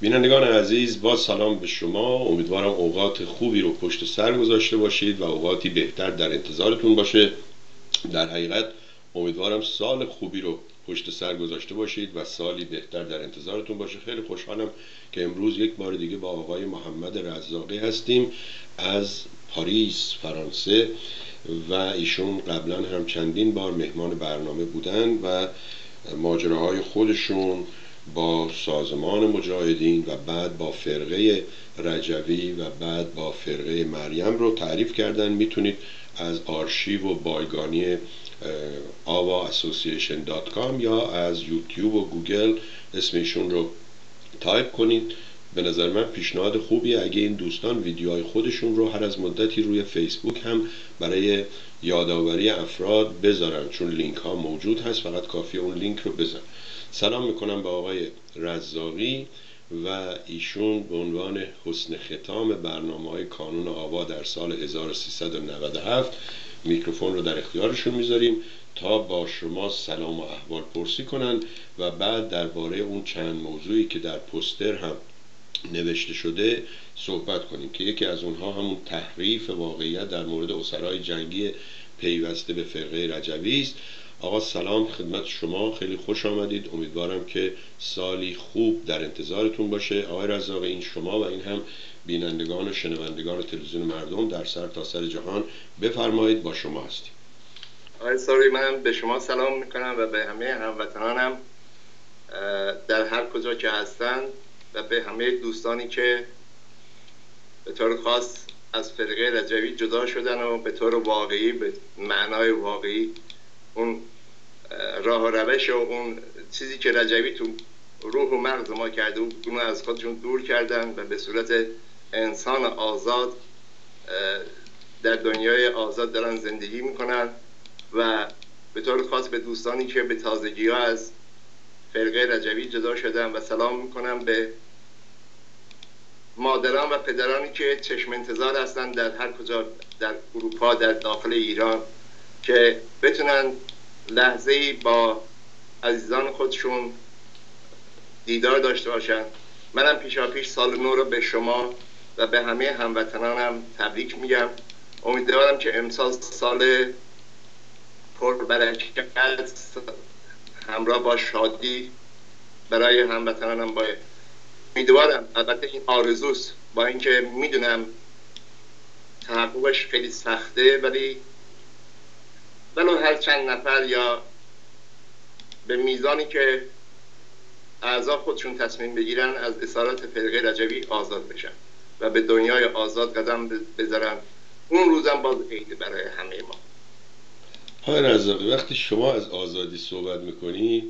بینندگان عزیز با سلام به شما. امیدوارم اوقات خوبی رو پشت سر گذاشته باشید و اوقاتی بهتر در انتظارتون باشه. در حقیقت امیدوارم سال خوبی رو پشت سر گذاشته باشید و سالی بهتر در انتظارتون باشه. خیلی خوشحالم که امروز یک بار دیگه با آقای محمد رزاقی هستیم از پاریس فرانسه و ایشون قبلا هم چندین بار مهمان برنامه بودن و ماجراهای خودشون با سازمان مجاهدین و بعد با فرقه رجوی و بعد با فرقه مریم رو تعریف کردن. می‌تونید از آرشیو و بایگانی Aawa Association dot com یا از یوتیوب و گوگل اسمشون رو تایپ کنید. به نظر من پیشنهاد خوبی اگه این دوستان ویدیوهای خودشون رو هر از مدتی روی فیسبوک هم برای یادآوری افراد بذارن چون لینک ها موجود هست فقط کافی اون لینک رو بزن. سلام می‌کنم به آقای رزاقی و ایشون به عنوان حسن ختام برنامه های کانون آوا در سال 1397 میکروفون رو در اختیارشون می‌ذاریم تا با شما سلام و احوال پرسی کنن و بعد درباره اون چند موضوعی که در پستر هم نوشته شده صحبت کنیم که یکی از اونها همون تحریف واقعیت در مورد اسرای جنگی پیوسته به فرقه رجوی است. آقا سلام خدمت شما خیلی خوش آمدید. امیدوارم که سالی خوب در انتظارتون باشه. آقای رزاق این شما و این هم بینندگان و شنوندگان تلویزیون مردم در سر تا سر جهان بفرمایید با شما هستیم. آقای ساری من به شما سلام می‌کنم و به همه هموطنانم. در هر کجا که هستن و به همه دوستانی که به طور خاص از فرقه رجوی جدا شدن و به طور واقعی به معنای واقعی اون راه و روش و اون چیزی که رجوی تو روح و مغز ما کرده اون از خودشون دور کردن و به صورت انسان آزاد در دنیای آزاد دارن زندگی می‌کنن و به طور خاص به دوستانی که به تازگی ها از فرقه رجوی جدا شدن و سلام می‌کنم به مادران و پدرانی که چشم انتظار هستن در هر کجا در اروپا در داخل ایران. که بتونن لحظه با عزیزان خودشون دیدار داشته باشن. منم پیشا پیش سال نو رو به شما و به همه هموطنانم تبریک میگم. امیدوارم که امسال سال پربرکت همراه با شادی برای هموطنانم باید امیدوارم البته این آرزوست. با اینکه می‌دونم تحققش خیلی سخته ولی ولو هر چند نفر یا به میزانی که اعضا خودشون تصمیم بگیرن از اسارات فرقه رجوی آزاد بشن و به دنیای آزاد قدم بذارن. اون روزم باز عیده برای همه ما. های رزاقی وقتی شما از آزادی صحبت می‌کنی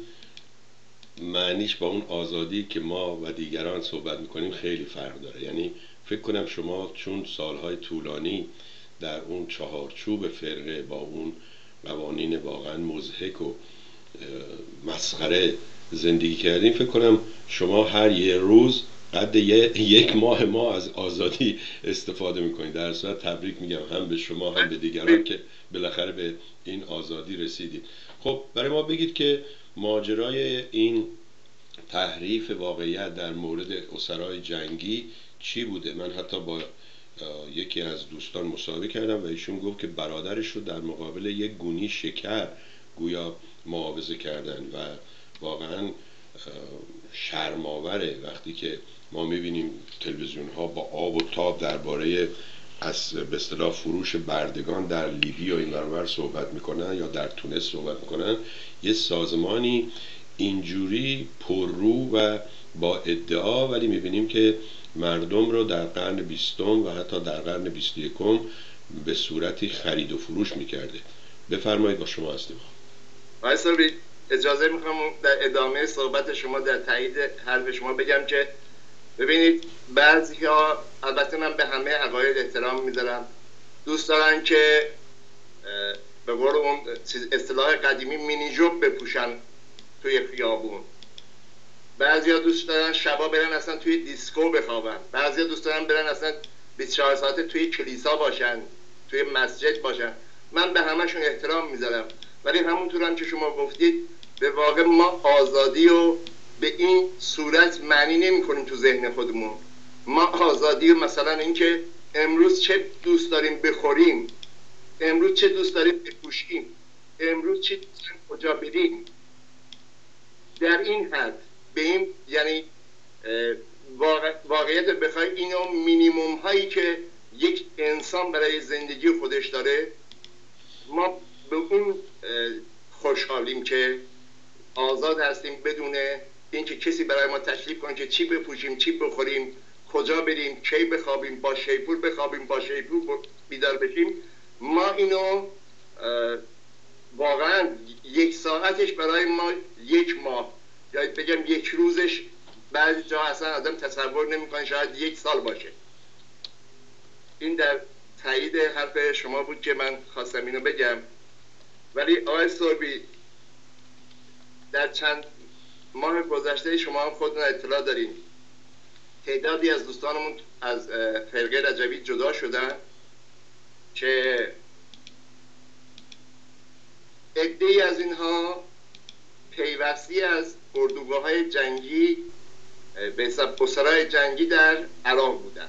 معنیش با اون آزادی که ما و دیگران صحبت می‌کنیم خیلی فرق داره. یعنی فکر کنم شما چون سالهای طولانی در اون چهارچوب فرقه با اون قوانین واقعا مزهک و مسخره زندگی کردیم. فکر کنم شما هر یه روز قد یک ماه ما از آزادی استفاده می‌کنید. در صورت تبریک میگم هم به شما هم به دیگران که بالاخره به این آزادی رسیدید. خب برای ما بگید که ماجرای این تحریف واقعیت در مورد اسرای جنگی چی بوده؟ من حتی با یکی از دوستان مسابقه کردم و ایشون گفت که برادرش رو در مقابل یک گونی شکر گویا معاوضه کردن و واقعا شرماوره وقتی که ما می‌بینیم تلویزیون ها با آب و تاب درباره از به اصطلاح فروش بردگان در لیبی و این برابر صحبت می‌کنن یا در تونس صحبت می‌کنن یه سازمانی اینجوری پررو و با ادعا ولی می‌بینیم که مردم رو در قرن بیستم و حتی در قرن بیست یکم به صورتی خرید و فروش می‌کرده. بفرمایید با شما هستیم. اجازه می‌خوام در ادامه صحبت شما در تایید حرف شما بگم که ببینید بعضی ها البته من به همه عقاید احترام می‌ذارم دوست دارن که به قول اون اصطلاح قدیمی مینی جوب بپوشن توی خیابون. بعضیا دوست دارن شبا برن اصلا توی دیسکو بخوابن. بعضیا دوست دارن برن اصلا 24 ساعته توی کلیسا باشن توی مسجد باشن. من به همشون احترام می‌ذارم. ولی همونطور هم که شما گفتید به واقع ما آزادی و به این صورت معنی نمی کنیم تو ذهن خودمون. ما آزادی مثلا اینکه امروز چه دوست داریم بخوریم امروز چه دوست داریم بپوشیم امروز چه کجا بریم. در این حد به این یعنی واقعیت بخوای اینو مینیموم هایی که یک انسان برای زندگی خودش داره ما به اون خوشحالیم که آزاد هستیم بدون اینکه کسی برای ما تکلیف کنه که چی بپوشیم چی بخوریم کجا بریم کی بخوابیم با شیپور بخوابیم با شیپور بیدار بشیم. ما اینو واقعا یک ساعتش برای ما یک ماه یا بگم یک روزش بعضی جا اصلا آدم تصور نمی‌کنه شاید یک سال باشه. این در تایید حرف شما بود که من خواستم اینو بگم. ولی آقای سوربی در چند ماه گذشته شما هم خودتون اطلاع دارین. تعدادی از دوستانمون از فرقه رجوی جدا شدن که عده از اینها پیوستی از اردوگاه های جنگی به حساب جنگی در عراق بودن.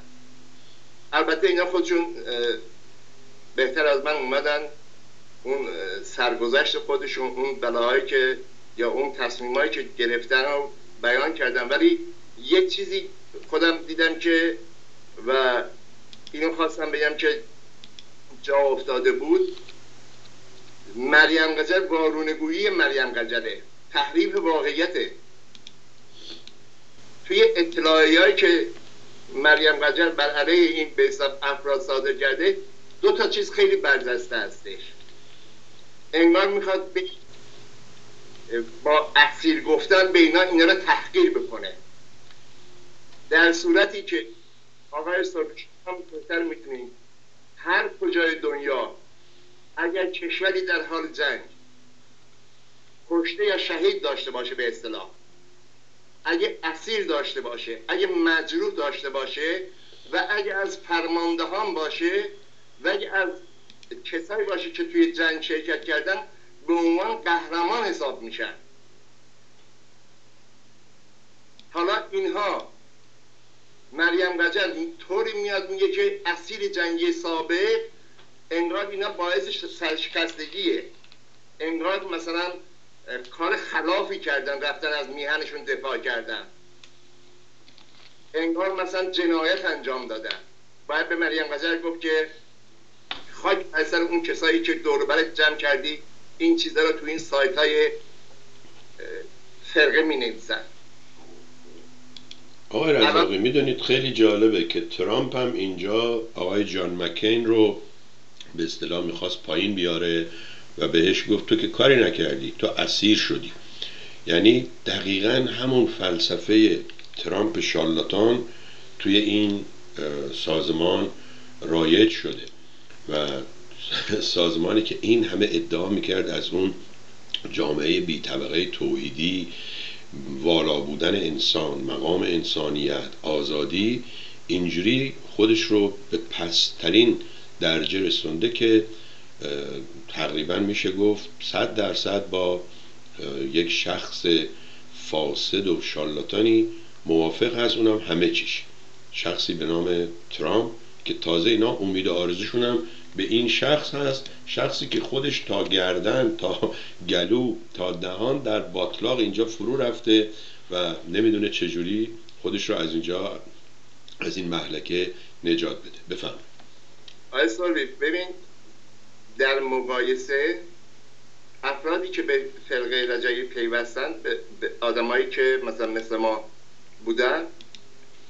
البته اینا خودشون بهتر از من اومدن اون سرگذشت خودشون اون بلاهایی که یا اون تصمیمایی که گرفتن رو بیان کردن. ولی یک چیزی خودم دیدم که و اینو خواستم بگم که جا افتاده بود. مریم قجر وارونگویی مریم قجره تحریف واقعیته. توی اطلاعی که مریم قجر بر علیه این به افراد صادر کرده دو تا چیز خیلی برجسته هستش. انگار می‌خواد با اسیر گفتن به اینا اینا رو تحقیر بکنه. در صورتی که آقای سربش هم بهتر می‌تونیم هر کجای دنیا اگر کشوری در حال جنگ کشته یا شهید داشته باشه به اصطلاح. اگه اسیر داشته باشه اگه مجروح داشته باشه و اگه از فرماندهان باشه و اگه از کسایی باشه که توی جنگ شرکت کردن به عنوان قهرمان حساب میشن. حالا اینها مریم قجر طوری میاد میگه که اسیر جنگی سابق انگار اینا باعث سرشکستگیه. انگار مثلا کار خلافی کردن رفتن از میهنشون دفاع کردن. انگار مثلا جنایت انجام دادن. باید به مریم قجر گفت که خاک اثر اون کسایی که دور برت جمع کردی این چیزا رو تو این سایت های فرقه می نویسن آقای رزاقی می‌دونید خیلی جالبه که ترامپ هم اینجا آقای جان مکین رو به اصطلاح می‌خواست پایین بیاره. و بهش گفت تو که کاری نکردی تو اسیر شدی. یعنی دقیقا همون فلسفه ترامپ شالاتان توی این سازمان رایج شده. و سازمانی که این همه ادعا می‌کرد از اون جامعه بی طبقه توحیدی والا بودن انسان مقام انسانیت آزادی اینجوری خودش رو به پسترین درجه رسونده که تقریبا میشه گفت صد درصد با یک شخص فاسد و شالاتانی موافق هست. اونم همه چیش. شخصی به نام ترامپ که تازه اینا امید آرزوشون هم به این شخص هست. شخصی که خودش تا گردن تا گلو تا دهان در باطلاق اینجا فرو رفته و نمی‌دونه چجوری خودش رو از اینجا از این محلکه نجات بده. بفهم. آقای ببین در مقایسه افرادی که به فرقه رجایی پیوستن به آدمایی که مثلا مثل ما بودن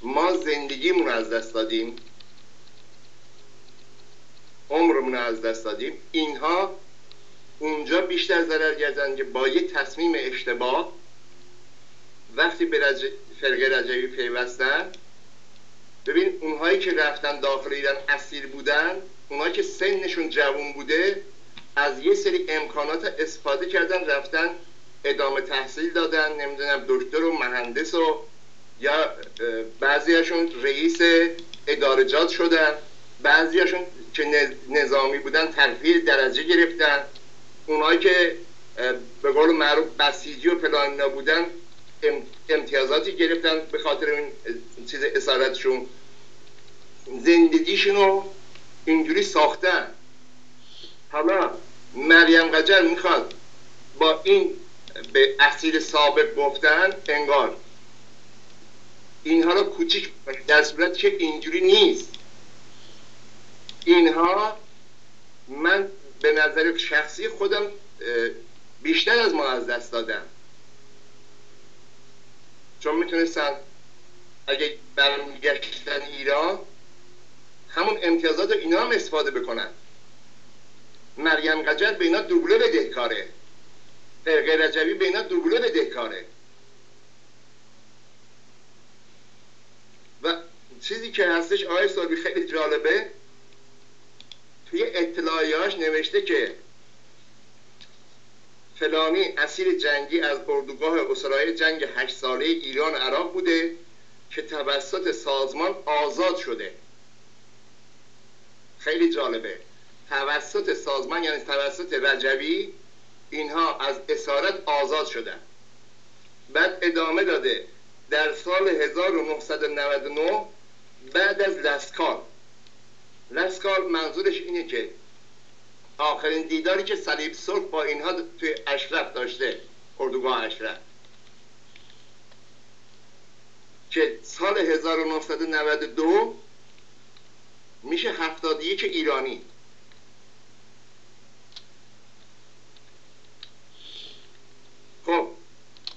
ما زندگیمون از دست دادیم. عمرمون از دست دادیم. اینها اونجا بیشتر ضرر کردن که با یه تصمیم اشتباه وقتی به رج... فرقه رجایی پیوستن ببین اونهایی که رفتن داخل ایران اسیر بودن اونهایی که سنشون جوون بوده از یه سری امکانات استفاده کردن رفتن ادامه تحصیل دادن نمی‌دونم دکتر و مهندس و یا بعضیشون رئیس ادارجات شدن. بعضیشون که نظامی بودن ترفیع درجه گرفتن. اونایی که به قول معروف بسیجی و فلان بودن امتیازاتی گرفتن به خاطر این چیز اسارتشون. زندگیشون رو اینجوری ساختن. حالا مریم قجر می‌خواد با این به اصیل سابق گفتن انگار. اینها رو کوچیک در صورت که اینجوری نیست. اینها من به نظر شخصی خودم بیشتر از ما از دست دادم چون می‌تونستن اگه برمیگشتن ایران همون امتیازات اینا هم استفاده بکنن. مریم قجر به اینا دوبله بدهکاره فرقه رجبی به اینا دوبله بدهکاره و چیزی که هستش آقای سالبی خیلی جالبه توی اطلاعیاش نوشته که فلانی اسیر جنگی از اردوگاه اسرای جنگ هشت ساله ایران عراق بوده که توسط سازمان آزاد شده. خیلی جالبه. توسط سازمان یعنی توسط رجوی اینها از اسارت آزاد شدن. بعد ادامه داده. در سال 1999 بعد از لسکار. لسکار منظورش اینه که آخرین دیداری که صلیب سرخ با اینها توی اشرف داشته اردوگاه اشرف. که سال 1992 میشه 71 ایرانی. خب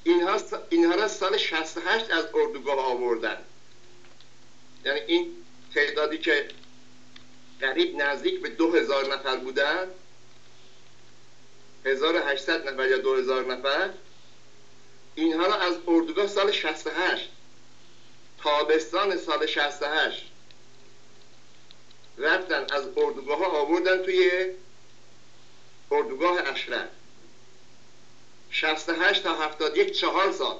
اینها, اینها را سال 68 از اردوگاه آوردن. یعنی این تعدادی که قریب نزدیک به دو هزار نفر بودن 1800 نفر یا 2000 نفر اینها را از اردوگاه سال 68 تابستان سال 68 رفتن از اردوگاه ها آوردن توی اردوگاه اشرف. 68 تا 71 چهار سال.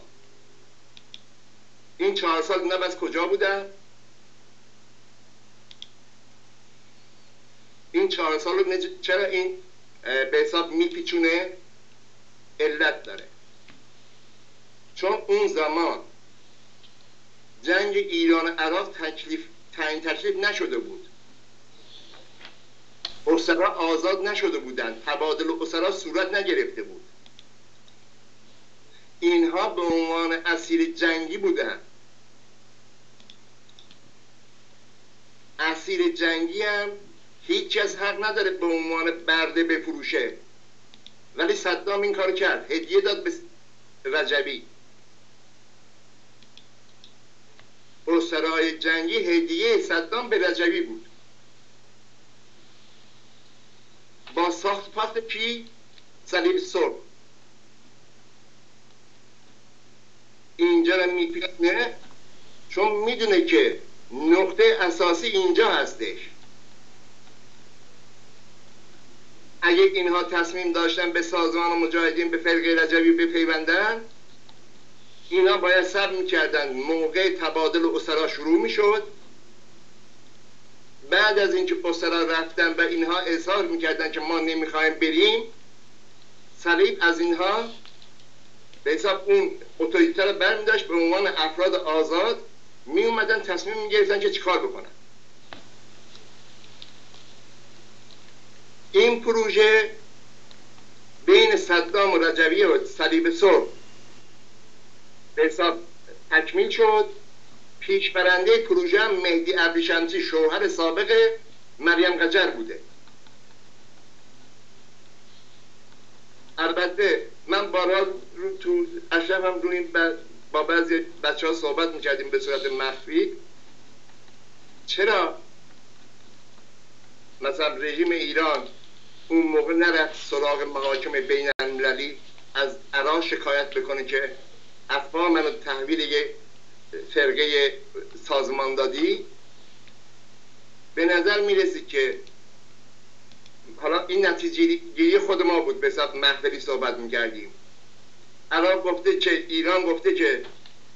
این چهار سال نه از کجا بودن؟ این چهار سال رو چرا این به حساب میپیچونه؟ علت داره. چون اون زمان جنگ ایران عراق تکلیف تعیین تکلیف نشده بود. اسرا آزاد نشده بودند. تبادل اسرا صورت نگرفته بود. اینها به عنوان اسیر جنگی بودند. اسیر جنگی هم هیچ کس حق نداره به عنوان برده بفروشه. ولی صدام این کار کرد. هدیه داد به رجبی. اسرای جنگی هدیه صدام به رجبی بود. با ساخت پاست کی صلیب صبح اینجا رو میپیچنه چون می‌دونه که نقطه اساسی اینجا هستش. اگه اینها تصمیم داشتن به سازمان مجاهدین به فرقه رجبی بپیوندن اینا باید سب می‌کردن. موقع تبادل اسرا شروع می‌شد. بعد از اینکه اسرا رفتن و اینها اظهار می‌کردن که ما نمی‌خوایم بریم صلیب از اینها به حساب اون اتوریته رو برمیداشت به عنوان افراد آزاد می اومدن تصمیم می‌گرفتن که چیکار بکنن. این پروژه بین صدام و رجوی و صلیب صبح به حساب تکمیل شد. پیشبرنده پروژه هم مهدی ابریشمسی شوهر سابق مریم قجر بوده. البته من بارها رو تو اشرف هم با بعضی بچه ها صحبت می‌کردیم به صورت مخفی. چرا؟ مثلا رژیم ایران اون موقع نرفت سراغ محاکم بین المللی از عراق شکایت بکنه که افغان منو تحویل یه فرقه سازمان دادی به نظر می‌رسید که حالا این نتیجه خود ما بود به صورت محفلی صحبت می‌کردیم. عراق گفته که ایران گفته که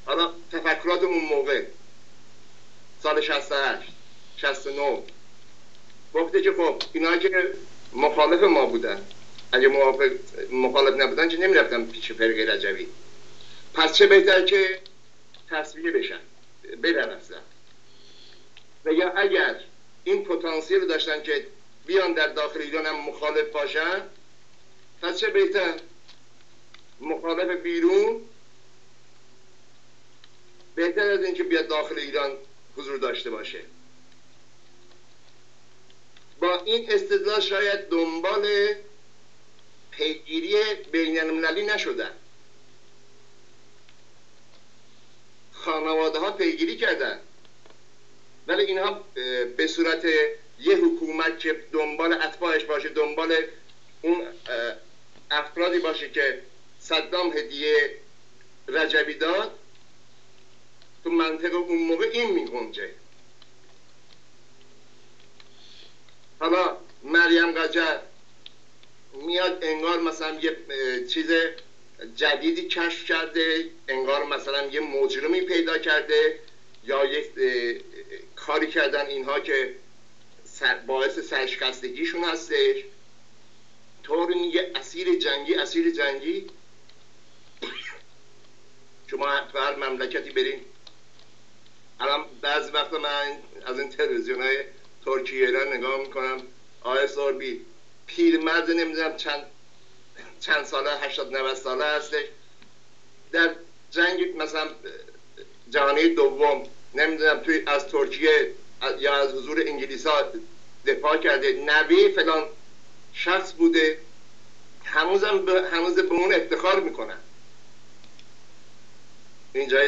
حالا تفکرات اون موقع سال 68 69 گفته که خب اینا که مخالف ما بودن. اگه مخالف نبودن که نمی‌رفتن پیش فرقه رجوی. پس چه بهتر که تصویه بشن. اصلا و یا اگر این پتانسیل رو داشتن که بیان در داخل ایران هم مخالف باشن پس چه بهتر؟ مخالف بیرون؟ بهتر از اینکه بیاد داخل ایران حضور داشته باشه. با این استدلال شاید دنبال پیگیری بین المللی نشدن. خانواده ها پیگیری کردن. ولی اینها به صورت یه حکومت که دنبال اتباعش باشه دنبال اون افرادی باشه که صدام هدیه رجبی داد تو منطقه اون موقع این میگنجه حالا مریم قجر میاد انگار مثلا یه چیز جدیدی کشف کرده انگار مثلا یه مجرمی پیدا کرده یا یک کاری کردن اینها که باعث سرشکستگیشون هستش. طور میگه اسیر جنگی اسیر جنگی. شما تو هر مملکتی برین. الان بعضی وقت من از این تلویزیون های ترکیه ایران نگاه می‌کنم. آقای سوربی پیرمرد نمی‌دونم چند چند ساله هشتاد 90 ساله هستش. در جنگ مثلا جهانی دوم نمی‌دونم توی از ترکیه یا از حضور انگلیس ها دفاع کرده. نبی فلان شخص بوده. هنوزم به هنوز به اون افتخار می‌کنن. اینجا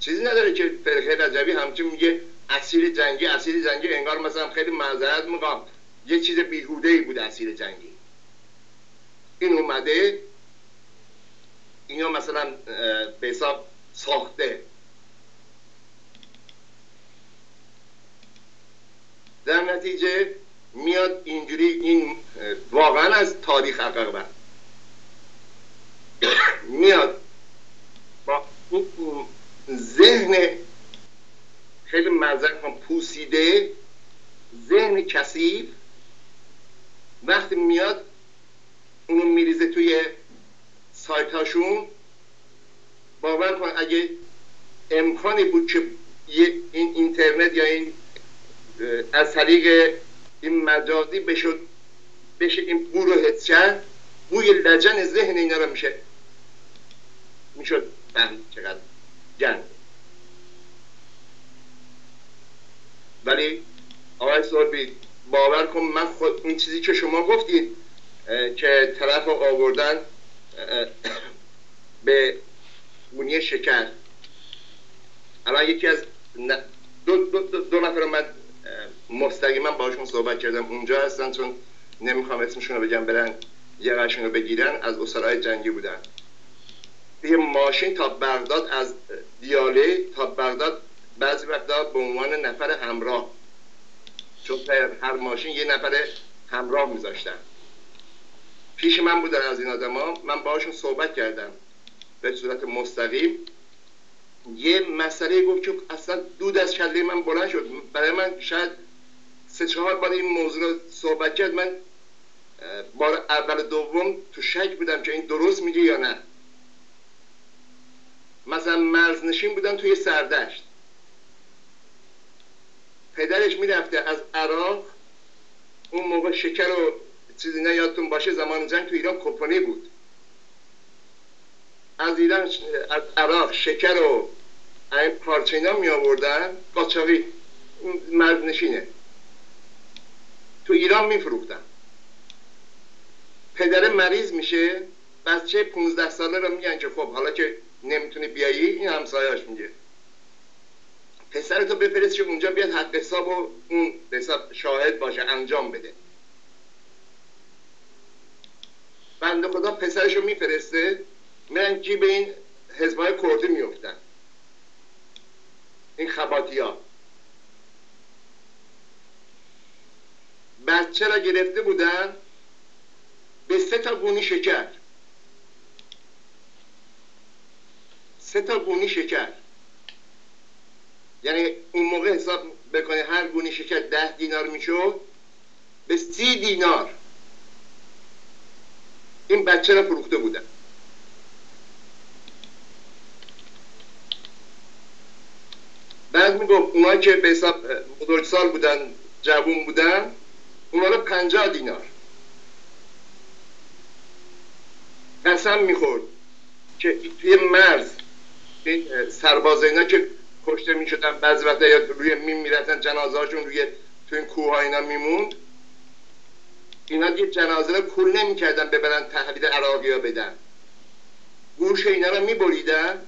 چیزی نداره که فرقه رجبی همچین میگه اسیر جنگی اسیر جنگی انگار مثلا خیلی معذرت می‌خوام. یه چیز بیهوده ای بود اسیر جنگی. این اومده اینا مثلا به حساب ساخته. در نتیجه میاد اینجوری این واقعا از تاریخ عقب میاد با ذهن خیلی مذر پوسیده ذهن کثیف. وقتی میاد اونو میریزه توی سایت هاشون باور کن اگه امکانی بود که این اینترنت یا این از طریق این مجازی بشد بشه این بو رو حس بوی لجن ذهن اینا رو میشه می‌شد بند چقدر گند. ولی آقای سوربی باور کن من خود این چیزی که شما گفتید که طرف آوردن به گونی شکر. الان یکی از دو, دو, دو, دو نفر من مستقیما باشون صحبت کردم. اونجا هستن چون نمی‌خوام اسمشون رو بگم برن یه رو بگیرن از اسرای جنگی بودن. یه ماشین تا بغداد از دیاله تا بغداد بعضی وقتا به عنوان نفر همراه. چون هر ماشین یه نفر همراه میذاشتن. پیش من بودن از این آدما من باشون صحبت کردم. به صورت مستقیم. یه مسئله گفت که اصلا دود از کله من بلند شد. برای من شاید سه چهار بار این موضوع رو صحبت کرد. من بار اول دوم تو شک بودم که این درست میگه یا نه. مثلا مرزنشین بودن توی سردشت. پدرش می‌رفته از عراق. اون موقع شکر و چیزی نه یادتون باشه زمان جنگ تو ایران کپانی بود. از ایران از عراق شکر و این پارچه اینا می آوردن. قاچاقی مرزنشینه تو ایران میفروختن پدر مریض میشه بچه 15 ساله رو میگن که خب حالا که نمی‌تونی بیایی این همسایهاش میگه. پسرتو بفرست که اونجا بیاد حد حساب و اون حساب شاهد باشه انجام بده. بنده خدا پسرشو میفرسته میرن کی به این حزبای کردی میفتن این خباتی ها بچه را گرفته بودن به سه تا گونی شکر. سه تا گونی شکر. یعنی اون موقع حساب بکنه هر گونی شکر ده دینار می‌شد به سی دینار. این بچه را فروخته بودن. بعد می‌گفت اونا که به حساب بزرگسال بودن جوون بودن اونا را پنجاه دینار. قسم می‌خورد که توی مرز این سرباز اینا که کشته می‌شدن بعضی وقتا یا روی مین می‌رفتن جنازه هاشون روی تو این کوه اینا میموند. اینا یه جنازه رو کول نمی‌کردن ببرن تحویل عراقی ها بدن. گوش اینا رو میبریدن؟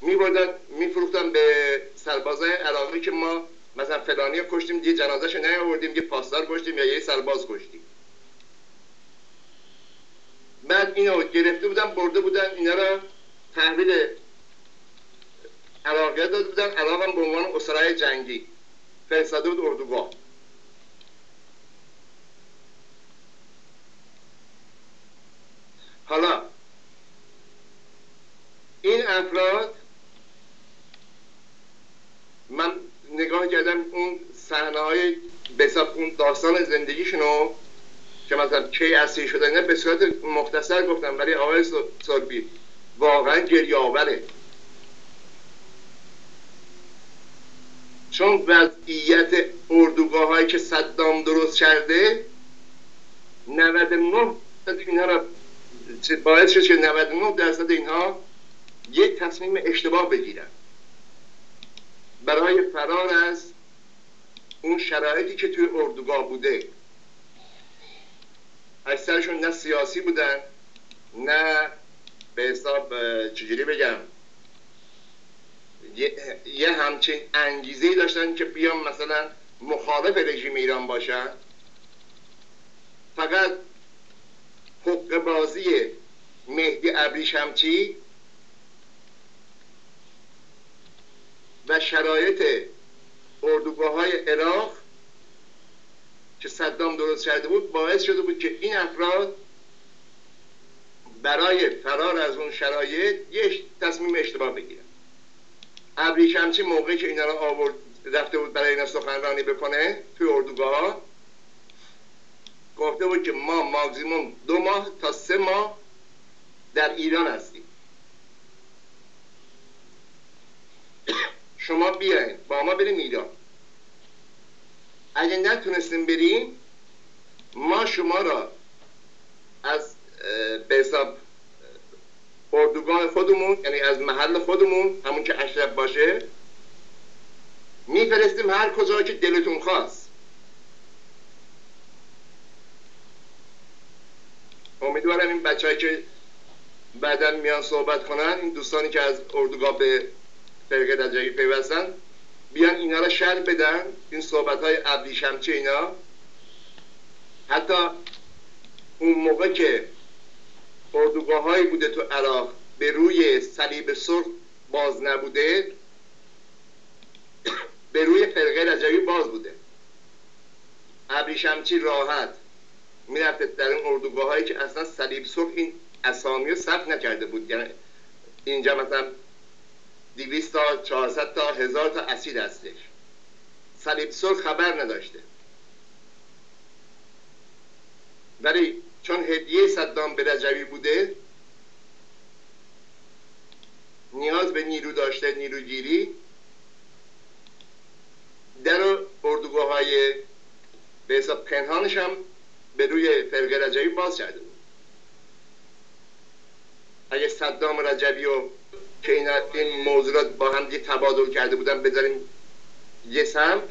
میبردن میفروختن به سربازای عراقی که ما مثلا فلانی کشتیم یه جنازهشو نیاوردیم یه پاسدار کشتیم یا یه سرباز کشتیم. بعد اینو گرفته بودن برده بودن اینا رو تحویل عراقی داده بودن. عراق هم به عنوان اسرای جنگی. فرستاده بود اردوگاه. حالا این افراد من نگاه کردم اون صحنه های اون داستان زندگیشونو که مثلا کی اصلی شده اینا به صورت مختصر گفتم ولی آقای سربی واقعا گریه چون وضعیت اردوگاه هایی که صدام درست کرده 99 درصد اینها را باعث شد که 99 درصد اینها یک تصمیم اشتباه بگیرن. برای فرار از اون شرایطی که توی اردوگاه بوده. اکثرشون نه سیاسی بودن نه به حساب چجوری بگم؟ یه, همچین انگیزه داشتن که بیام مثلا مخالف رژیم ایران باشن. فقط حق بازی مهدی ابریشمچی و شرایط اردوگاه های عراق که صدام درست کرده بود باعث شده بود که این افراد برای فرار از اون شرایط یه تصمیم اشتباه بگیرن. ابریشمچی موقعی که اینا رو آورد رفته بود برای اینا سخنرانی بکنه توی اردوگاه گفته بود که ما ماکزیموم دو ماه تا سه ماه در ایران هستیم. شما بیاین با ما بریم ایران. اگه نتونستیم بریم ما شما را از به حساب اردوگاه خودمون یعنی از محل خودمون همون که اشرف باشه میفرستیم هر کجا که دلتون خواست. امیدوارم این بچه که بعدا میان صحبت کنن این دوستانی که از اردوگاه به فرقه دجایی پیوستن بیان اینا را شرح بدن این صحبت های شمچه اینا. حتی اون موقع که اردوگاه هایی بوده تو عراق. به روی صلیب سرخ باز نبوده. به روی فرقه رجوی باز بوده. ابریشمچی راحت. می‌رفته در این اردوگاه هایی که اصلا صلیب سرخ این اسامی رو ثبت نکرده بود. یعنی اینجا مثلا دیویست تا چهارصد تا هزار تا اسید هستش. صلیب سرخ خبر نداشته. ولی چون هدیه صدام به رجوی بوده نیاز به نیرو داشته نیروگیری در اردوگاه های به حساب پنهانش هم به روی فرقه رجوی باز کرده بود. اگه صدام رجوی و که این, این موضوعات با هم یه تبادل کرده بودن بذاریم یه سمت.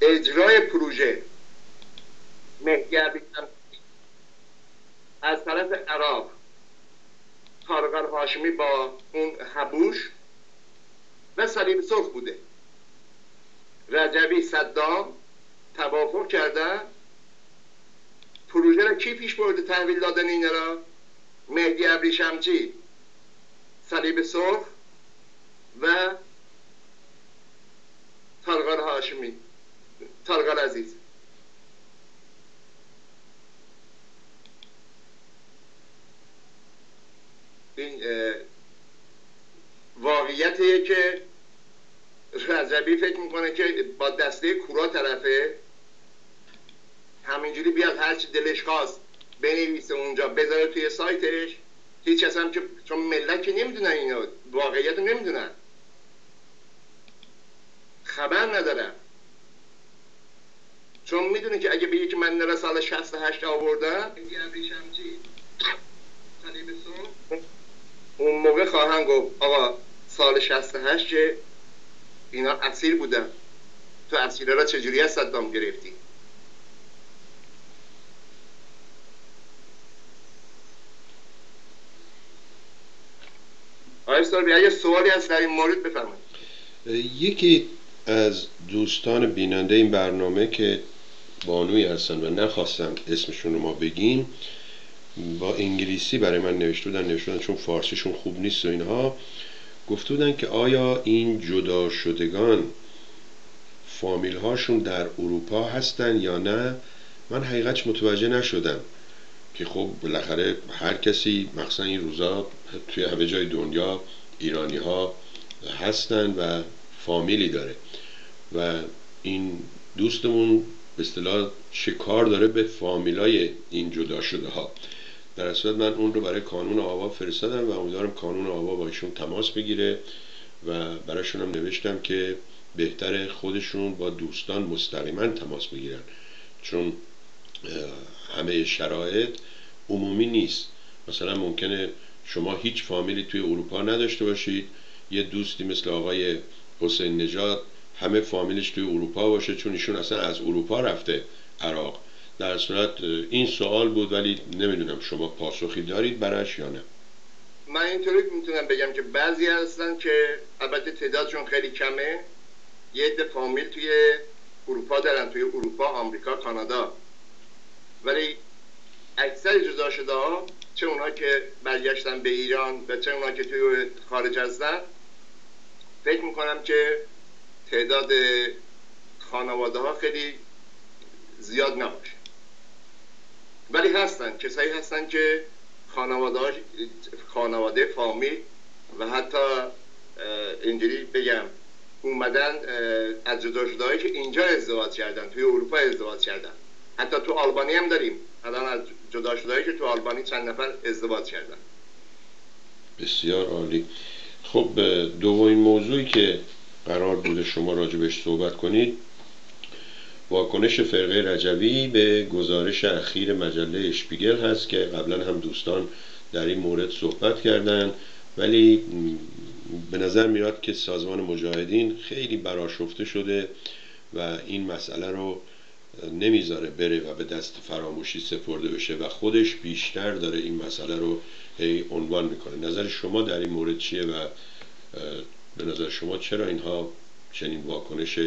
اجرای پروژه. مهدی از طرف عراق کارگر هاشمی با اون حبوش و صلیب سرخ بوده. رجبی صدام توافق کردن پروژه را کی پیش برده تحویل دادن این را؟ مهدی ابریشمچی صلیب سرخ و تارغار هاشمی تارغار عزیز. این واقعیتیه که رجبی فکر می‌کنه که با دسته کورا طرفه. همینجوری بیاد هرچی دلش خواست بنویسه اونجا بذاره توی سایتش. هیچ کس هم که چون ملت که نمی‌دونن اینو واقعیت نمی‌دونن. خبر ندارم چون می‌دونی که اگه بگی که من نرا سال 68 آوردم. اون موقع خواهم گفت آقا سال 68 که اینا اسیر بودن. تو اسیره را چجوری از صدام گرفتی؟ آقای اگه سوالی هست در این مورد بفرمایید. یکی از دوستان بیننده این برنامه که بانوی هستن و نخواستم اسمشون رو ما بگیم با انگلیسی برای من نوشته بودن نوشته بودن چون فارسیشون خوب نیست و اینها گفته بودن که آیا این جدا شدگان فامیل هاشون در اروپا هستن یا نه؟ من حقیقتش متوجه نشدم که خب بالاخره هر کسی مخصوصا این روزا توی همه جای دنیا ایرانی ها هستن و فامیلی داره و این دوستمون به اصطلاح شکار داره به فامیلای این جدا شده ها در صورت من اون رو برای کانون آوا فرستادم و امیدوارم کانون آوا با ایشون تماس بگیره و براشون هم نوشتم که بهتر خودشون با دوستان مستقیما تماس بگیرن. چون همه شرایط عمومی نیست. مثلا ممکنه شما هیچ فامیلی توی اروپا نداشته باشید یه دوستی مثل آقای حسین نژاد همه فامیلش توی اروپا باشه چون ایشون اصلا از اروپا رفته عراق. در صورت این سوال بود ولی نمی‌دونم شما پاسخی دارید برش یا نه. من اینطوری می‌تونم بگم که بعضی هستن که البته تعدادشون خیلی کمه. یه عده فامیل توی اروپا دارن توی اروپا آمریکا کانادا. ولی اکثر جدا شده ها چه اونا که برگشتن به ایران و چه اونا که توی خارج هستن فکر می‌کنم که تعداد خانواده ها خیلی زیاد نباشه. ولی هستن. کسایی هستن که خانواده خانواده فامیل و حتی اینجوری بگم اومدن از جدا شده که اینجا ازدواج کردن توی اروپا ازدواج کردن. حتی تو آلبانی هم داریم. الان از جدا شده که تو آلبانی چند نفر ازدواج کردن. بسیار عالی. خب دومین موضوعی که قرار بوده شما راجبش صحبت کنید واکنش فرقه رجوی به گزارش اخیر مجله اشپیگل هست که قبلا هم دوستان در این مورد صحبت کردند ولی به نظر میاد که سازمان مجاهدین خیلی براشفته شده و این مسئله رو نمی‌ذاره بره و به دست فراموشی سپرده بشه و خودش بیشتر داره این مسئله رو هی عنوان می‌کنه. نظر شما در این مورد چیه و به نظر شما چرا اینها چنین واکنش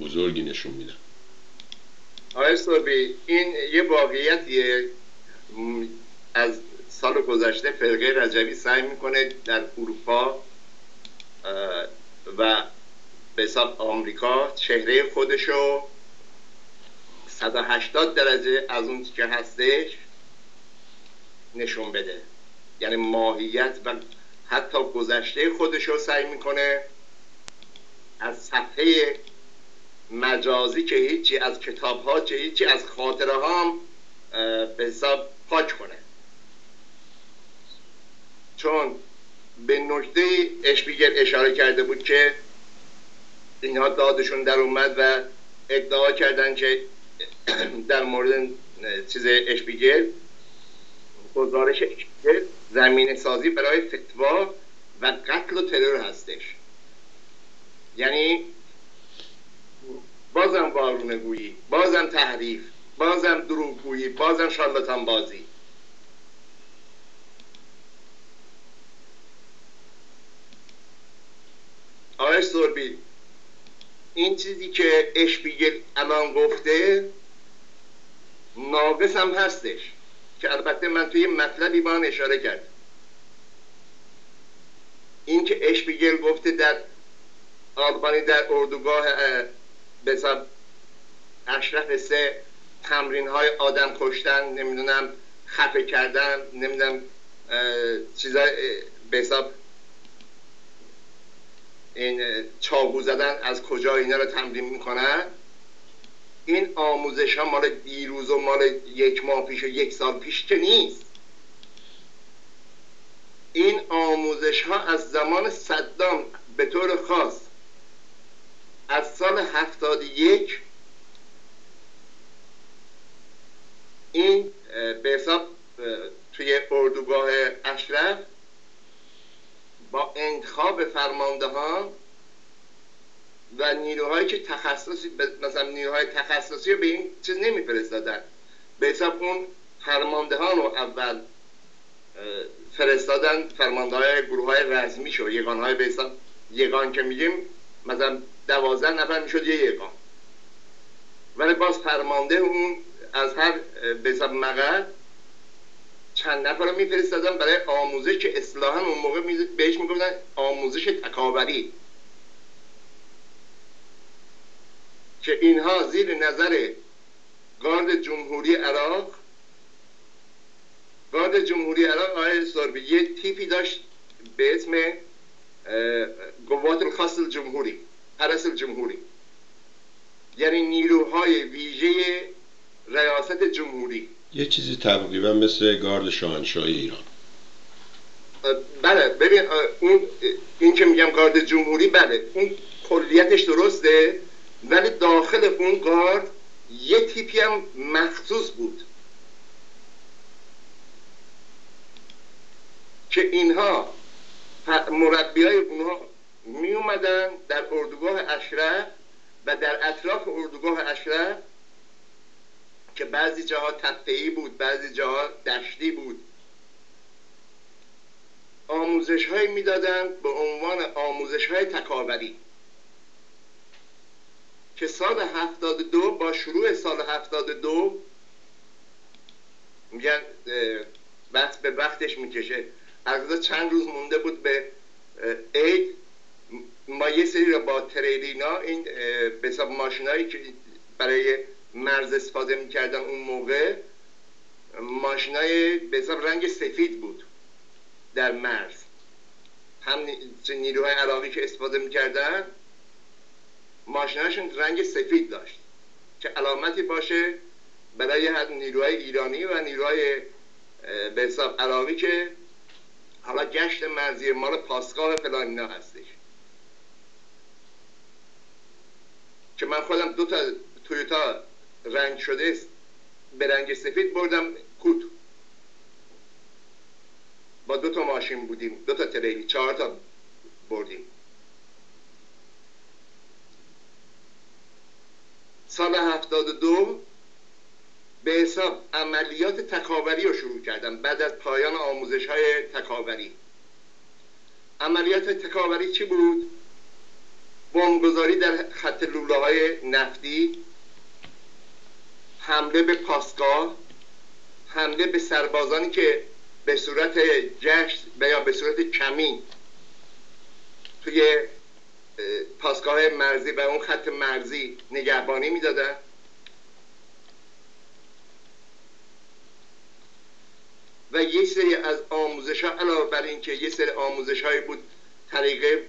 بزرگی نشون میدن آقای صبحی این یه واقعیتیه. از سال گذشته فرقه رجوی سعی می‌کنه در اروپا و به حساب آمریکا چهره خودشو 180 درجه از اون که هستش نشون بده. یعنی ماهیت و حتی گذشته خودشو سعی می‌کنه از صفحه مجازی که هیچی از کتاب ها که هیچی از خاطره ها به حساب پاک کنه. چون به نکته اشپیگل اشاره کرده بود که اینها دادشون در اومد و ادعا کردن که در مورد چیز اشپیگل گزارش اشپیگل زمین سازی برای فتوا و قتل و ترور هستش. یعنی بازم بارونه گویی بازم تحریف بازم دروغ گویی بازم شارلاتان بازی آقای سوربی این چیزی که اشپیگل الان گفته ناقص هم هستش که البته من توی مطلبی با اشاره کرد این که اشپیگل گفته در آلبانی در اردوگاه به اشرف سه تمرین های آدم کشتن نمی‌دونم خفه کردن نمی‌دونم چیزای به حساب این چاقو زدن از کجا اینا رو تمرین می‌کنن. این آموزش ها مال دیروز و مال یک ماه پیش و یک سال پیش که نیست. این آموزش ها از زمان صدام به طور خاص از سال هفتاد یک این به حساب توی اردوگاه اشرف با انتخاب فرماندهان و نیروهایی که تخصصی مثلا نیروهای تخصصی به این چیز نمیفرستادن. به حساب اون فرماندهان رو اول فرستادن فرمانده های گروه های رزمی شد. یگان های به حساب یگان که میگیم مثلا دوازده نفر می‌شد یه یگان ولی باز فرمانده اون از هر به مقر چند نفر رو برای آموزش که اصلاحا اون موقع بهش می‌گفتن آموزش تکاوری. که اینها زیر نظر گارد جمهوری عراق گارد جمهوری عراق آقای سربی یه تیپی داشت به اسم قوات الخاص الجمهوری. حرس الجمهوری یعنی نیروهای ویژه ریاست جمهوری. یه چیزی تقریبا مثل گارد شاهنشاهی ایران. بله ببین اون این که میگم گارد جمهوری بله اون کلیتش درسته ولی داخل اون گارد یه تیپی هم مخصوص بود. که اینها مربی های اونها می اومدن در اردوگاه اشرف و در اطراف اردوگاه اشرف که بعضی جاها تپهی بود بعضی جاها دشتی بود. آموزش های می‌دادند به عنوان آموزش های تکاوری که سال 72 با شروع سال 72 میگن وقت به وقتش می‌کشه. از چند روز مونده بود به عید ما یه سری رو با تریلینا این به حساب ماشینایی که برای مرز استفاده می‌کردن اون موقع ماشینای به حساب رنگ سفید بود در مرز. هم نیروهای عراقی که استفاده می‌کردن ماشیناشون رنگ سفید داشت که علامتی باشه برای هر نیروهای ایرانی و نیروهای به حساب عراقی که حالا گشت مرزی مال پاسگاه فلان اینا هستش. که من خودم دو تا تویوتا رنگ شده به رنگ سفید بردم کوت. با دو تا ماشین بودیم. دو تا تریلی. چهار تا بردیم. سال هفتاد دو به حساب عملیات تکاوری رو شروع کردم. بعد از پایان آموزش های تکاوری. عملیات تکاوری چی بود؟ بمبگذاری در خط لوله های نفتی حمله به پاسگاه حمله به سربازانی که به صورت جشن یا به صورت کمین توی پاسگاه مرزی و اون خط مرزی نگهبانی می‌دادن. و یه سری از آموزش ها علاوه بر اینکه یه سری آموزش هایی بود طریقه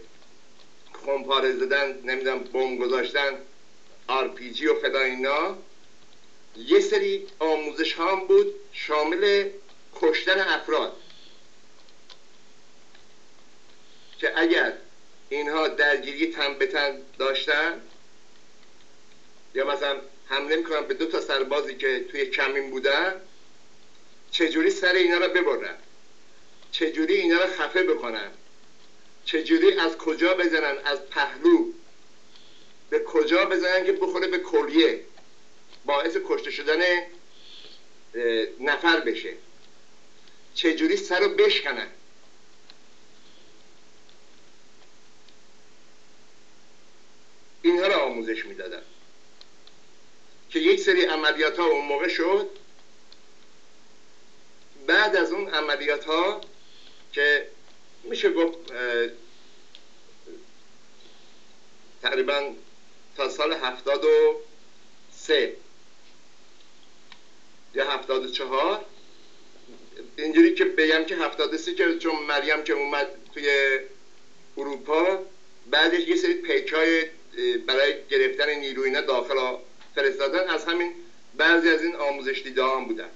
خمپاره زدن نمی‌دونم بم گذاشتن آرپیجی و فلان اینا. یه سری آموزش ها هم بود شامل کشتن افراد. که اگر اینها درگیری تن به تن داشتن یا مثلا حمله می‌کنن به دو تا سربازی که توی کمین بودن چجوری سر اینا رو ببرن؟ چجوری اینا رو خفه بکنن؟ چجوری از کجا بزنن؟ از پهلو. به کجا بزنن که بخوره به کلیه؟ باعث کشته شدن نفر بشه. چجوری سر رو بشکنن؟ اینها رو آموزش می‌دادن که یک سری عملیات ها اون موقع شد. بعد از اون عملیات ها که میشه گفت تقریبا تا سال هفتاد و سه. یا هفتاد و چهار. اینجوری که بگم که هفتاد سی که چون مریم که اومد توی اروپا بعدش یه سری پیک های برای گرفتن نیروی داخل فرستادن. از همین بعضی از این آموزش دیده هم بودن.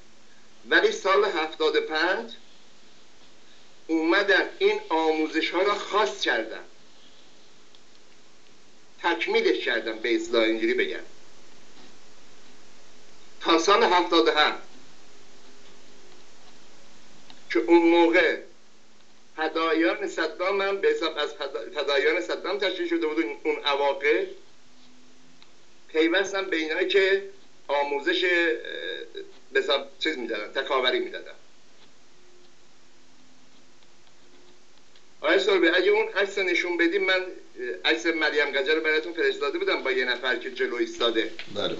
ولی سال هفتاد پنج اومدن این آموزش ها را خاص کردن تکمیلش کردن به اصلاح اینجوری بگم. تا سال هفتاد هم که اون موقع فدایان صدام هم به حساب از فدایان صدام تشکیل شده بود اون اواقع پیوستن به اینایی که آموزش به چیز می‌دادن تکاوری می‌دادن. آقای سربی اگه اون عکس نشون بدیم من عکس مریم گجر رو براتون فرستاده بودم با یه نفر که جلو ایستاده. بله بله.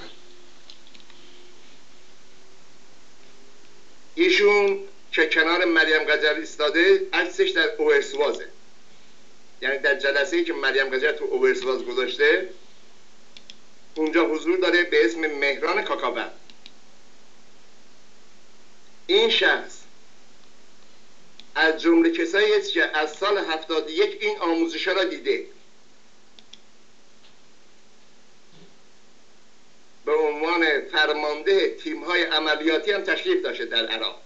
ایشون که کنار مریم قجر ایستاده عکسش در اوورسوازه. یعنی در جلسه ای که مریم قجر تو اوورسواز گذاشته اونجا حضور داره به اسم مهران کاکاور این شخص از جمله کسایی است که از سال 71 این آموزش را دیده. به عنوان فرمانده تیم های عملیاتی هم تشریف داشته در عراق.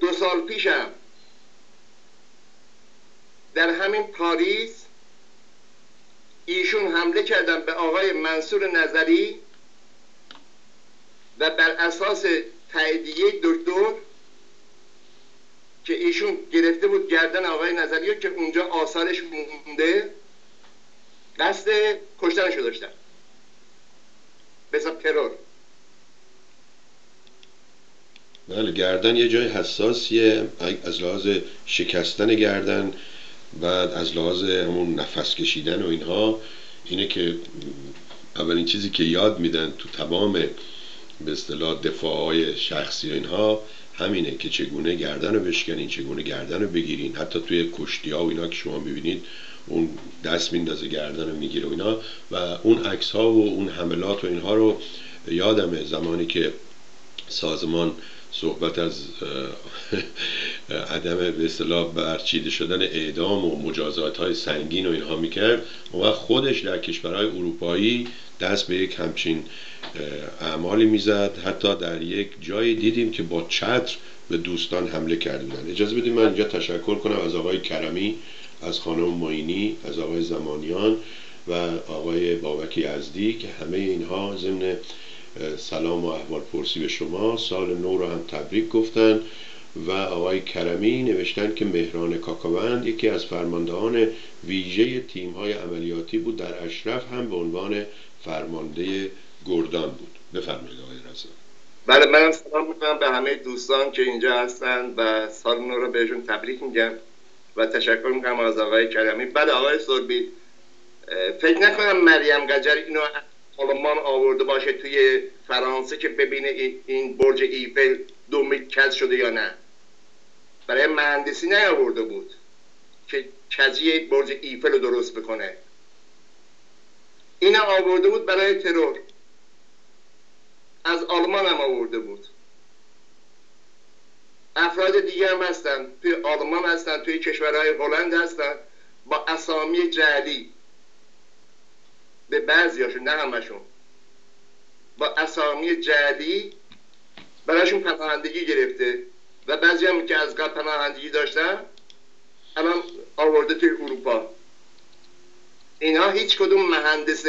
دو سال پیشم در همین پاریس ایشون حمله کردن به آقای منصور نظری و بر اساس تاییدیه دکتر که ایشون گرفته بود گردن آقای نظری که اونجا آثارش مونده قصد کشتنشو داشتن. به ترور. بله گردن یه جای حساسیه. از لحاظ شکستن گردن بعد از لحاظ همون نفس کشیدن و اینها اینه که اولین چیزی که یاد میدن تو تمام به اصطلاح دفاع شخصی و اینها همینه که چگونه گردن رو بشکنین چگونه گردن رو بگیرین. حتی توی کشتی ها و اینا که شما ببینید اون دست میندازه گردن رو می‌گیره و اینا. و اون عکس ها و اون حملات و اینها رو یادمه زمانی که سازمان صحبت از عدم به اصطلاح برچیده شدن اعدام و مجازات های سنگین و اینها می‌کرد. و خودش در کشورهای اروپایی دست به یک همچین اعمالی می‌زد. حتی در یک جایی دیدیم که با چتر به دوستان حمله کرده اجازه بدید من اینجا تشکر کنم از آقای کرمی از خانم ماینی از آقای زمانیان و آقای بابک یزدی که همه اینها ضمن سلام و احوال پرسی به شما. سال نو رو هم تبریک گفتن و آقای کرمی نوشتن که مهران کاکاوند یکی از فرماندهان ویژه تیم های عملیاتی بود. در اشرف هم به عنوان فرمانده گردان بود. بفرمایید آقای رزا بله منم سلام می‌کنم به همه دوستان که اینجا هستن و سال نو رو بهشون تبریک میگم و تشکر می‌کنم از آقای کریمی بله آقای سربی فکر نکنم مریم گجر اینو آلمان آورده باشه توی فرانسه که ببینه این برج ایفل دو کز شده یا نه. برای مهندسی نیاورده بود که کجی برج ایفل رو درست بکنه. این آورده بود برای ترور. از آلمان هم آورده بود. افراد دیگه هم هستن. توی آلمان هستن توی کشورهای هلند هستن. با اسامی جعلی. به بعضیاشون نه همشون. با اسامی جعلی براشون پناهندگی گرفته و بعضی هم که از قبل پناهندگی داشتن الان آورده توی اروپا. اینها هیچ کدوم مهندس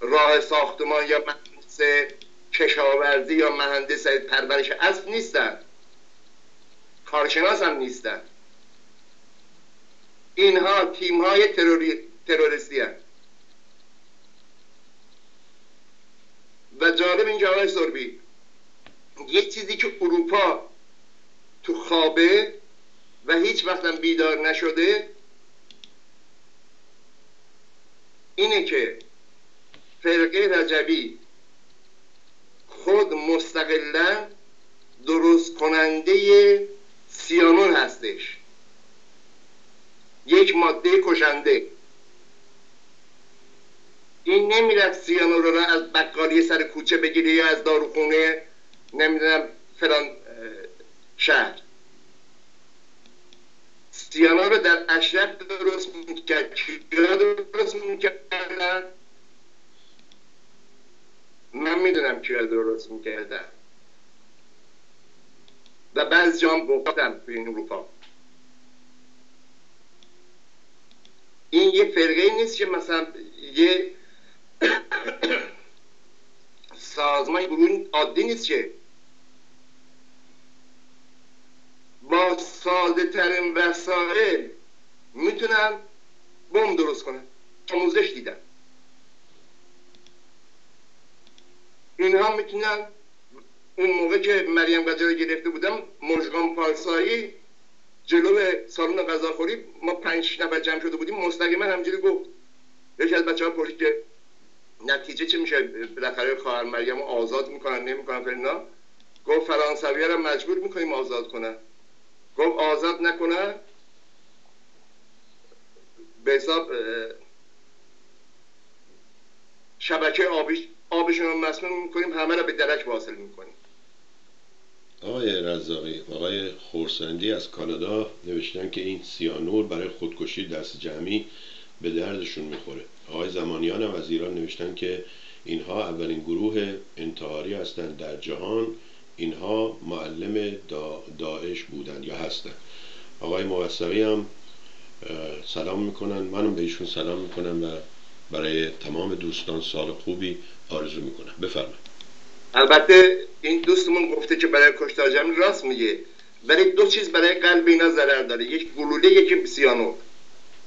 راه ساختمان یا مهندس کشاورزی یا مهندس پرورش اسب نیستن. کارشناس هم نیستن. اینها تیم های تروری... تروریستی هستند و جالب اینجا آقای سربی یک چیزی که اروپا تو خوابه و هیچ وقتم بیدار نشده اینه که فرقه رجبی خود مستقلا درست کننده سیانون هستش. یک ماده کشنده. این نمی‌رفت سیانو رو از بقالی سر کوچه بگیره یا از داروخونه نمی‌دونم فلان شهر. سیانا رو در اشرف درست می‌کرد. کیا درست می‌کردن؟ من می‌دونم کیا درست می‌کردن. و بعض جام گفتم توی این اروپا. این یه فرقه نیست که مثلا یه سازمان گروه عادی نیست که با ساده ترین وسایل می‌تونن بم درست کنن. آموزش دیدن. اینها می‌تونن اون موقع که مریم قجر گرفته بودم مژگان پارسایی جلو سالن غذاخوری ما پنج نفر جمع شده بودیم. مستقیما همجوری گفت. یکی از بچه ها پرسید که نتیجه چه میشه؟ بالاخره خواهر مریم آزاد می‌کنن نمی‌کنن فلنا گفت فرانسوی رو مجبور می‌کنیم آزاد کنن. گفت آزاد نکنن؟ به حساب شبکه آبیش آبشون رو مسموم می‌کنیم همه رو به درک واصل می‌کنیم. آقای رزاقی آقای خورسندی از کانادا نوشتن که این سیانور برای خودکشی دست جمعی به دردشون می‌خوره. آقای زمانیان هم از ایران نوشتن که اینها اولین گروه انتحاری هستند در جهان. اینها معلم دا داعش بودند یا هستند. آقای موسقی هم سلام می‌کنن. منم به ایشون سلام می‌کنم و برای تمام دوستان سال خوبی آرزو می‌کنم. بفرمایید. البته این دوستمون گفته که برای کشتار جمعی راست میگه. برای دو چیز برای قلب اینا ضرر داره. یک گلوله یکی سیانو.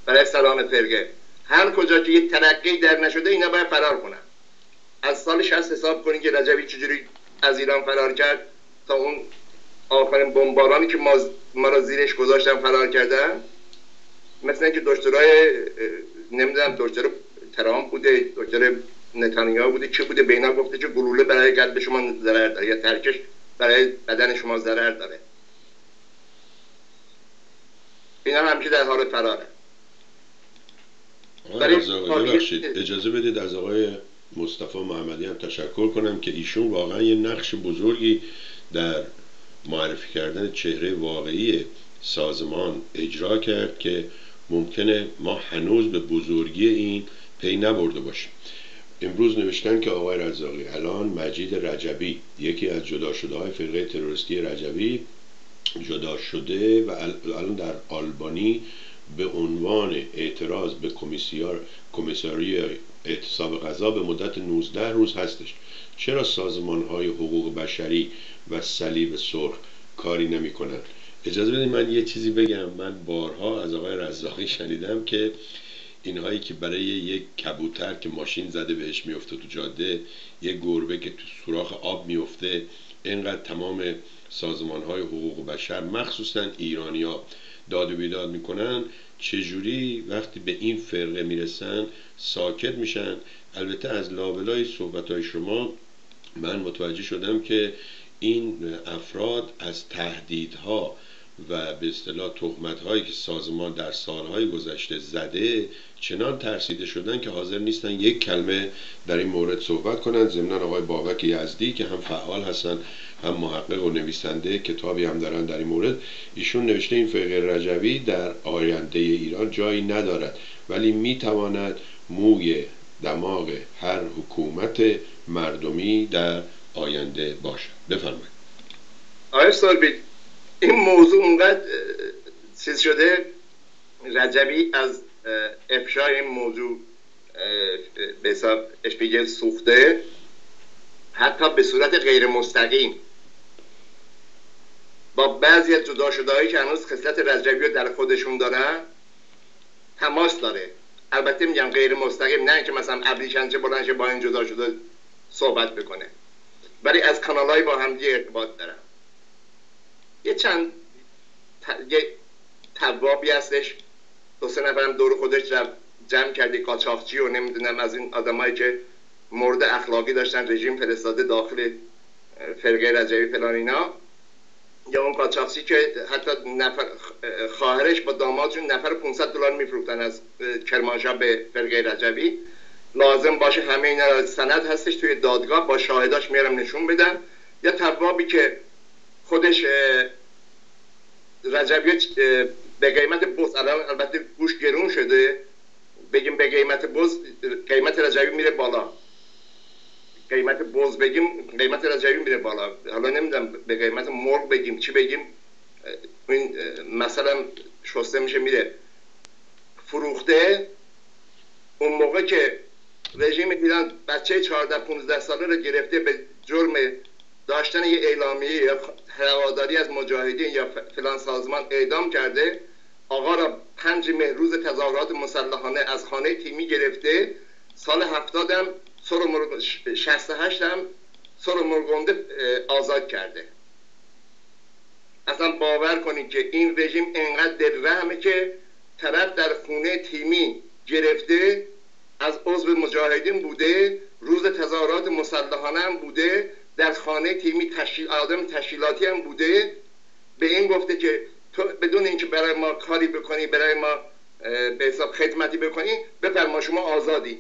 برای سلام فرگه هر کجا که یه ترقی در نشده اینا باید فرار کنن. از سال 60 حساب کنید که رجبی چجوری از ایران فرار کرد تا اون آخرین بمبارانی که ما, ما را زیرش گذاشتن فرار کردن؟ مثل اینکه دکترای نمی‌دونم دکتر ترامپ بوده دکتر نتانیاهو بوده چه بوده بینا گفته که گلوله برای قلب شما ضرر داره یا ترکش برای بدن شما ضرر داره. اینا همیشه در حال فراره. ببخشید. اجازه بدید از آقای مصطفی محمدی هم تشکر کنم که ایشون واقعا یه نقش بزرگی در معرفی کردن چهره واقعی سازمان اجرا کرد که ممکنه ما هنوز به بزرگی این پی نبرده باشیم. امروز نوشتن که آقای رزاقی الان مجید رجبی یکی از جدا شده های فرقه تروریستی رجبی جدا شده و الان در آلبانی به عنوان اعتراض به کمیسیار کمیساری اعتصاب غذا به مدت 19 روز هستش. چرا سازمان های حقوق بشری و صلیب سرخ کاری نمی کنند اجازه بدید من یه چیزی بگم. من بارها از آقای رزاقی شنیدم که اینهایی که برای یک کبوتر که ماشین زده بهش میفته تو جاده یک گربه که تو سوراخ آب میفته اینقدر تمام سازمان های حقوق بشر مخصوصا ایرانیا داد و بیداد می‌کنن چجوری وقتی به این فرقه می‌رسن ساکت میشن؟ البته از لابلای صحبت های شما من متوجه شدم که این افراد از تهدیدها و به اصطلاح تهمت هایی که سازمان در سالهای گذشته زده چنان ترسیده شدن که حاضر نیستن یک کلمه در این مورد صحبت کنند ضمن آقای بابک یزدی که هم فعال هستن هم محقق و نویسنده کتابی هم دارن در این مورد. ایشون نوشته این فقه رجوی در آینده ایران جایی ندارد ولی می‌تواند موی دماغ هر حکومت مردمی در آینده باشد. بفرمایید. آقای این موضوع اونقدر چیز شده رجبی از افشای این موضوع به حساب اشپیگل سوخته حتی به صورت غیر مستقیم. با بعضی از جدا شده هایی که هنوز خصلت رجبی رو در خودشون دارن تماس داره. البته میگم غیر مستقیم نه که مثلا ابریشنچه بلنشه با این جدا شده صحبت بکنه. ولی از کانال با همدیگه ارتباط دارن. یه چند یه توابی هستش. دو سه نفرم دور خودش جمع کردی کاچاخچی و نمی‌دونم از این آدمایی که مورد اخلاقی داشتن رژیم فرستاده داخل فرقه رجبی فلان اینا. یا اون قاچاقچی که حتی نفر خواهرش با دامادشون نفر 500 دلار میفروختن از کرمانشاه به فرقه رجبی. لازم باشه همه اینا سند هستش توی دادگاه با شاهداش میارم نشون بدن یا توابی که خودش رجبی به قیمت بوز الان البته گوش گرون شده. بگیم به قیمت بوز قیمت رجبی میره بالا. قیمت بوز بگیم قیمت رجبی میره بالا. حالا نمی‌دونم به قیمت مرغ بگیم چی بگیم؟ این مثلا شسته میشه میره. فروخته اون موقع که رژیم ایران بچه 14 15 ساله رو گرفته به جرم داشتن یه اعلامیه یا هواداری از مجاهدین یا فلان سازمان اعدام کرده آقا را پنج مهر روز تظاهرات مسلحانه از خانه تیمی گرفته سال هفتادم سر مرگ... 68 هم سر مرگونده آزاد کرده. اصلا باور کنید که این رژیم انقدر درهمه که طرف در خونه تیمی گرفته از عضو مجاهدین بوده روز تظاهرات مسلحانه هم بوده در خانه تیمی تشکیل آدم تشکیلاتی هم بوده به این گفته که تو بدون اینکه برای ما کاری بکنی برای ما به حساب خدمتی بکنی بفرما شما آزادی.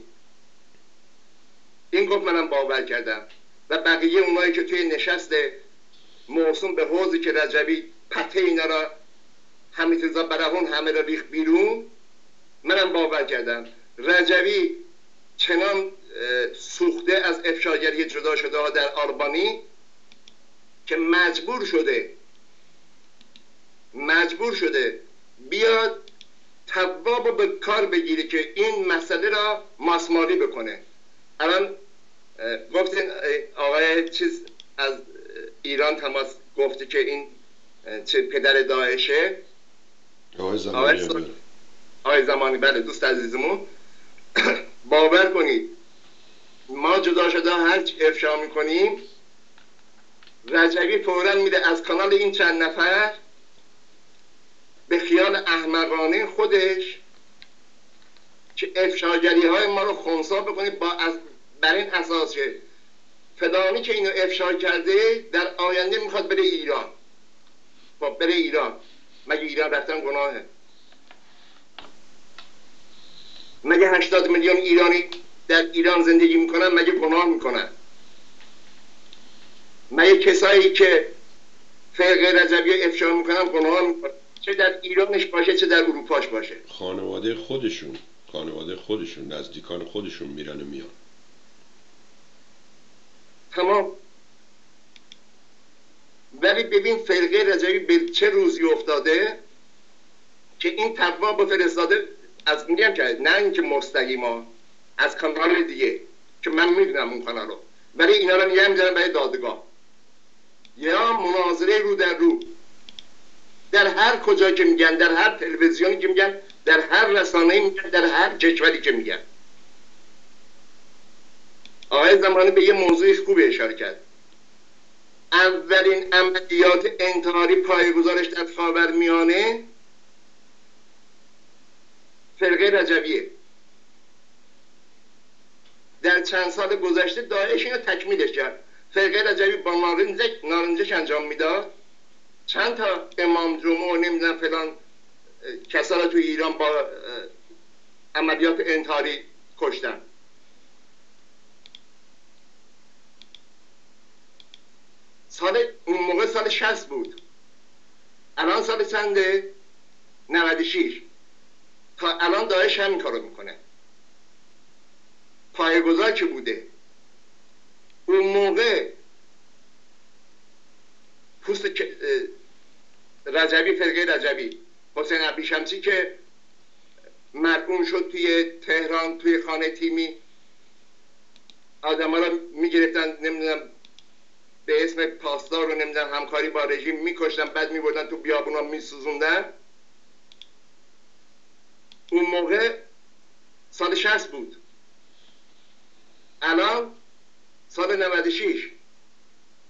این گفت منم باور کردم. و بقیه اونایی که توی نشست موسوم به حوزی که رجبی پته اینا را حمید برهون همه را ریخ بیرون منم باور کردم. رجوی چنان سوخته از افشاگری جدا شده در آلبانی که مجبور شده مجبور شده بیاد تواب به کار بگیره که این مسئله را ماسمالی بکنه. الان گفتین آقای چیز از ایران تماس گفته که این چه پدر داعشه؟ آقای زمانی آقای زمانی بله دوست عزیزمون. باور کنید ما جدا شده هر افشا می‌کنیم رجبی فورا میده از کانال این چند نفر به خیال احمقانه خودش که افشاگری های ما رو خونسا بکنید با از بر این اساس که فدانی که اینو افشا کرده در آینده می‌خواد بره ایران. با خب، بره ایران. مگه ایران رفتن گناهه؟ مگه هشتاد میلیون ایرانی در ایران زندگی می‌کنن مگه گناه می‌کنن؟ مگه کسایی که فرقه رجبی افشا می‌کنن گناه می‌کنن؟ چه در ایرانش باشه چه در اروپاش باشه. خانواده خودشون خانواده خودشون نزدیکان خودشون میرن و میان. تمام. ولی ببین فرقه رجبی به چه روزی افتاده که این تقوا با فرستاده از میگم که نه اینکه مستقیما از کانال دیگه که من می‌دونم اون کانال رو. ولی اینا رو میگم می‌ذارم برای دادگاه. یا مناظره رو در رو. در هر کجا که میگن در هر تلویزیونی که میگن در هر رسانه میگن در هر کشوری که میگن. آقای زمانی به یه موضوع خوب اشاره کرد. اولین عملیات انتحاری پایگذارش در خاور میانه فرقه رجویه در چند سال گذشته داعش اینو تکمیلش کرد. فرقه رجوی با نارنجک, نارنجک انجام می‌داد. چند تا امام جمعه و نمی‌دونم فلان کسا را توی ایران با عملیات انتحاری کشتن. سال اون موقع سال 60 بود. الان سال چنده؟ 96 تا الان داعش همین کارو می‌کنه. پایگذار که بوده. اون موقع پوست رجبی فرقه رجبی حسین عبی شمسی که مرگون شد توی تهران توی خانه تیمی آدم ها رو می‌گرفتن نمی‌دونم به اسم پاسدار رو نمی‌دونم همکاری با رژیم میکشتن بعد میبردن تو بیابونا میسوزوندن. اون موقع سال 60 بود. الان سال 96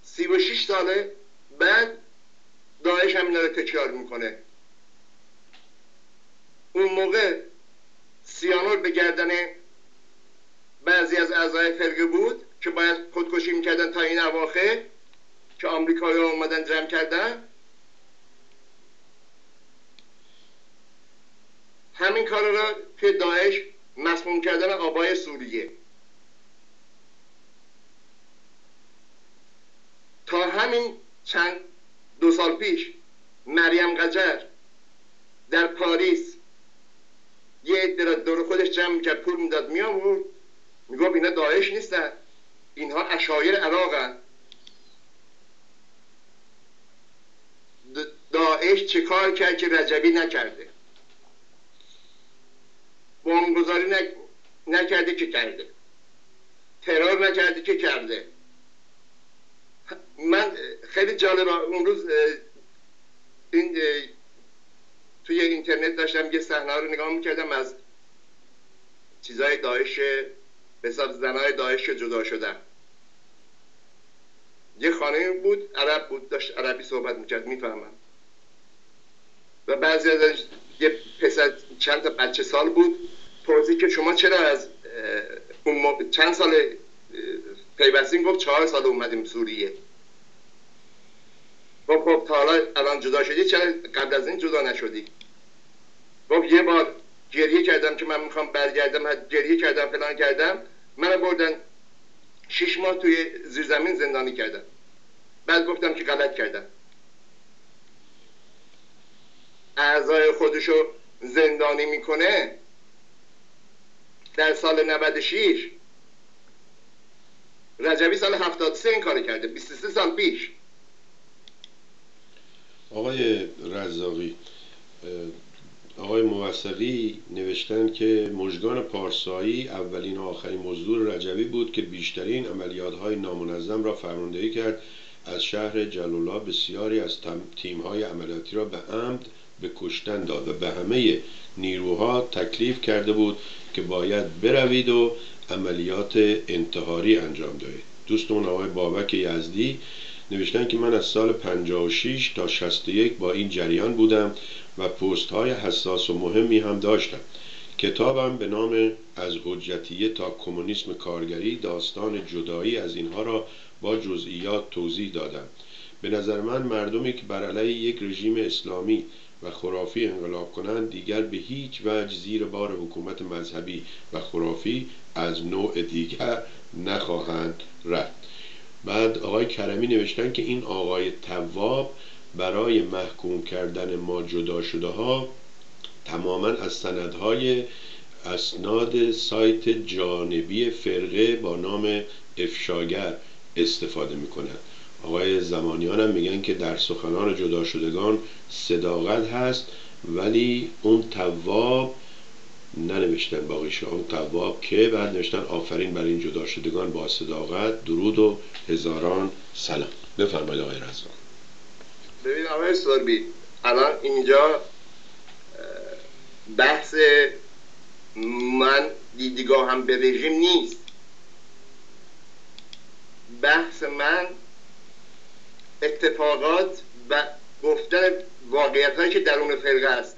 36 ساله بعد داعش هم رو تکرار می‌کنه. اون موقع سیانور به گردن بعضی از اعضای فرقه بود که باید خودکشی می‌کردن تا این اواخر که آمریکایی اومدن جمع کردن. همین کار را که داعش مسموم کردن آبای سوریه. تا همین چند دو سال پیش مریم قجر در پاریس یه عده دور خودش جمع می‌کرد پول می‌داد میآورد. می‌گفت اینا داعش نیستن اینها اشایر عراقن. داعش چه کار کرد که رجبی نکرده؟ بمبگذاری نکرده که کرده. ترور نکرده که کرده. من خیلی جالب اون روز این توی اینترنت داشتم یه صحنه رو نگاه می‌کردم از چیزای داعش حساب زنای داعش جدا شدن. یه خانه بود عرب بود داشت عربی صحبت می‌کرد می‌فهمم. و بعضی از یه پسر چند تا بچه سال بود پرسید که شما چرا از اون چند سال پیوستین گفت چهار سال اومدیم سوریه. گفت خب حالا الان جدا شدی؟ چرا قبل از این جدا نشدی؟ گفت یه بار گریه کردم که من می‌خوام برگردم گریه کردم فلان کردم. من بردن شش ماه توی زیرزمین زندانی کردم بعد گفتم که غلط کردم. اعضای خودشو زندانی می‌کنه در سال 96 رجبی سال 73 این کار کرده. 23 سال پیش. آقای رزاقی آقای موسقی نوشتن که مجگان پارسایی اولین و آخرین مزدور رجبی بود که بیشترین عملیات های نامنظم را فرماندهی کرد. از شهر جلولا بسیاری از تیمهای عملیاتی را به عمد به کشتن داد و به همه نیروها تکلیف کرده بود که باید بروید و عملیات انتحاری انجام دهید دوستمون آقای بابک یزدی نوشتن که من از سال 56 تا 61 با این جریان بودم و پست های حساس و مهمی هم داشتم. کتابم به نام از حجتیه تا کمونیسم کارگری داستان جدایی از اینها را با جزئیات توضیح دادم. به نظر من مردمی که بر علیه یک رژیم اسلامی و خرافی انقلاب کنند دیگر به هیچ وجه زیر بار حکومت مذهبی و خرافی از نوع دیگر نخواهند رفت. بعد آقای کرمی نوشتن که این آقای تواب برای محکوم کردن ما جدا شده ها تماما از سندهای اسناد سایت جانبی فرقه با نام افشاگر استفاده می‌کنند. آقای زمانیان هم میگن که در سخنان جدا شدگان صداقت هست ولی اون تواب ننوشتن باقی اون تواب که بعد نوشتن آفرین برای این جدا شدگان با صداقت درود و هزاران سلام. بفرمایید آقای رزان ببین آقای سربی الان اینجا بحث من دیدگاه هم به رژیم نیست. بحث من اتفاقات و گفتن واقعیت که درون فرقه هست.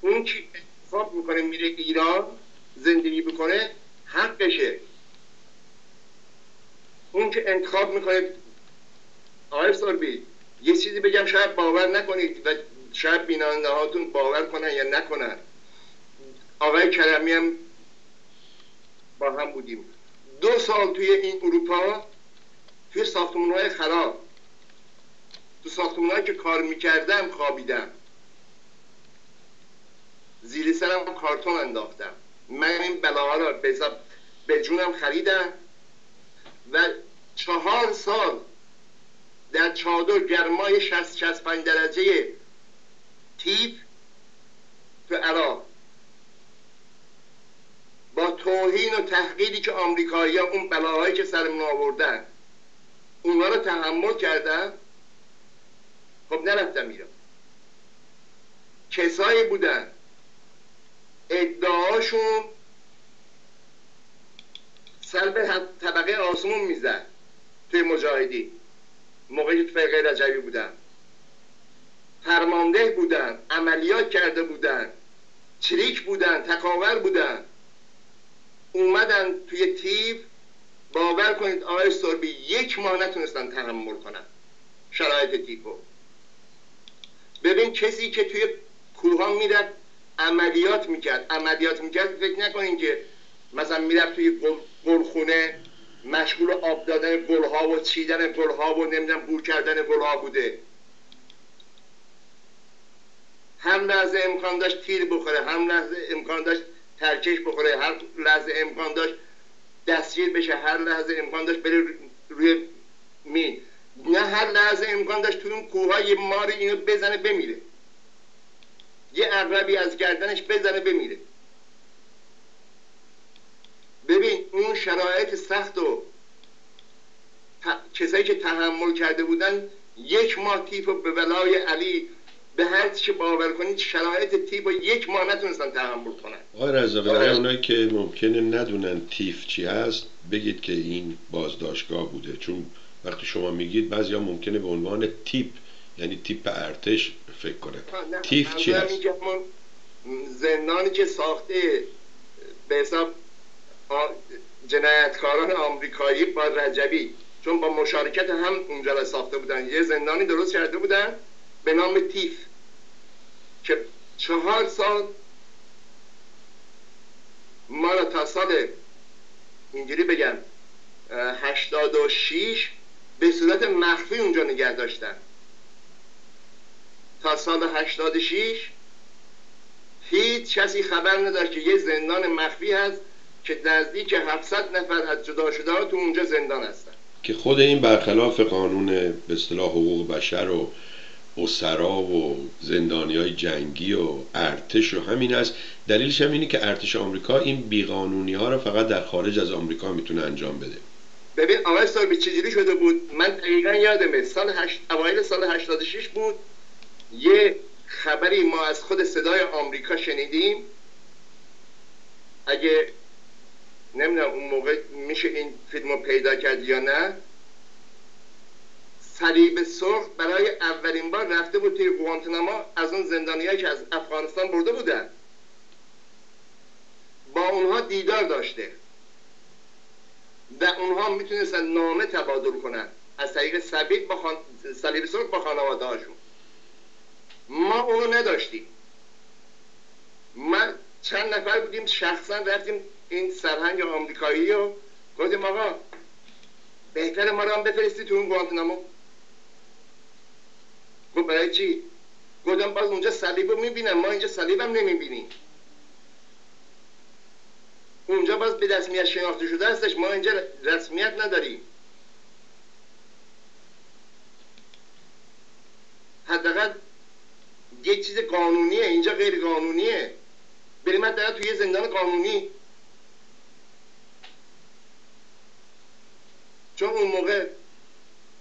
اون که انتخاب می‌کنه میره ایران زندگی بکنه حقشه. اون که انتخاب می‌کنه آقای سربی یه چیزی بگم شاید باور نکنید و شاید بینانده هاتون باور کنن یا نکنن. آقای کرمی هم با هم بودیم. دو سال توی این اروپا توی ساختمون های خراب. تو ساختمون که کار می‌کردم خوابیدم. زیر سرم کارتون انداختم. من این بلاها را به جونم خریدم و چهار سال در چادر گرمای 60 65 درجه تیپ تو عراق. با توهین و تحقیری که آمریکایی اون بلاهایی که سرمون آوردن. اونا رو تحمل کردم خب نرفتم میرم کسایی بودن. ادعاشون سر به طبقه آسمون می‌زد. توی مجاهدی موقعی که فرقه رجبی بودن. فرمانده بودن. عملیات کرده بودن. چریک بودن. تکاور بودن. اومدن توی تیب باور کنید آقای سربی یک ماه نتونستن تحمل کنن. شرایط تیپو. ببین کسی که توی کوه می‌رفت عملیات می‌کرد. عملیات می‌کرد فکر نکنین که مثلا می‌رفت توی گلخونه مشغول آب دادن گلها و چیدن گلها و نمی‌دونم بور کردن گلها بوده. هم لحظه امکان داشت تیر بخوره هم لحظه امکان داشت ترکش بخوره هر لحظه امکان داشت دستگیر بشه. هر لحظه امکان داشت بره روی مین نه هر لحظه امکان داشت تو اون کوه یه مار اینو بزنه بمیره. یه عقربی از گردنش بزنه بمیره. ببین اون شرایط سخت و کسایی که تحمل کرده بودن یک ماه تیپ به ولای علی به هر چی باور کنید شرایط تیپ و یک ماه نتونستن تحمل کنن. آقای رزاقی برای اونایی که ممکنه ندونن تیف چی هست بگید که این بازداشتگاه بوده. چون وقتی شما میگید بعضی ها ممکنه به عنوان تیپ یعنی تیپ ارتش فکر کنه تیف چی هست؟ زندانی که ساخته به حساب جنایتکاران آمریکایی با رجبی. چون با مشارکت هم اونجا ساخته بودن. یه زندانی درست کرده بودن. به نام تیف که چهار سال ما را تا سال اینجوری بگم هشتاد و شیش به صورت مخفی اونجا نگه داشتن. تا سال هشتاد شیش هیچ کسی خبر نداشت که یه زندان مخفی هست که نزدیک 700 نفر از جدا شده تو اونجا زندان هستن. که خود این برخلاف قانون به اصطلاح حقوق بشر و اسرا و زندانی های جنگی و ارتش و همین است. دلیلش هم اینه که ارتش آمریکا این بیقانونی ها رو فقط در خارج از آمریکا می‌تونه انجام بده. ببین آقای ساربی چجوری شده بود؟ من دقیقا یادمه سال هشت... اوایل سال 86 بود. یه خبری ما از خود صدای آمریکا شنیدیم. اگه نمی‌دونم اون موقع میشه این فیلم رو پیدا کرد یا نه صلیب سرخ برای اولین بار رفته بود توی گوانتناما از اون زندانیایی که از افغانستان برده بودن. با اونها دیدار داشته. و اونها می‌تونستن نامه تبادل کنن. از طریق سبیل با خان... صلیب سرخ با خانواده هاشون. ما اونو نداشتیم. ما چند نفر بودیم شخصا رفتیم این سرهنگ آمریکایی رو. گفتیم آقا بهتر ما رو هم بفرستی تو اون گوانتنامو. گفت برای چی؟ گفتم باز اونجا صلیب رو می‌بینم ما اینجا صلیب هم نمی‌بینیم. اونجا باز به رسمیت شناخته شده هستش ما اینجا رسمیت نداریم. حداقل یک چیز قانونیه اینجا غیر قانونیه. بریم حداقل توی زندان قانونی. چون اون موقع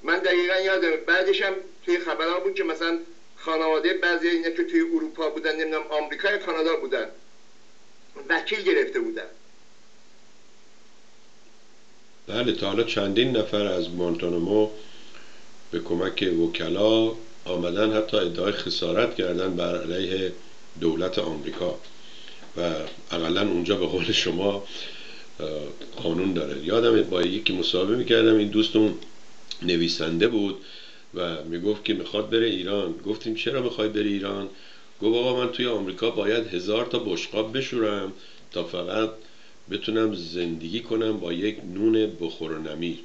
من دقیقا یادم بعدش هم توی خبرها بود که مثلا خانواده بعضی اینا که توی اروپا بودن نمی‌دونم آمریکا یا کانادا بودن وکیل گرفته بودن. بله تا حالا چندین نفر از مانتانامو به کمک وکلا آمدن حتی ادعای خسارت کردن بر علیه دولت آمریکا. و اقلا اونجا به قول شما قانون داره. یادم با یکی مصاحبه می‌کردم این دوستمون نویسنده بود. و می‌گفت که می‌خواد بره ایران. گفتیم چرا می‌خوای بری ایران؟ گفت آقا من توی آمریکا باید هزار تا بشقاب بشورم تا فقط بتونم زندگی کنم با یک نون بخور و نمیر.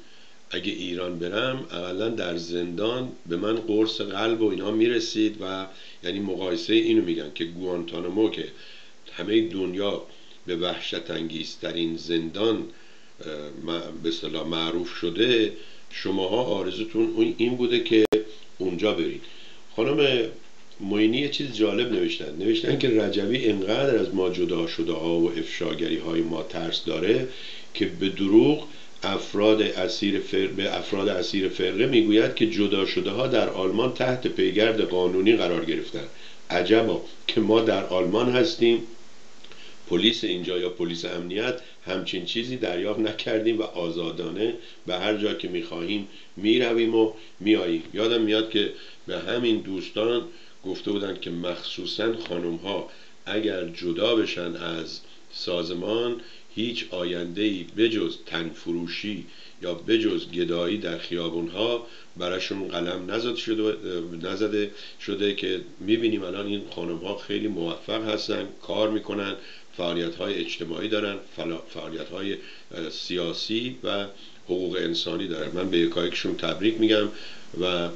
اگه ایران برم اقلا در زندان به من قرص قلب و اینا می‌رسید و یعنی مقایسه اینو میگن که گوانتانامو که همه دنیا به وحشت انگیزترین زندان به معروف شده شماها آرزوتون این بوده که اونجا برید. خانم موینی یه چیز جالب نوشتن. نوشتن که رجوی انقدر از ما جدا شده ها و افشاگری های ما ترس داره که به دروغ افراد اسیر فر... به افراد اسیر فرقه می‌گوید که جدا شده ها در آلمان تحت پیگرد قانونی قرار گرفتن. عجبا که ما در آلمان هستیم. پلیس اینجا یا پلیس امنیت همچین چیزی دریافت نکردیم و آزادانه به هر جا که می‌خواهیم می‌رویم و میاییم یادم میاد که به همین دوستان گفته بودن که مخصوصا خانم ها اگر جدا بشن از سازمان هیچ آینده ای بجز تنفروشی یا بجز گدایی در خیابون ها براشون قلم نزد شده نزده شده که می‌بینیم الان این خانم ها خیلی موفق هستن کار می‌کنن فعالیت های اجتماعی دارن فعالیت های سیاسی و حقوق انسانی دارن. من به یکایکشون تبریک میگم و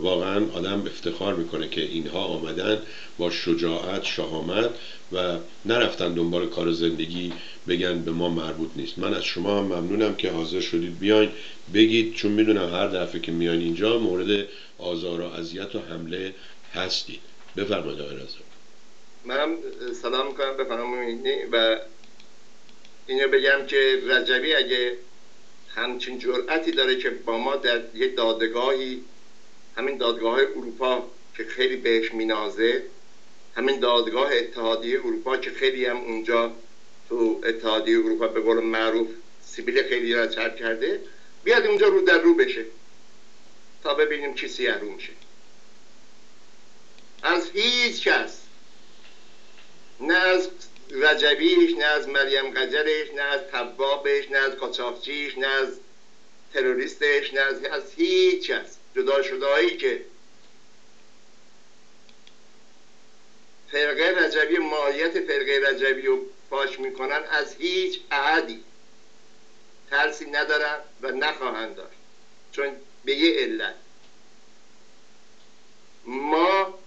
واقعا آدم افتخار می‌کنه که اینها آمدن با شجاعت شهامت و نرفتن دنبال کار زندگی بگن به ما مربوط نیست. من از شما هم ممنونم که حاضر شدید بیاین. بگید چون می‌دونم هر دفعه که میان اینجا مورد آزار و اذیت و حمله هستید. بفرمایید آقای منم سلام می‌کنم بفرمایید و اینو بگم که رجبی اگه همچین جرأتی داره که با ما در یک دادگاهی همین دادگاه اروپا که خیلی بهش مینازه همین دادگاه اتحادیه اروپا که خیلی هم اونجا تو اتحادیه اروپا به قول معروف سیبیل خیلی را چرب کرده بیاد اونجا رو در رو بشه تا ببینیم کی سیه رو میشه. از هیچ کس نه از رجبیش نه از مریم قجرش نه از تبابش نه از قاچاقچیش نه از تروریستش نه از, از هیچ کس. جدا شده که فرقه رجبی ماهیت فرقه رجبی رو پاش می‌کنن از هیچ عهدی ترسی ندارن و نخواهند داشت. چون به یه علت. ما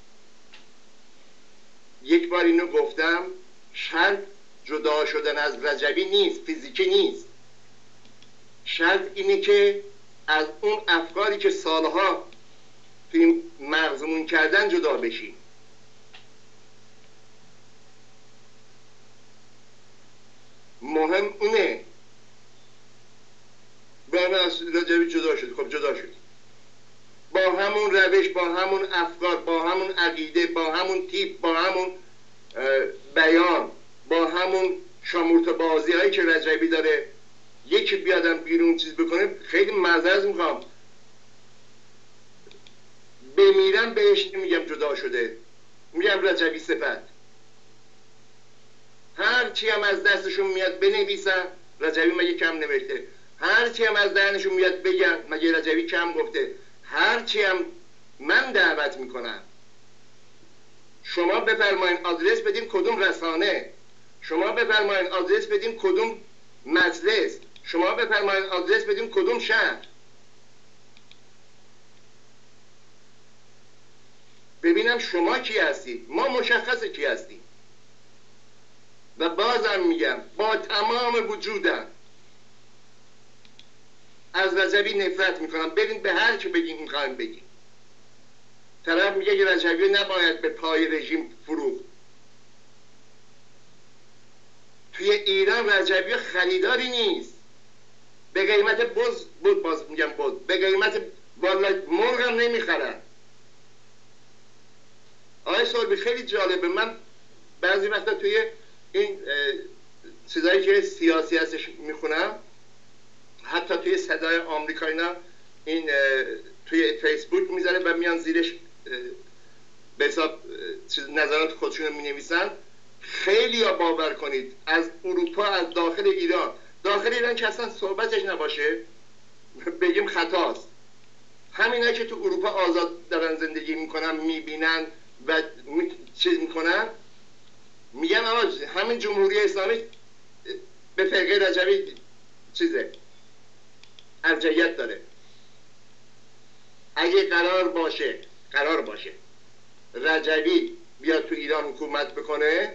یک بار اینو گفتم شرط جدا شدن از رجبی نیست فیزیکی نیست. شرط اینه که از اون افکاری که سالها توی مغزمون کردن جدا بشیم. مهم اونه. بعد از رجبی جدا شد. خب جدا شد. با همون روش با همون افکار با همون عقیده با همون تیپ با همون بیان با همون شامورت بازی هایی که رجبی داره یکی بیادم بیرون چیز بکنه خیلی مزرز می‌خوام. بمیرم بهش نمیگم جدا شده. میگم رجبی صفت هر چی هم از دستشون میاد بنویسن رجبی مگه کم نوشته. هر چی هم از دهنشون میاد بگن مگه رجبی کم گفته. هر چی هم من دعوت می‌کنم. شما بفرمایید آدرس بدین کدوم رسانه. شما بفرمایید آدرس بدین کدوم مجلس. شما بفرمایید آدرس بدین کدوم شهر. ببینم شما کی هستید ما مشخص کی هستیم؟ و بازم میگم با تمام وجودم. از رجبی نفرت می‌کنم. برین به هر که بگین می‌خوایم بگیم طرف میگه که رجبی نباید به پای رژیم فروخت توی ایران رجبی خریداری نیست. به قیمت بز بود باز میگم بز به قیمت والا مرغ هم نمی‌خرن. آقای سوربی خیلی جالبه. من بعضی وقتا توی این چیزایی که سیاسی هستش می‌خونم حتی توی صدای آمریکا اینا این توی فیسبوک می‌ذاره و میان زیرش به حساب نظرات خودشون رو می خیلی ها باور کنید از اروپا از داخل ایران. داخل ایران که اصلا صحبتش نباشه بگیم خطاست. همینا که تو اروپا آزاد دارن زندگی می‌کنن می‌بینن و می... چیز می‌کنن. میگن آقا همین جمهوری اسلامی به فرقه رجبی چیزه. ارجعیت داره. اگه قرار باشه قرار باشه. رجبی بیاد تو ایران حکومت بکنه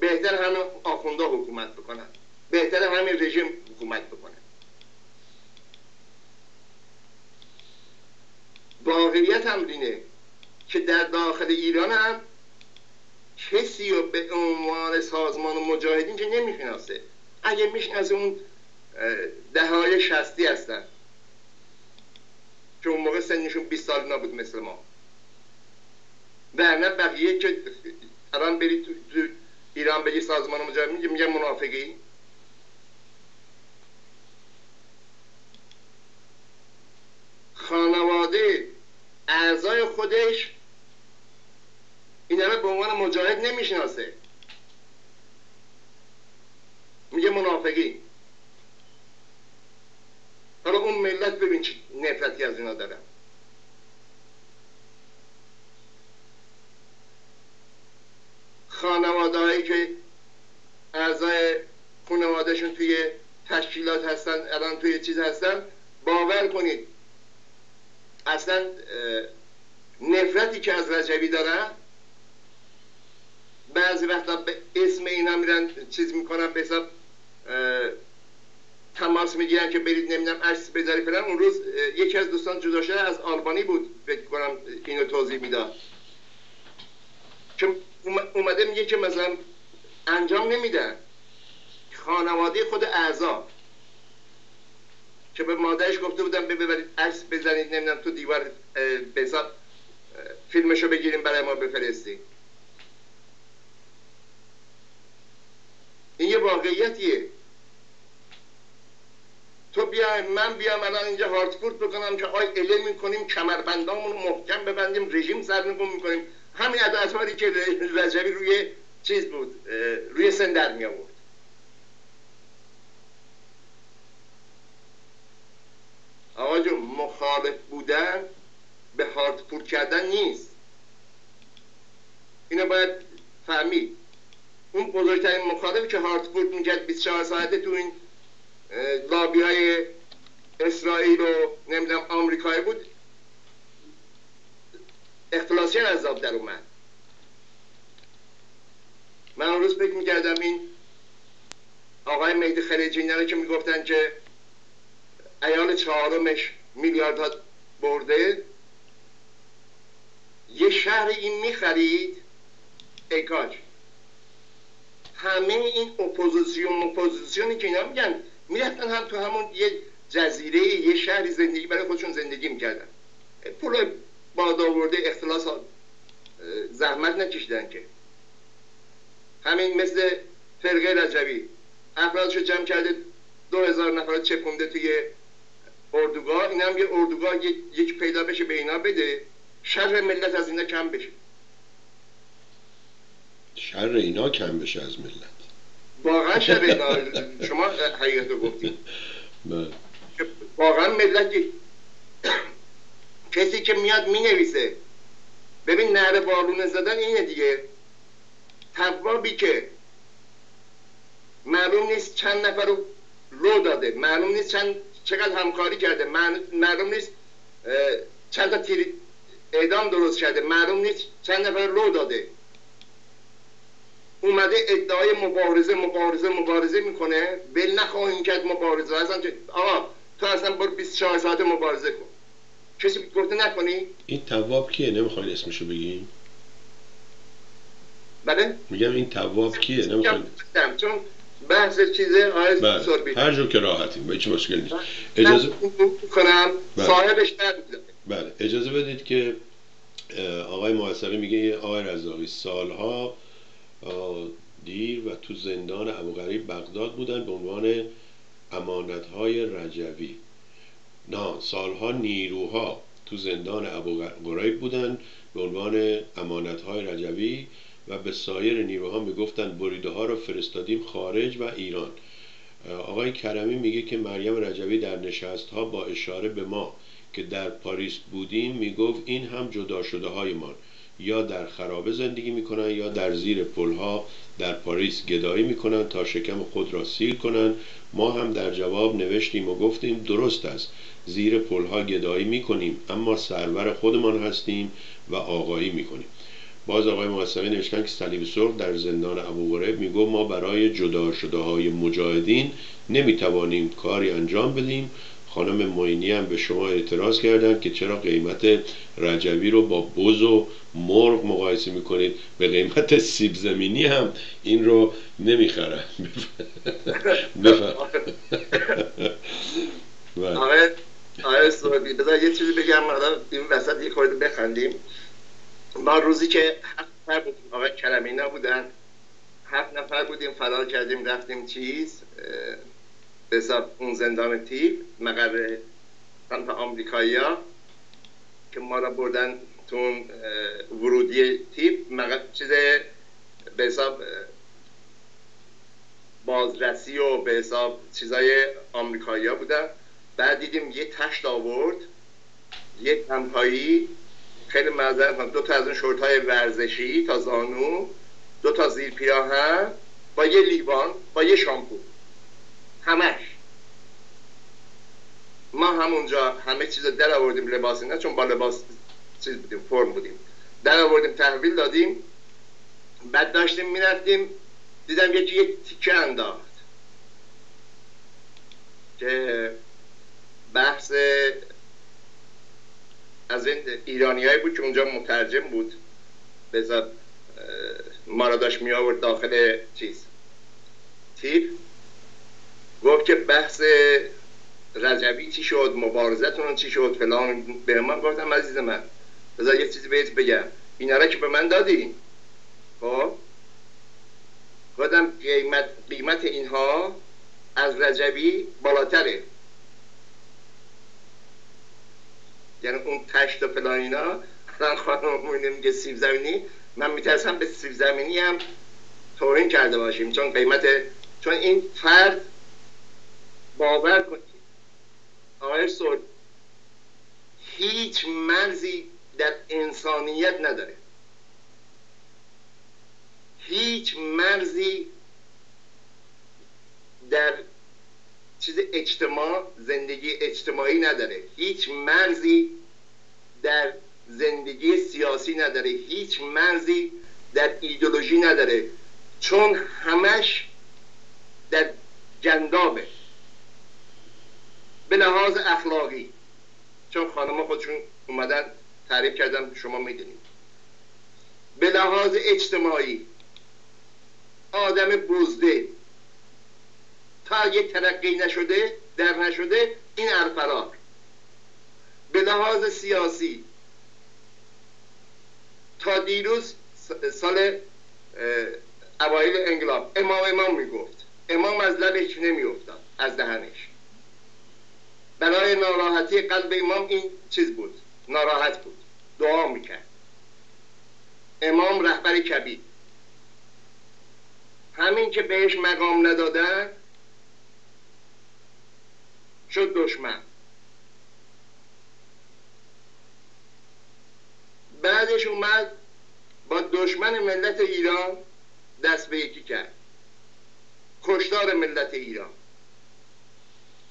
بهتر همه آخونده حکومت بکنن. بهتر همین رژیم حکومت بکنه. واقعیت هم اینه که در داخل ایران هم کسی رو به عنوان سازمان مجاهدین که نمی‌شناسه. اگه می‌شناسه اون دههای شستی هستن. که اون موقع سنشون 20 سال نبود مثل ما. نه بقیه که الان برید تو, ایران بگی سازمان مجاهد میگه میگه منافقی. خانواده اعضای خودش این همه به عنوان مجاهد نمی‌شناسه. میگه منافقی. حالا اون ملت ببین چه نفرتی از اینا دارن. خانواده هایی که اعضای خانوادهشون توی تشکیلات هستن الان توی چیز هستن باور کنید. اصلا نفرتی که از رجبی دارن بعضی وقتا به اسم اینا میرن چیز می‌کنن به حساب تماس می‌گیرن که برید نمی‌دونم عکس بذاری فلان. اون روز یکی از دوستان جدا شده از آلبانی بود. فکر کنم اینو توضیح می‌داد. که اومده میگه که مثلا انجام نمیدن خانواده خود اعضا. که به مادرش گفته بودن ببرید عکس بزنید نمی‌دونم تو دیوار حساب فیلمشو بگیریم برای ما بفرستیم این یه واقعیتیه. تو بیا من بیام الان اینجا هارتفورد بکنم که آی اله می‌کنیم کمربندامون محکم ببندیم رژیم سرنگون می‌کنیم. همین ادعاتی که رجبی روی چیز بود روی سن در می آورد آقا جون مخالف بودن به هارتفور کردن نیست. اینو باید فهمید. اون بزرگترین مخالفی که هارتفورد می‌کرد 24 ساعته تو این لابی های اسرائیل و نمی‌دونم آمریکایی بود. اختلاسی عذاب در اومد. من روز فکر می‌کردم این آقای مهدی خلیجی رو که می‌گفتن که ایال چهارمش میلیاردها برده یه شهر این می‌خرید؟ ایکاج همه این اپوزیسیون اپوزیسیونی که اینا میگن می‌رفتن هم تو همون یه جزیره یه شهری زندگی برای خودشون زندگی می‌کردن. پول باد آورده اختلاس زحمت نکشیدن که. همین مثل فرقه رجبی. افرادشو جمع کرده دو هزار نفر چپونده توی اردوگاه. این هم یه اردوگاه یک پیدا بشه به اینا بده. شر ملت از اینا کم بشه. شر اینا کم بشه از ملت. واقعا اینا شما حقیقت رو گفتید. بله. واقعا ملت کسی که میاد می نویسه ببین نهر بارون زدن اینه دیگه. توابی که معلوم نیست چند نفر رو رو داده. معلوم نیست چند چقدر همکاری کرده. معلوم نیست چند تا تیر اعدام درست کرده. معلوم نیست چند نفر رو داده. اومده ادعای مبارزه مبارزه مبارزه می‌کنه. ول نخواهیم کرد مبارزه. اصلا آقا تو اصلا بر 24 ساعت مبارزه کن. کسی گفته نکنی؟ این تواب کیه؟ نمی‌خواین اسمشو بگیم بله؟ میگم این تواب کیه؟ نمی‌خواین چون بحث چیزه آیز بله. هر جو که راحتیم به هیچ مشکل نیست. اجازه کنم بله. صاحبش بله. اجازه بدید که آقای محسقی میگه آقای رزاقی سالها دیر و تو زندان ابوغریب بغداد بودن به عنوان امانت های رجوی. نه سالها نیروها تو زندان ابوغریب بودن به عنوان امانت های رجوی و به سایر نیروها می‌گفتن بریده ها رو فرستادیم خارج و ایران. آقای کرمی میگه که مریم رجوی در نشست ها با اشاره به ما که در پاریس بودیم می‌گفت این هم جدا شده های ما یا در خرابه زندگی می‌کنن یا در زیر پلها در پاریس گدایی می‌کنن تا شکم خود را سیر کنند ما هم در جواب نوشتیم و گفتیم درست است زیر پلها گدایی می‌کنیم اما سرور خودمان هستیم و آقایی می‌کنیم. باز آقای محسقی نوشتن که صلیب سرخ در زندان ابو غریب میگو ما برای جدا شده های مجاهدین نمی‌توانیم کاری انجام بدیم. خانم معینی هم به شما اعتراض کردن که چرا قیمت رجبی رو با بز و مرغ مقایسه می‌کنید. به قیمت سیب زمینی هم این رو نمی‌خرن. آقای آقای بذار یه چیزی بگم. این وسط یه خورده بخندیم. ما روزی که هفت نفر بودیم. آقای کلمی نبودن هفت نفر بودیم. فرار کردیم. رفتیم چیز؟ حساب اون زندان تیپ مقر سمت آمریکایی ها که ما را بردن تو ورودی تیپ مقر چیز به حساب بازرسی و به حساب چیزای آمریکایی ها بودن بعد دیدیم یه تشت آورد یه تنهایی خیلی معذرت دو تا از اون شورت های ورزشی تا زانو دو تا زیر پیراهن با یه لیوان با یه شامپو همش ما همونجا همه چیز در آوردیم لباس نه چون با لباس چیز بودیم فرم بودیم. در آوردیم تحویل دادیم. بعد داشتیم می‌رفتیم دیدم یکی یک تیکه انداخت. که بحث از این ایرانیایی بود که اونجا مترجم بود. بذار ما را داشت می آورد داخل چیز تیپ گفت که بحث رجبی چی شد مبارزتون چی شد فلان. به من گفتم عزیز من بذار یه چیزی بهت بگم. اینا را که به من دادی. خب؟ گفتم قیمت, قیمت اینها از رجبی بالاتره. یعنی اون تشت و فلان اینا الان خانم میگه سیب زمینی. من میترسم به سیب زمینی هم توهین کرده باشیم. چون قیمت چون این فرد باور کنید. آقای سود هیچ مرزی در انسانیت نداره. هیچ مرزی در چیز اجتماع زندگی اجتماعی نداره. هیچ مرزی در زندگی سیاسی نداره. هیچ مرزی در ایدولوژی نداره. چون همش در گندابه به لحاظ اخلاقی. چون خانم خودشون اومدن تعریف کردن شما می‌دونید. به لحاظ اجتماعی آدم بزده. تا یک ترقی نشده در نشده این ارفرار. به لحاظ سیاسی تا دیروز سال اوایل انقلاب امام امام می‌گفت. امام از لبش نمیافتاد از دهنش. برای ناراحتی قلب امام این چیز بود. ناراحت بود. دعا می‌کرد. امام رهبر کبیر. همین که بهش مقام ندادن شد دشمن. بعدش اومد با دشمن ملت ایران دست به یکی کرد. کشتار ملت ایران.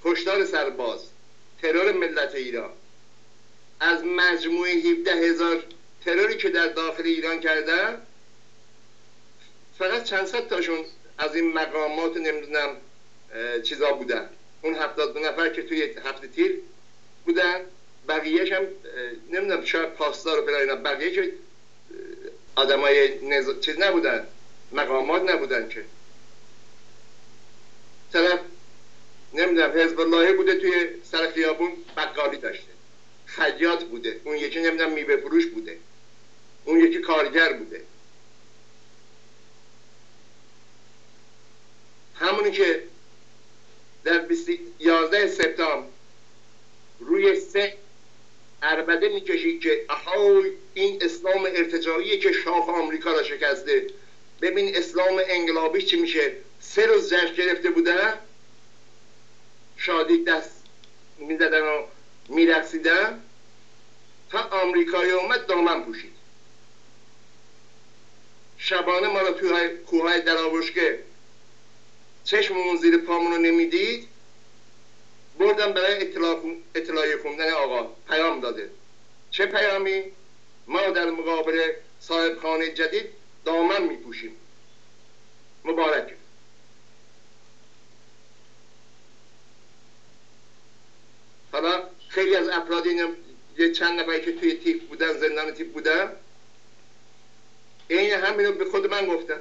کشتار سرباز. ترور ملت ایران. از مجموعه 17 هزار تروری که در داخل ایران کردن فقط چند صد تاشون از این مقامات نمی‌دونم چیزا بودن. اون هفتاد دو نفر که توی هفته تیر بودن بقیهش هم نمی‌دونم شاید پاسدار و اینا بقیه که آدمای نز... چیز نبودن مقامات نبودن که. طرف نمی‌دونم حزب الله بوده توی سر خیابون بقالی داشته. خیاط بوده. اون یکی نمی‌دونم میوه فروش بوده. اون یکی کارگر بوده. همونی که در 11 سپتامبر روی سه عربده می‌کشید که اهای این اسلام ارتجاعیه که شاه آمریکا را شکسته. ببین اسلام انقلابی چی میشه؟ سه روز جشن گرفته بودن؟ شادی دست می‌زدن و میرقصیدن تا آمریکایی اومد دامن پوشید. شبانه ما را توی کوههای درآوشکه چشممون زیر پامون رو نمی‌دید بردم برای اطلاعی خوندن آقا. پیام داده. چه پیامی؟ ما در مقابل صاحب خانه جدید دامن میپوشیم. مبارک حالا خیلی از افراد یه چند نفری که توی تیپ بودن زندان تیپ بودن. این همینو به خود من گفتن.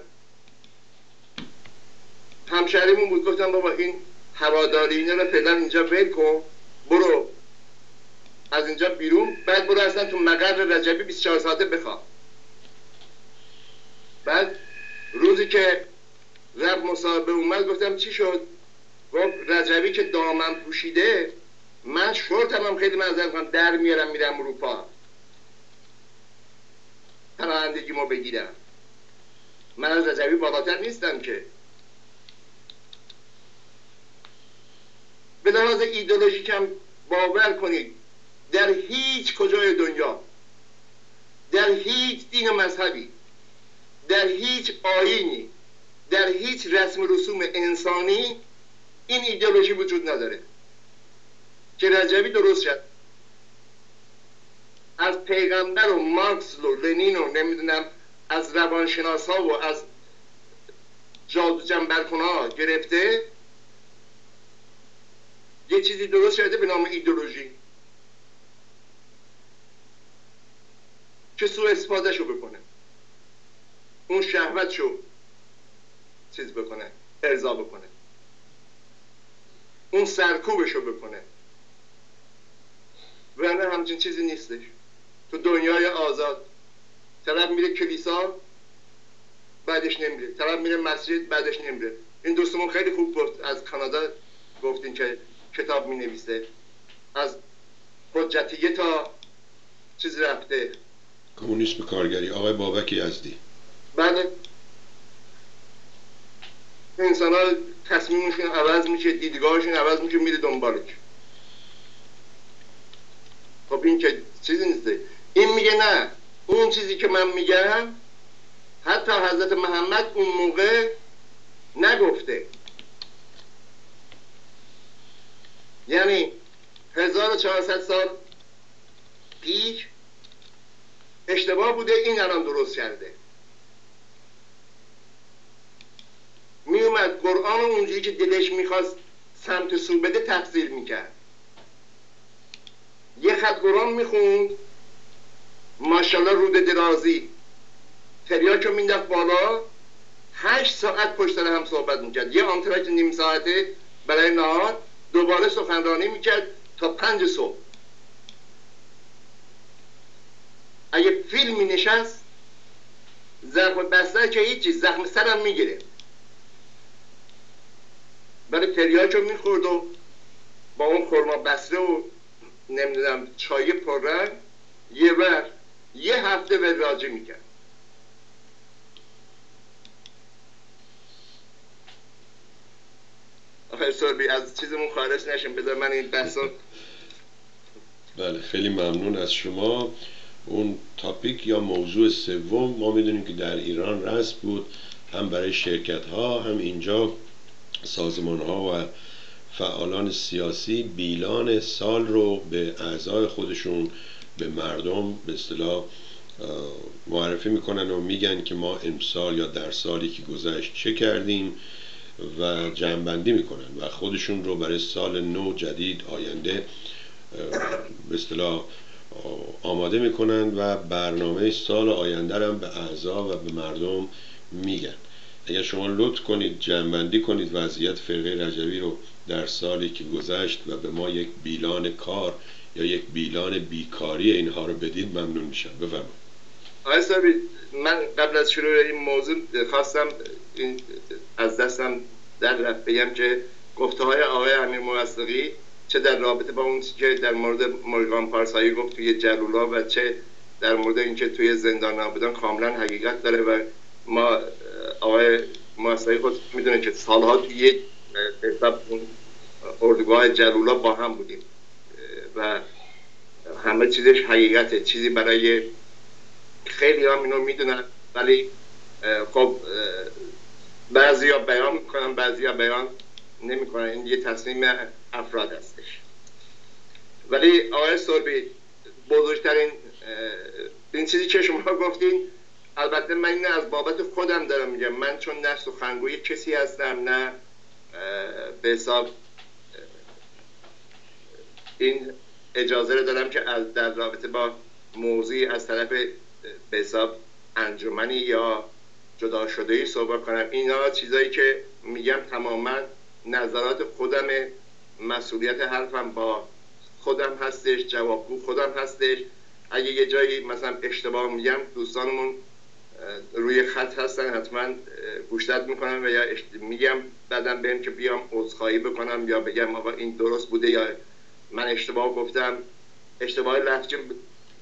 همشهریمون بود گفتم بابا این هواداری اینا رو فعلا اینجا ول کن برو. از اینجا بیرون بعد برو اصلا تو مقر رجبی 24 ساعته بخواه بعد روزی که رب مصاحبه اومد گفتم چی شد؟ گفت رجبی که دامن پوشیده من شورتم هم خیلی منظر کنم در میارم میرم اروپا پناهندگی ما بگیرم. من از رجبی بالاتر نیستم که. به لحاظ ایدولوژیک هم باور کنید در هیچ کجای دنیا در هیچ دین مذهبی در هیچ آینی در هیچ رسم رسوم انسانی این ایدئولوژی وجود نداره. که رجبی درست شد از پیغمبر و مارکس و لنین و نمی‌دونم از روانشناس ها و از جادو جنبرکن ها گرفته یه چیزی درست شده به نام ایدولوژی. که سو استفاده شو بکنه. اون شهوت شو چیز بکنه ارضا بکنه. اون سرکوبشو بکنه. و همچین چیزی نیستش. تو دنیای آزاد. طرف میره کلیسا بعدش نمیره. طرف میره مسجد بعدش نمیره. این دوستمون خیلی خوب گفت از کانادا گفتین که کتاب می نویسه از حجتیه تا چیز رفته. کمونیسم کارگری. آقای بابک یزدی بله. انسان ها تصمیمشون عوض میشه دیدگاهشون عوض میشه میره دنبالش. خب این که چیزی نیسته این میگه نه. اون چیزی که من میگم حتی حضرت محمد اون موقع نگفته. یعنی 1400 سال پیش اشتباه بوده این الان درست کرده. می اومد قرآن اونجایی که دلش می‌خواست سمت سو بده تفسیر می‌کرد. یه خط قرآن می‌خوند. ماشاءالله رود درازی. تریاکو مینداخت بالا. هشت ساعت پشت هم صحبت می‌کرد. یه آنتراک نیم ساعته برای نهار دوباره سخنرانی می‌کرد تا پنج صبح. اگه فیلمی نشست زخم بسته که هیچی زخم سرم می‌گیره. برای تریاکو می‌خورد و با اون خورما بسته و نمی‌دونم چای پررنگ یه بر یه هفته به راجع می‌کرد. آخه از چیزمون خارج نشیم. بذار من این بحثا بله خیلی ممنون از شما. اون تاپیک یا موضوع سوم ما می‌دونیم که در ایران رسم بود هم برای شرکت ها هم اینجا سازمان ها و فعالان سیاسی بیلان سال رو به اعضای خودشون به مردم به اصطلاح معرفی می‌کنن و میگن که ما امسال یا در سالی که گذشت چه کردیم و جمعبندی می‌کنن و خودشون رو برای سال نو جدید آینده به اصطلاح آماده می‌کنن و برنامه سال آینده هم به اعضا و به مردم میگن. اگر شما لطف کنید جمعبندی کنید وضعیت فرقه رجبی رو در سالی که گذشت و به ما یک بیلان کار یا یک بیلان بیکاری اینها رو بدید ممنون میشم. بفرمایید. آقای من قبل از شروع این موضوع خواستم این از دستم در رفت بگم که گفته های آقای امیر موسقی چه در رابطه با اون که در مورد مورگان پارسایی گفت توی جلولا و چه در مورد اینکه توی زندان بودن کاملا حقیقت داره و ما آقای موسقی خود می‌دونه که سالها توی یک حساب اردوگاه جلولا با هم بودیم. و همه چیزش حقیقته. چیزی برای خیلی هم اینو می‌دونن ولی خب بعضی ها بیان می‌کنن بعضی ها بیان نمی‌کنن. این یه تصمیم افراد هستش. ولی آقای سربی بزرگترین این چیزی که شما گفتین البته من اینه از بابت خودم دارم میگم. من چون نه سخنگوی کسی هستم نه به حساب این اجازه رو دارم که از در رابطه با موضوعی از طرف به حساب انجمنی یا جدا شده ای صحبت کنم. اینا چیزایی که میگم تماما نظرات خودم مسئولیت حرفم با خودم هستش جوابگو خودم هستش. اگه یه جایی مثلا اشتباه میگم دوستانمون روی خط هستن حتما گوشتت می‌کنم و یا میگم بعدم بریم که بیام عذرخواهی بکنم یا بگم آقا این درست بوده یا من اشتباه گفتم. اشتباه لحجه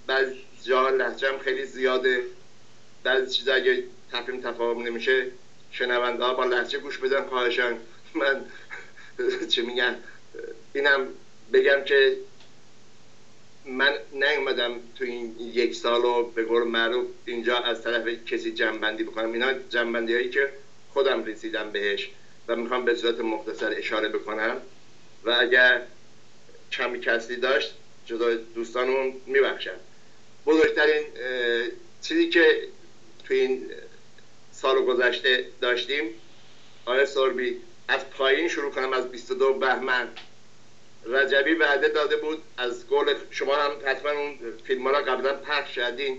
بعض جا لحجم خیلی زیاده. بعضی چیزا اگه تفهیم تفاهم نمیشه شنونده ها با لحجه گوش بدن خواهشان. من چه میگن؟ اینم بگم که من نیومدم تو این یک سال و به قول معروف اینجا از طرف کسی جنبندی بکنم. اینا جنبندی هایی که خودم رسیدم بهش و می‌خوام به صورت مختصر اشاره بکنم. و اگر کمی کسی داشت جدا دوستانمون میبخشن بزرگترین چیزی که تو این سال گذشته داشتیم آقای سربی از پایین شروع کنم از 22 بهمن. رجبی وعده داده بود از گل شما هم حتما اون فیلم را قبلا پخش شدین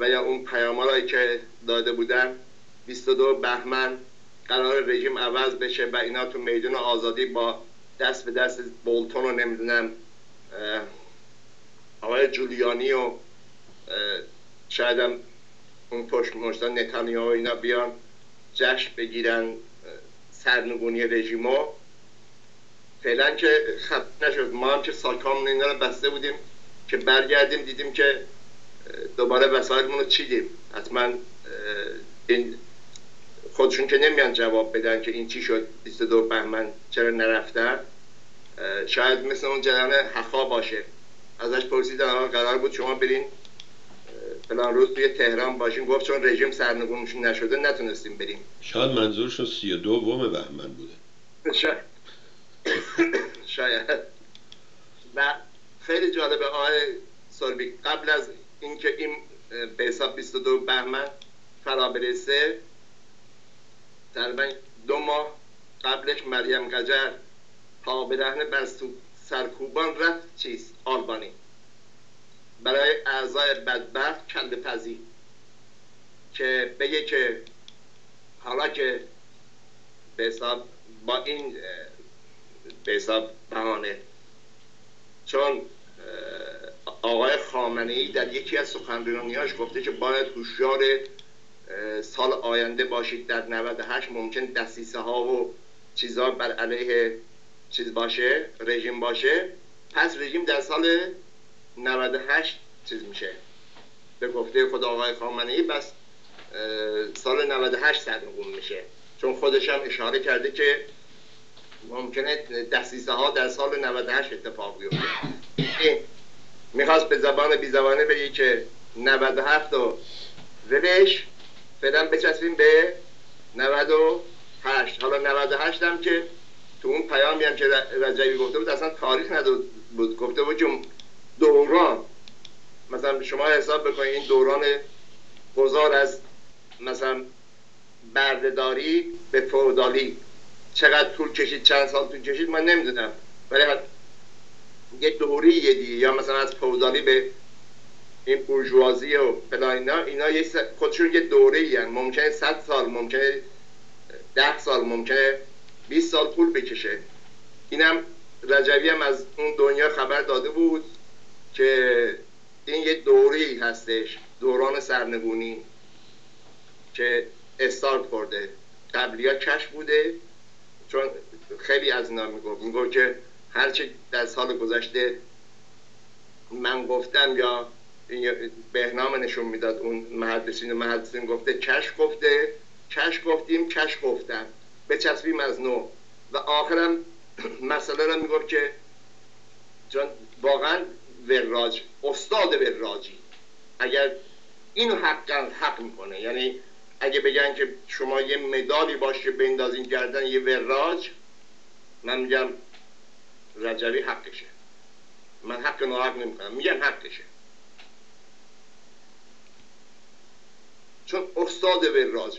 و یا اون پیام که داده بودن. 22 بهمن قرار رژیم عوض بشه و اینا تو میدون آزادی با دست به دست بولتون رو نمی‌دونم آقای جولیانی و شاید هم اون پشت مشتان نتانیا و اینا بیان جشن بگیرن سرنگونی رژیمو. فعلا که خط نشد. ما هم که ساکامون اینا رو بسته بودیم که برگردیم دیدیم که دوباره وسایلمون رو چیدیم. حتما این خودشون که نمیان جواب بدن که این چی شد 22 بهمن چرا نرفتن. شاید مثل اون جریان حخا باشه. ازش پرسیدن قرار بود شما برین فلان روز توی تهران باشیم گفت چون رژیم سرنگونشون نشده نتونستیم بریم. شاید منظورشون سی و دوم بهمن بوده. شاید. شاید. و خیلی جالبه آقای سربی قبل از اینکه این به حساب 22 بهمن فرا برسه تقریبا دو ماه قبلش مریم قجر پا برهنه بر سرکوبان رفت چیست آلبانی. برای اعضای بدبخت کند پذی که بگه که حالا که به حساب با این به حساب بهانه. چون آقای خامنه ای در یکی از سخنرانیاش گفته که باید هوشیار سال آینده باشید. در 98 ممکن دستیسه ها و چیزها بر علیه چیز باشه رژیم باشه. پس رژیم در سال 98 چیز میشه. به گفته خود آقای خامنه ای بس سال 98 سرنگون میشه. چون خودش هم اشاره کرده که ممکنه دستیسه ها در سال 98 اتفاق بیفته. می‌خواست به زبان بی زبانه بگی که 97 و ولش فعلا بچسبیم به 98 حالا 98 هم که تو اون پیامی هم که رجبی گفته بود اصلا تاریخ نداد بود. گفته بود که دوران. مثلا شما حساب بکنید این دوران گذار از مثلا بردهداری به فودالی. چقدر طول کشید چند سال طول کشید من نمی‌دونم. ولی یه دوری یه دیگه یا مثلا از فودالی به این بورژوازی و فلان اینا اینا یه خودشون یه دوره ای ممکنه 100 سال ممکنه 10 سال ممکنه 20 سال طول بکشه. اینم رجوی هم از اون دنیا خبر داده بود که این یه دوری هستش دوران سرنگونی که استارت کرده قبلی ها کش بوده. چون خیلی از اینا می‌گفت. می‌گفت که هرچه در سال گذشته من گفتم یا بهنام نشون می‌داد اون محدثین محدثین گفته کش گفته کش گفتیم کش گفتن بچسبیم از نو. و آخرم مسئله رو می‌گفت که چون واقعا وراج استاد وراجی. اگر اینو حقا حق می‌کنه یعنی اگه بگن که شما یه مدالی باشه بندازین گردن یه وراج من میگم رجبی حقشه. من حق ناحق نمی‌کنم میگم حقشه. چون استاد وراج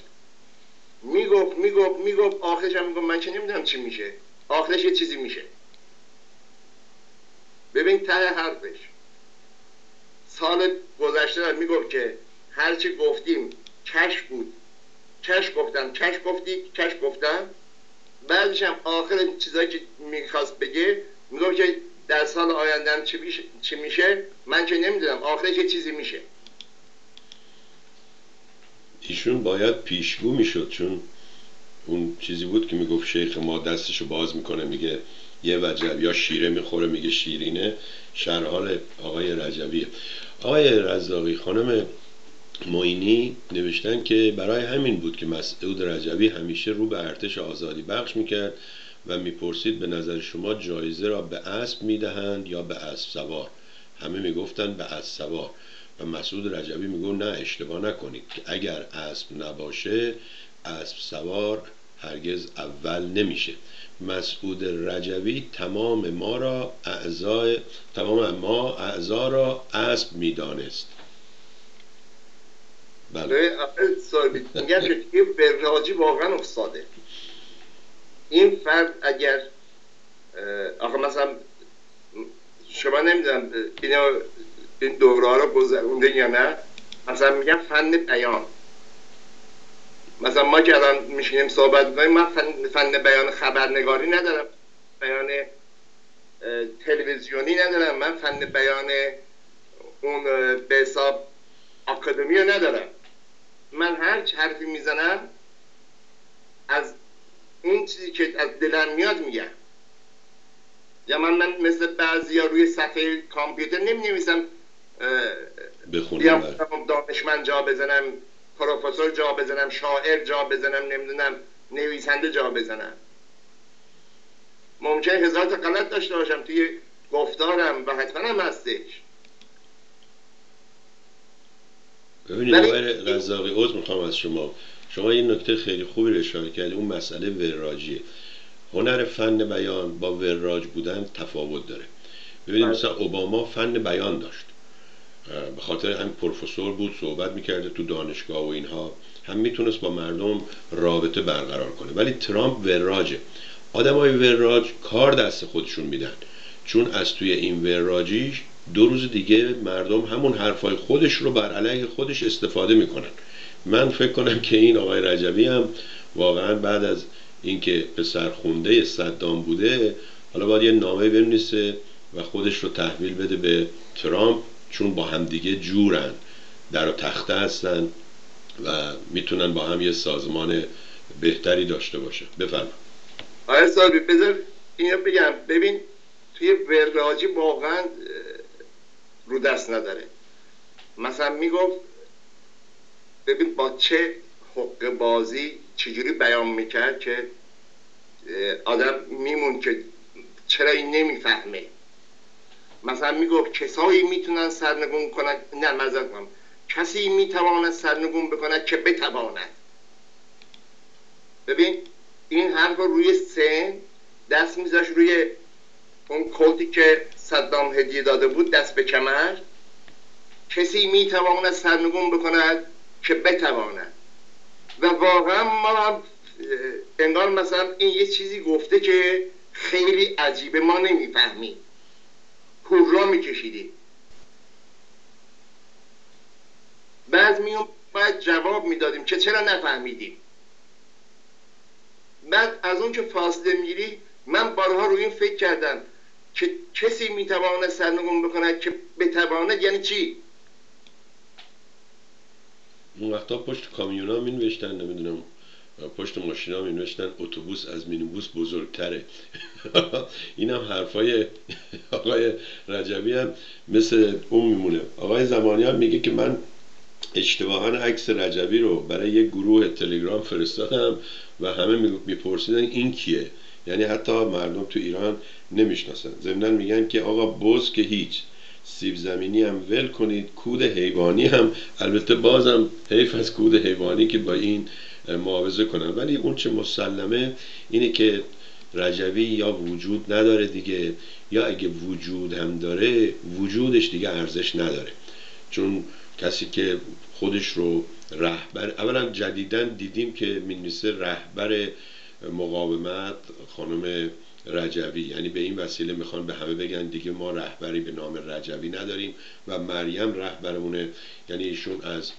می‌گفت می‌گفت می‌گفت آخرش هم می‌گفت من چه نمی‌دونم چی میشه. آخرش یه چیزی میشه. ببین ته حرفش. سال گذشته می‌گفت که هرچی گفتیم کش بود. کش گفتم. کش گفتی؟ کش گفتم. بعدش هم آخر چیزایی که می‌خواست بگه می‌گفت که در سال آینده چی میشه من که نمی‌دونم. آخرش یه چیزی میشه. ایشون باید پیشگو می‌شد چون اون چیزی بود که می‌گفت شیخ ما دستشو باز می‌کنه میگه یه وجب یا شیره می‌خوره میگه شیرینه. شرحال آقای رجبیه آقای رزاقی خانم موینی نوشتن که برای همین بود که مسعود رجبی همیشه رو به ارتش آزادی بخش می‌کرد و می‌پرسید به نظر شما جایزه را به اسب می‌دهند یا به اسب سوار؟ همه می‌گفتند به اسب سوار. و مسعود رجبی میگو نه اشتباه نکنید. که اگر اسب نباشه اسب سوار هرگز اول نمیشه. مسعود رجوی تمام ما را اعضای تمام ما اعضا را اسب می‌دانست. بله. میگم که توی واقعا افتاده. این فرد اگر آخه مثلا شما نمی‌دونم این دوره رو گذرونده یا نه؟ مثلا میگم فن بیان. مثلا ما که الان میشینیم صحبت می‌کنیم من فن, بیان خبرنگاری ندارم. بیان تلویزیونی ندارم. من فن بیان اون به حساب اکادمی ندارم. من هر حرفی می‌زنم از اون چیزی که از دلم میاد میگم. یا من, من مثل بعضی ها روی صفحه کامپیوتر نمی نویسم بخونم. دانشمند جا بزنم پروفسور جا بزنم شاعر جا بزنم نمی‌دونم نویسنده جا بزنم. ممکن هزار تا غلط داشته باشم توی گفتارم و حتما هم هستش. ببینید آقای رزاقی عوض می‌خوام از شما. شما این نکته خیلی خوبی رو اشاره کردید اون مسئله وراجیه. هنر فن بیان با وراج بودن تفاوت داره. ببینید بله. مثلا اوباما فن بیان داشت. به خاطر هم پروفسور بود صحبت می‌کرده تو دانشگاه و اینها. هم می‌تونست با مردم رابطه برقرار کنه. ولی ترامپ وراجه. آدم های وراج کار دست خودشون میدن. چون از توی این وراجیش دو روز دیگه مردم همون حرفای خودش رو بر علیه خودش استفاده می‌کنن. من فکر کنم که این آقای رجبی هم واقعا بعد از اینکه پسر خونده صدام بوده حالا باید یه نامه بنویسه و خودش رو تحویل بده به ترامپ چون با همدیگه جورن در و تخته هستن و می‌تونن با هم یه سازمان بهتری داشته باشه. بفرما آیا صاحبی بذار اینو بگم. ببین توی وراجی واقعا رو دست نداره. مثلا می‌گفت ببین با چه حق بازی چجوری بیان می‌کرد که آدم میمون که چرا این نمی‌فهمه. مثلا می‌گفت کسایی می‌تونن سرنگون کنند نه مذارت کنم کسی می‌تواند سرنگون بکند که بتواند. ببین این حرف رو روی سن دست میذاش روی اون کودی که صدام هدیه داده بود دست به کمر کسی می‌تواند سرنگون بکند که بتواند. و واقعا ما هم انگار مثلا این یه چیزی گفته که خیلی عجیبه ما نمی‌فهمیم. هورا میکشیدیم. بعد میون باید جواب می‌دادیم که چرا نفهمیدیم. بعد از اون که فاصله می‌گیری من بارها روی این فکر کردم. که کسی می‌تواند سرنگون بکند که بتواند یعنی چی؟ اون وقتا پشت کامیونا می نوشتن نمی‌دونم پشت ماشینا می نوشتن اتوبوس از مینیبوس بزرگتره. این هم حرفای آقای رجبی هم مثل اون میمونه. آقای زمانی هم میگه که من اشتباها عکس رجبی رو برای یک گروه تلگرام فرستادم و همه میپرسیدن این کیه. یعنی حتی مردم تو ایران نمی‌شناسن. ضمنا میگن که آقا بز که هیچ. سیب زمینی هم ول کنید کود حیوانی هم. البته بازم حیف از کود حیوانی که با این معاوضه کنن. ولی اون چه مسلمه اینه که رجوی یا وجود نداره دیگه یا اگه وجود هم داره وجودش دیگه ارزش نداره. چون کسی که خودش رو رهبر اولا جدیدن دیدیم که مینیسه رهبر مقاومت خانم رجوی. یعنی به این وسیله می‌خوان به همه بگن دیگه ما رهبری به نام رجوی نداریم و مریم رهبرمونه یعنی ایشون از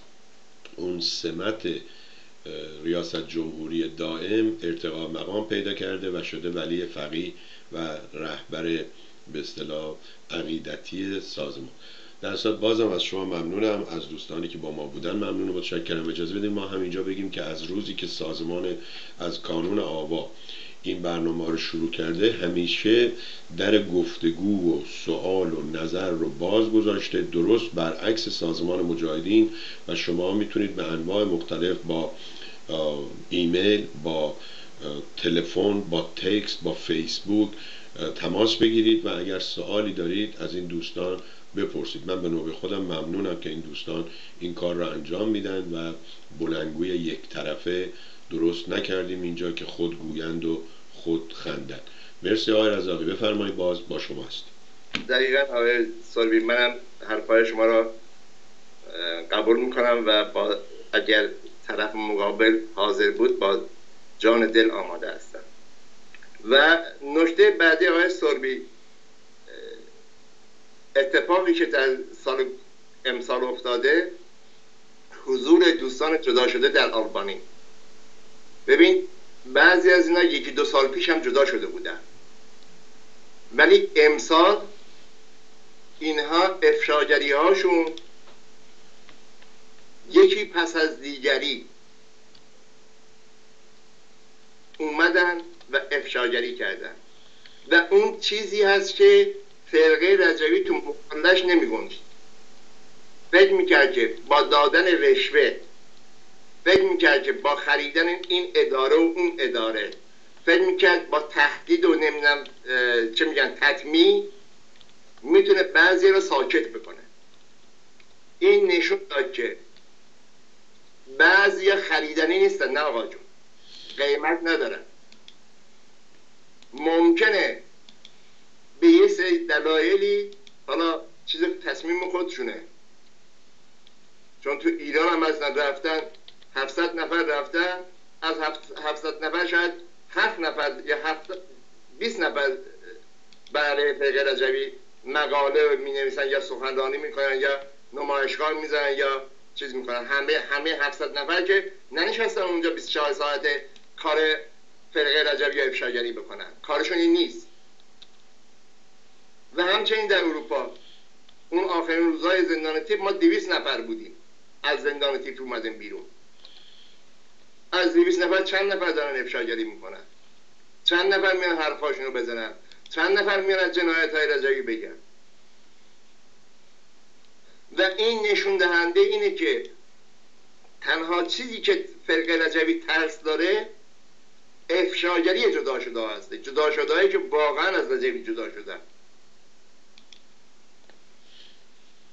اون سمت ریاست جمهوری دائم ارتقا مقام پیدا کرده و شده ولی فقی و رهبر به اصطلاح عقیدتی سازمان. در اصل بازم از شما ممنونم. از دوستانی که با ما بودن ممنون و متشکرم. اجازه بدیم ما همینجا بگیم که از روزی که سازمان از کانون آوا این برنامه رو شروع کرده همیشه در گفتگو و سوال و نظر رو باز گذاشته درست برعکس سازمان مجاهدین. و شما می‌تونید به انواع مختلف با ایمیل با تلفن با تکست با فیسبوک تماس بگیرید و اگر سوالی دارید از این دوستان بپرسید. من به نوبه خودم ممنونم که این دوستان این کار را انجام میدن و بلنگوی یک طرفه درست نکردیم اینجا که خود گویند و خود خندند. مرسی آقای رزاقی بفرمایید باز با شماست دقیقا آقای سالبی منم حرفای شما را قبول می‌کنم و با اگر طرف مقابل حاضر بود با جان دل آماده هستم. و نکته بعدی آقای سربی اتفاقی که در سال امسال افتاده حضور دوستان جدا شده در آلبانی. ببین بعضی از اینا یکی دو سال پیش هم جدا شده بودن. ولی امسال اینها افشاگری هاشون یکی پس از دیگری اومدن و افشاگری کردن. و اون چیزی هست که فرقه رجوی تو مقالش نمیگنجید. فکر می‌کرد که با دادن رشوه فکر می‌کرد که با خریدن این اداره و اون اداره فکر می‌کرد با تهدید و نمی‌دونم چه میگن تطمی می‌تونه بعضی رو ساکت بکنه. این نشون داد که بعضی خریدنی نیستن نه آقا جون. قیمت ندارن. ممکنه به یه سری دلایلی حالا چیز تصمیم خودشونه. چون تو ایران هم از رفتن 700 نفر رفتن از 700 نفر شاید 7 نفر یا 20 نفر برای پیغه رجبی مقاله می نویسن یا سخنرانی می‌کنن یا نمایشگاه می‌زنن یا چیز می‌کنن. همه همه 700 نفر که ننشستن اونجا 24 ساعت کار فرقه رجبی یا افشاگری بکنن. کارشون این نیست. و همچنین در اروپا اون آخرین روزهای زندان تیپ ما دویست نفر بودیم. از زندان تیپ اومدیم بیرون. از دویست نفر چند نفر دارن افشاگری می‌کنن؟ چند نفر میان حرفاشون رو بزنن؟ چند نفر میان از جنایت های رجایی بگن؟ و این نشون دهنده اینه که تنها چیزی که فرقه رجوی ترس داره افشاگری جدا شده هسته. جدا شده که واقعا از رجوی جدا شدن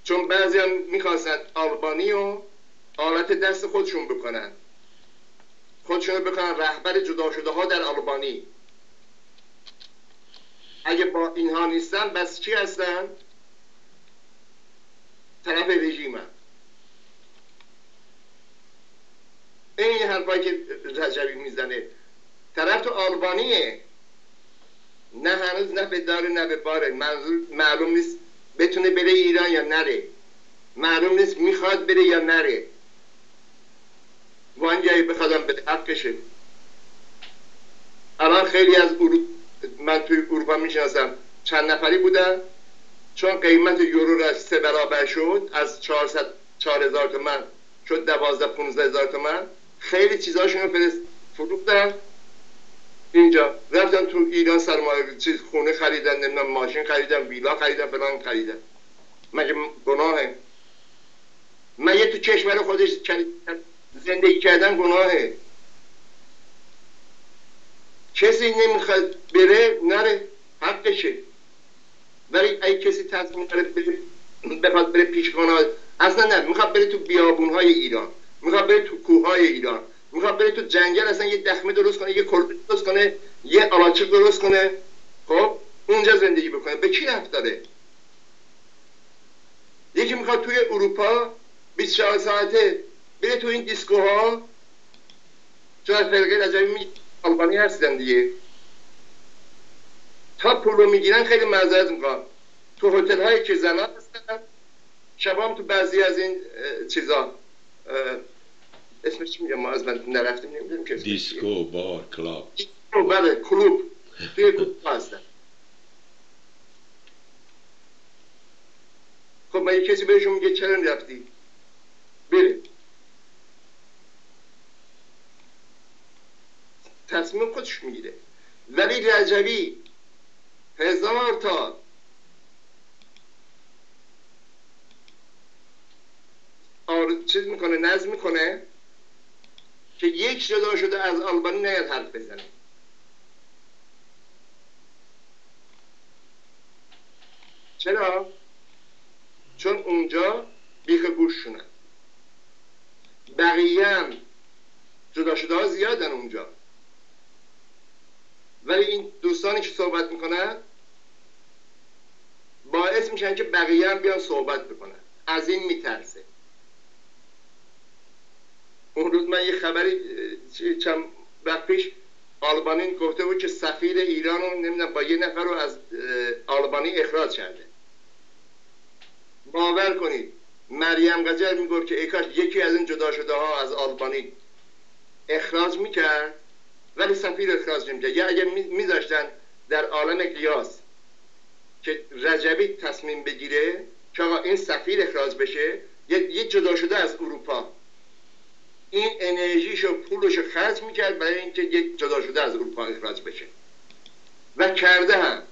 چون بعضی هم می‌خواستن آلبانی و آلت دست خودشون بکنن. خودشون بکنن رهبر جدا شده ها در آلبانی. اگه با اینها نیستن بس چی هستن؟ طرف رژیم. این حرفایی که رجبی می‌زنه طرف تو آلبانیه. نه هنوز نه به داره نه به باره. معلوم نیست بتونه بره ایران یا نره. معلوم نیست می‌خواد بره یا نره. وانجایی بخوادم به حقشه الان خیلی از من توی اروپا می‌شناسم. چند نفری بودن؟ چون قیمت یورو را سه برابر شد از 400 4000 تومن شد 12 15 هزار تومن. خیلی چیزاشون رو فرست فروختن اینجا. رفتن تو ایران سرمایه چیز خونه خریدن نمی‌دونم ماشین خریدن ویلا خریدن فلان خریدن. مگه گناهه؟ مگه تو کشور خودش زندگی کردن گناهه. کسی نمی‌خواد بره نره حقشه. ولی ای کسی تصمیم بخواد بره پیش اصلا نه می‌خواد بره تو بیابون های ایران. می‌خواد بره تو کوه های ایران. می‌خواد بره تو جنگل اصلا یه دخمه درست کنه یه کرد درست کنه یه آلاچیق درست کنه. خب اونجا زندگی بکنه. به کی رفت داره؟ یکی می‌خواد توی اروپا 24 ساعته بره تو این دیسکوها چون از فرقه رجوی میان آلبانی هستن دیگه. تا پولو می‌گیرن خیلی معذرت می‌خوام. تو هتل هایی که زنان هستن شبام تو بعضی از این چیزا. اسمش چی میگم؟ ما از من نرفتیم نمی‌دونیم که دیسکو بار club. بله کلوب. توی کلوب هستن. خب من کسی بهشون میگه چرا رفتی بره تصمیم خودش می‌گیره. ولی رجبی هزار تا. آر... چیز می‌کنه نظم می‌کنه که یک جدا شده از آلبانی نیاد حرف بزنه. چرا؟ چون اونجا بیخ گوششونن بقیه هم جدا شده ها زیادن اونجا. ولی این دوستانی که صحبت می‌کنن باعث میشن که بقیه هم بیان صحبت بکنن. از این میترسه. اون روز من یه خبری چند وقت پیش آلبانی گفته بود که سفیر ایران رو نمی‌دونم با یه نفر رو از آلبانی اخراج کرده. باور کنید مریم قجر می‌گفت که ای کاش یکی از این جدا شده ها از آلبانی اخراج می‌کرد. ولی سفیر اخراج نمی‌کرد یا اگه میذاشتن در عالم قیاس که رجبی تصمیم بگیره که آقا این سفیر اخراج بشه یه جدا شده از اروپا. این انرژیش و پولش خرج می‌کرد برای اینکه یک جدا شده از اروپا اخراج بشه. و کرده هم.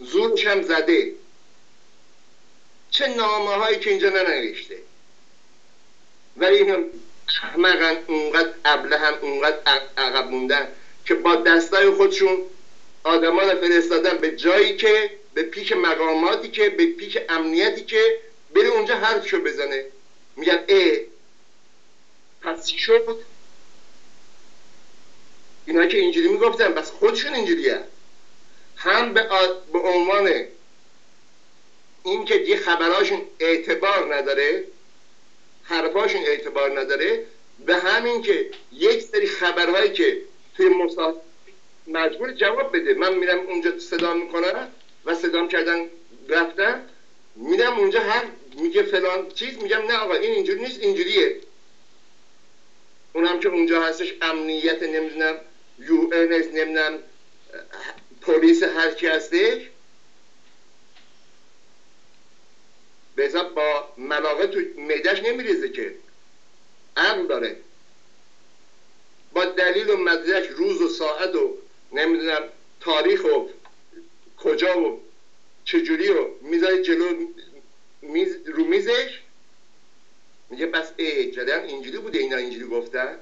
زورش هم زده. چه نامه هایی که اینجا ننوشته. ولی این احمقن اونقدر ابله هم اونقدر عقب موندن که با دستای خودشون آدمان رو فرستادن به جایی که به پیک مقاماتی که به پیک امنیتی که بره اونجا حرفشو بزنه. میگن ای پس چی شد؟ اینا که اینجوری می‌گفتن بس خودشون اینجوریه. هم به, به عنوان اینکه دیگه خبراشون اعتبار نداره حرفاشون اعتبار نداره. به همین که یک سری خبرهایی که توی مصاحبه مجبور جواب بده. من میرم اونجا صدا می‌کنم و صدام کردن رفتن. میرم اونجا هر میگه فلان چیز میگم نه آقا این اینجوری نیست اینجوریه. اونم که اونجا هستش امنیت نمی‌دونم یو نمی‌دونم پلیس هر کی هستش. به با ملاقه تو میدش نمیریزه که. عقل داره. با دلیل و مدرک روز و ساعت و نمی‌دونم تاریخ و کجا و چجوری و می‌ذاره جلو میز رو میزش. میگه بس ای جریان اینجوری بوده اینا اینجوری گفتن.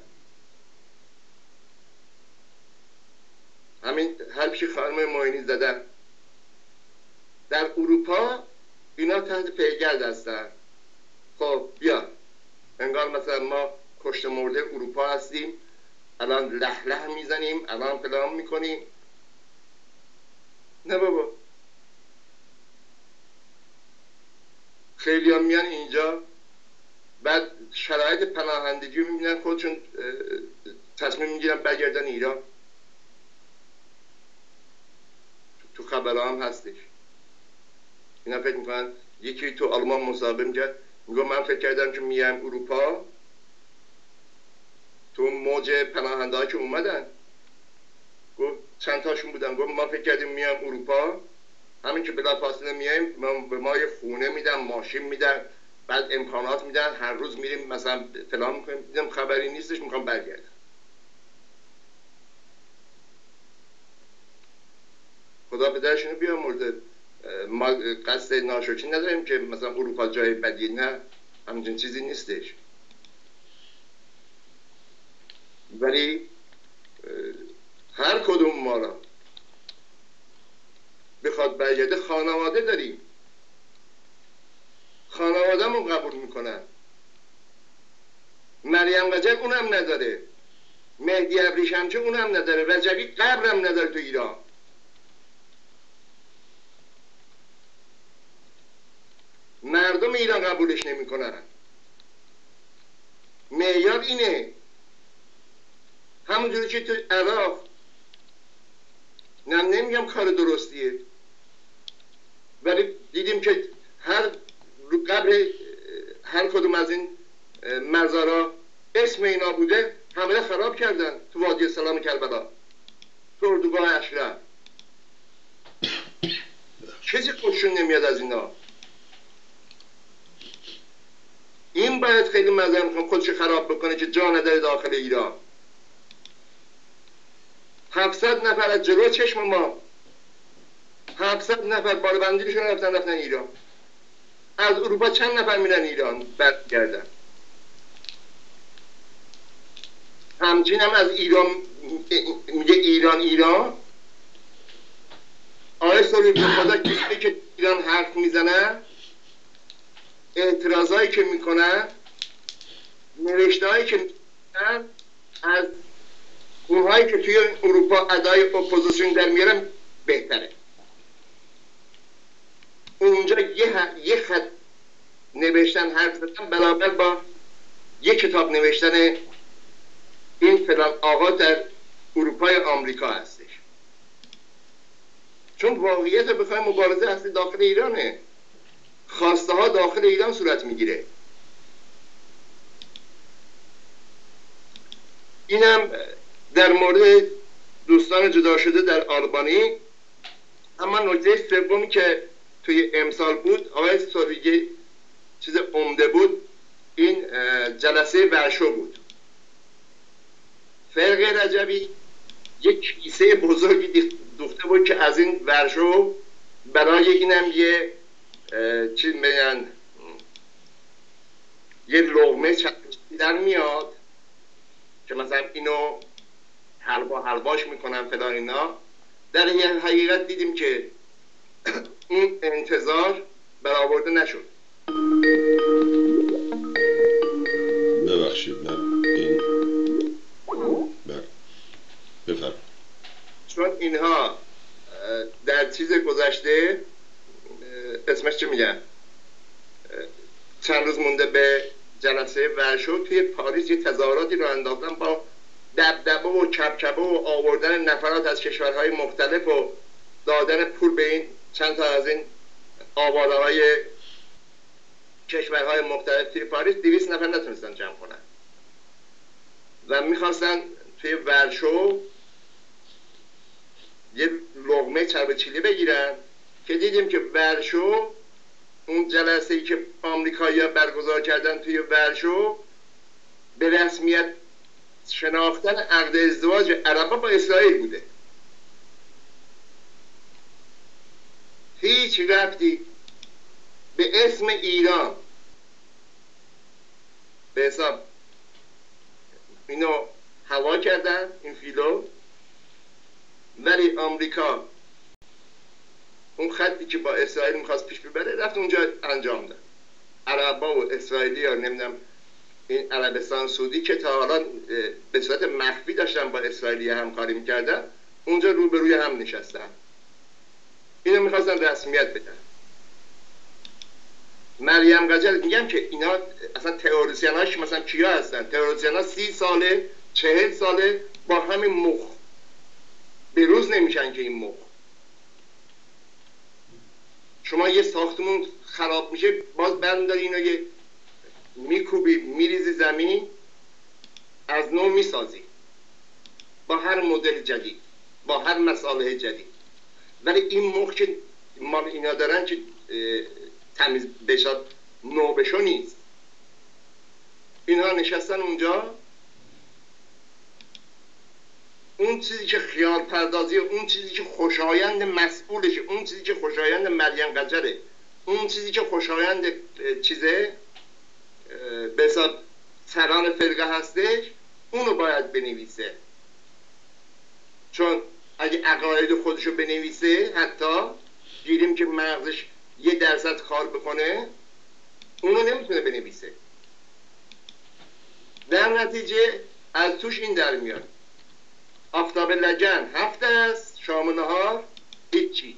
همین حرفی خانم ماینی زدن. در اروپا اینا تحت پیگرد هستن. خب بیا. انگار مثلا ما کشت مرده اروپا هستیم. الان لح لح می‌زنیم الان فلان می‌کنیم. نه بابا. خیلی هم میان اینجا. بعد شرایط پناهندگی می‌بینن خودشون تصمیم می‌گیرن برگردن ایران. تو خبرها هم هستش. اینا فکر می‌کنن یکی تو آلمان مصاحبه می‌کرد میگو من فکر کردم که میام اروپا. تو موج پناهنده که اومدن. گفت چند تاشون بودن؟ گفت ما فکر کردیم میام اروپا. همین که بلا فاصله میایم به ما یه خونه میدن ماشین میدن بعد امکانات میدن هر روز میریم مثلا فلان می‌کنیم. دیدم خبری نیستش می‌خوام برگردم. خدا به درشونو بیامرده ما قصد ناشکری نداریم که مثلا اروپا جای بدی نه همچین چیزی نیستش. ولی هر کدوم ما را بخواد برگرده خانواده داریم. خانوادهمون قبول می‌کنن. مریم وجب اونم نداره. مهدی ابریشمچه اونم نداره. رجبی قبرم نداره تو ایران. مردم ایران قبولش نمی‌کنن. معیار اینه. همونجوری که تو عراق نه نمیگم کار درستیه. ولی دیدیم که هر قبر هر کدوم از این مزارا اسم اینا بوده همه خراب کردن تو وادی سلام کربلا. تو اردوگاه اشرف. کسی خوششون نمیاد از اینا. این باید خیلی مذر می‌خوام خودش خراب بکنه که جا نداره داخل ایران. هفتصد نفر از جلو چشم ما. هفتصد نفر بالبندیشون رفتن رفتن ایران. از اروپا چند نفر میرن ایران برگردن؟ همچین هم از ایران میگه ایران ایران. آقای سوری خدا کسی که ایران حرف می‌زنه؟ اعتراضایی که می‌کنن نوشته که می‌کنن از اونهایی که توی اروپا ادای اپوزیسیون در میارن بهتره. اونجا یه, یه خط نوشتن حرف زدن برابر با یه کتاب نوشتن این فلان آقا در اروپای آمریکا هستش. چون واقعیت بخوایم مبارزه هستی داخل ایرانه. خواسته ها داخل ایران صورت می‌گیره. اینم در مورد دوستان جدا شده در آلبانی. اما نکته سومی که توی امسال بود آقای سوریگی چیز عمده بود این جلسه ورشو بود. فرق رجبی یک کیسه بزرگی دوخته بود که از این ورشو برای اینم یه چی میگن؟ یه لغمه در میاد که مثلا اینو حلوا حلواش می‌کنن فلان اینا. در این حقیقت دیدیم که این انتظار برآورده نشد. ببخشید من این بله. بفرم چون اینها در چیز گذشته اسمش چه میگن؟ چند روز مونده به جلسه ورشو توی پاریس یه تظاهراتی رو انداختن با دبدبه و کبکبه و آوردن نفرات از کشورهای مختلف و دادن پول به این چند تا از این آباده های کشورهای مختلف توی پاریس دویست نفر نتونستن جمع کنن. و می‌خواستن توی ورشو یه لغمه چرب چیلی بگیرن. که دیدیم که ورشو اون جلسه ای که آمریکایی برگزار کردن توی ورشو به رسمیت شناختن عقد ازدواج عربا با اسرائیل بوده. هیچ ربطی به اسم ایران به حساب اینو هوا کردن این فیلو ولی آمریکا اون خطی که با اسرائیل می‌خواست پیش ببره رفت اونجا انجام داد. عربا و اسرائیلی یا نمی‌دونم این عربستان سعودی که تا حالا به صورت مخفی داشتن با اسرائیلی همکاری می‌کردن اونجا روبروی هم نشستن. اینو می‌خواستن رسمیت بدن. مریم قجل میگم که اینا اصلا تئوریسین هاش مثلا کیا هستن؟ تئوریسین ها سی ساله چهل ساله با همین مخ. به روز نمیشن که این مخ. شما یه ساختمون خراب میشه باز برمیداری اینو یه میکوبی میریزی زمین از نو می‌سازی با هر مدل جدید با هر مساله جدید. ولی این مخ که مال اینا دارن که تمیز بشاد نوبشو نیست. اینها نشستن اونجا. اون چیزی که خیال پردازی اون چیزی که خوشایند مسئولشه اون چیزی که خوشایند مریم قجره اون چیزی که خوشایند چیزه؟ به سران فرقه هستش اونو باید بنویسه. چون اگه عقاید خودشو بنویسه حتی گیریم که مغزش یه درصد کار بکنه اونو نمی‌تونه بنویسه. در نتیجه از توش این در میاد. آفتاب لجن. هفته است. شام نهار. هیچی.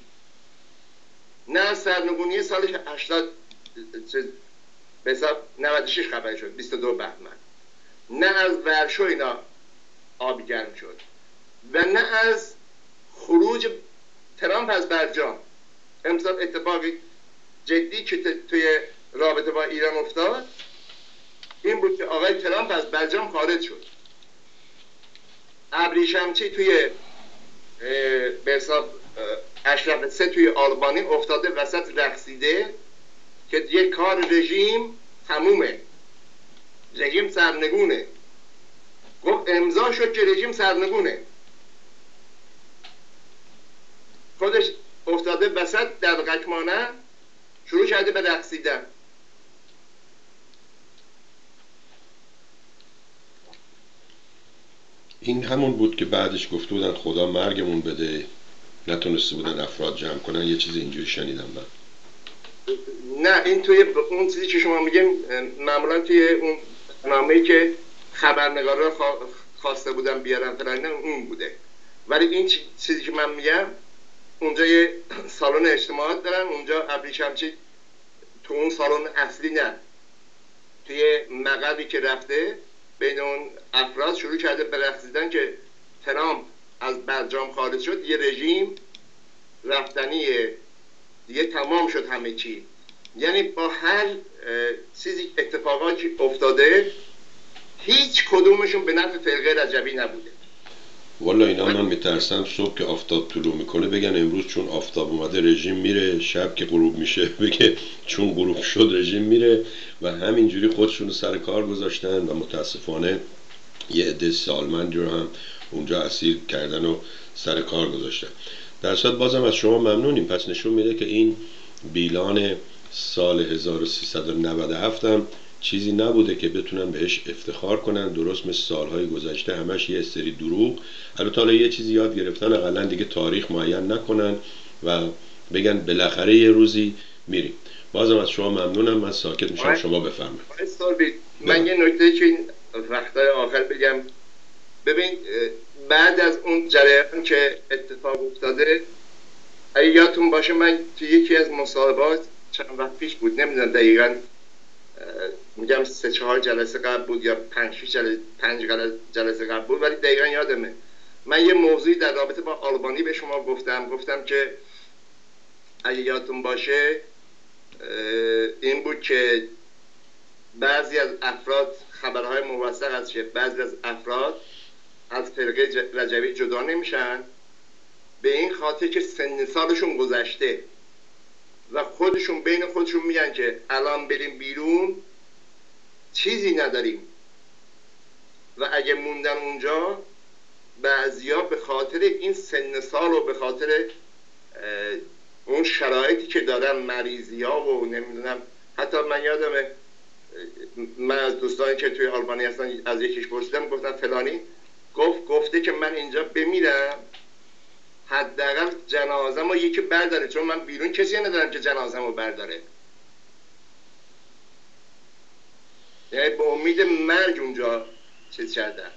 نه سرنگونی سال 80 به حساب 96 خبر شد. 22 بهمن. نه از ورشو اینا آبی گرم شد. و نه از خروج ترامپ از برجام. امسال اتفاقی جدی که توی رابطه با ایران افتاد این بود که آقای ترامپ از برجام خارج شد. ابریشمچی توی به حساب اشرف سه توی آلبانی افتاده وسط رقصیده که یک کار رژیم تمومه. رژیم سرنگونه. گفت امضا شد که رژیم سرنگونه. خودش افتاده وسط در قکمانه شروع کرده به رقصیدن. این همون بود که بعدش گفته بودن خدا مرگمون بده. نتونسته بودن افراد جمع کنن. یه چیز اینجوری شنیدم من. نه این توی اون چیزی که شما میگیم معمولا توی اون نامه که خبرنگارا خواسته بودم بیارم فلان اون بوده. ولی این چیزی که من میگم اونجا یه سالن اجتماعات دارن. اونجا ابریشمچی تو اون سالن اصلی نه. توی مقبی که رفته بین اون افراد شروع کرده به رقصیدن که ترامپ از برجام خارج شد یه رژیم رفتنیه دیگه تمام شد همه چی. یعنی با هر چیزی اتفاقاتی افتاده هیچ کدومشون به نفع فرقه رجبی نبوده. والا اینا من میترسم صبح که آفتاب طلوع می‌کنه بگن امروز چون آفتاب اومده رژیم میره شب که غروب میشه بگه چون غروب شد رژیم میره و همینجوری خودشون سر کار گذاشتن و متاسفانه یه عده سالمند رو هم اونجا اسیر کردن و سر کار گذاشتن. در صورت بازم از شما ممنونیم. پس نشون میده که این بیلان سال 1397 هم چیزی نبوده که بتونن بهش افتخار کنن. درست مثل سالهای گذشته همش یه سری دروغ. البته حالا یه چیزی یاد گرفتن اقلا دیگه تاریخ معین نکنن و بگن بالاخره یه روزی میریم. بازم از شما ممنونم. من ساکت میشم. شما بفرمایید. من یه نکته که این وقتای آخر بگم. ببین بعد از اون جریان که اتفاق افتاده اگه یادتون باشه من تو یکی از مصاحبات چند وقت پیش بود نمی‌دونم دقیقا میگم سه چهار جلسه قبل بود یا پنج جلسه پنج جلسه قبل بود ولی دقیقا یادمه. من یه موضوعی در رابطه با آلبانی به شما گفتم. گفتم که اگه یادتون باشه این بود که بعضی از افراد خبرهای موثق از که بعضی از افراد از فرقه رجوی جدا نمیشن. به این خاطر که سن سالشون گذشته و خودشون بین خودشون میگن که الان بریم بیرون. چیزی نداریم. و اگه موندن اونجا بعضیا به خاطر این سن سال و به خاطر اون شرایطی که دارن مریضی ها و نمی‌دونم حتی من یادمه من از دوستانی که توی آلبانی هستن از یکیش پرسیدم گفتم فلانی گفت گفته که من اینجا بمیرم حداقل جنازه رو یکی برداره چون من بیرون کسی ندارم که جنازه رو برداره. یعنی به امید مرگ اونجا چیز کردن.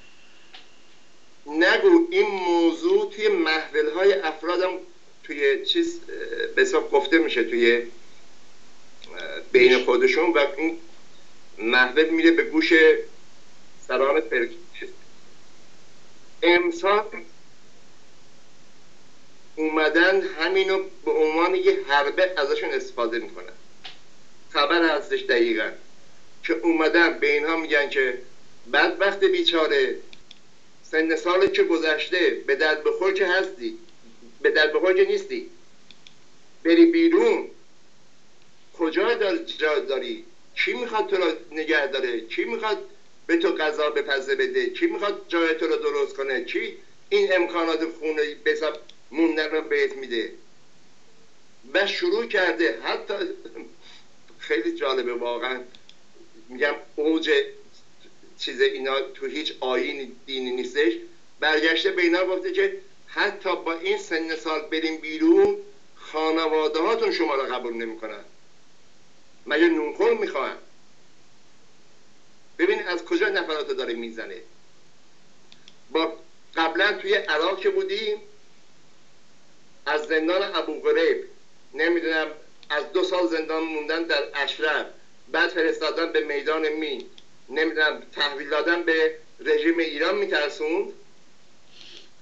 نگو این موضوع توی محول های افرادم توی چیز به حساب گفته میشه توی بین خودشون و این محول میره به گوش سران فرقی امسال اومدن همینو به عنوان یه حربه ازشون استفاده می‌کنن. خبر هستش دقیقا. که اومدن به اینها میگن که بدبخت بیچاره سن سال که گذشته به درد بخور که هستی به درد بخور که نیستی. بری بیرون. کجا جا داری؟ کی می‌خواد تو رو نگه داره؟ کی می‌خواد به تو غذا بپزه بده؟ کی می‌خواد جای تو رو درست کنه؟ کی این امکانات خونه بساب موندن رو بهت میده؟ و شروع کرده. حتی خیلی جالبه واقعا. میگم اوج چیز اینا تو هیچ آین دینی نیستش. برگشته به اینا گفته که حتی با این سن سال بریم بیرون خانواده هاتون شما رو قبول نمی‌کنن. مگه نونخور می‌خواهن ببین از کجا نفرات داره می‌زنه. با قبلا توی عراق بودیم از زندان ابو غریب نمی‌دونم از دو سال زندان موندن در اشرف. بعد فرستادن به میدان مین نمی‌دونم تحویل دادن به رژیم ایران میترسوند؟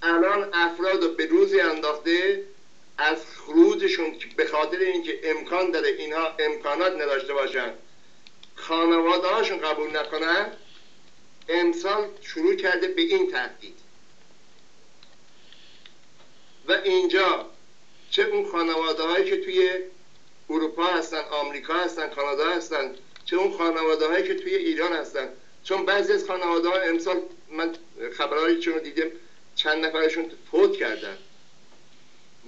الان افراد رو به روزی انداخته از خروجشون به خاطر اینکه امکان داره اینها امکانات نداشته باشن خانواده هاشون قبول نکنن امسال شروع کرده به این تهدید. و اینجا چه اون خانواده هایی که توی اروپا هستن آمریکا هستن کانادا هستن. چه اون خانواده هایی که توی ایران هستن. چون بعضی از خانواده ها امسال من خبرهایی چون دیدم چند نفرشون فوت کردن.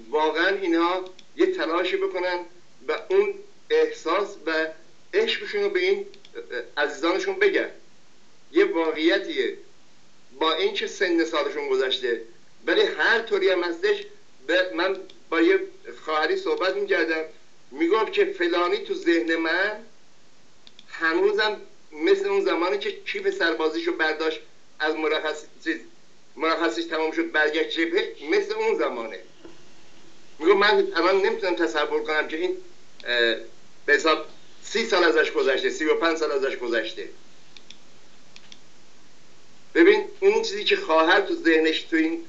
واقعا اینها یه تلاشی بکنن و اون احساس و عشقشون رو به این عزیزانشون بگن. یه واقعیتیه. با اینکه سن سالشون گذشته ولی هر طوری هم هستش من با یه خواهری صحبت می‌کردم. می‌گفت که فلانی تو ذهن من هنوزم مثل اون زمانی که کیف سربازیشو برداشت از مرخص مرخصیش تمام شد برگشت جبهه مثل اون زمانه. میگو من الان نمی‌تونم تصور کنم که این به حساب سی سال ازش گذشته سی و پنج سال ازش گذشته. ببین اون چیزی که خواهر تو ذهنش تو این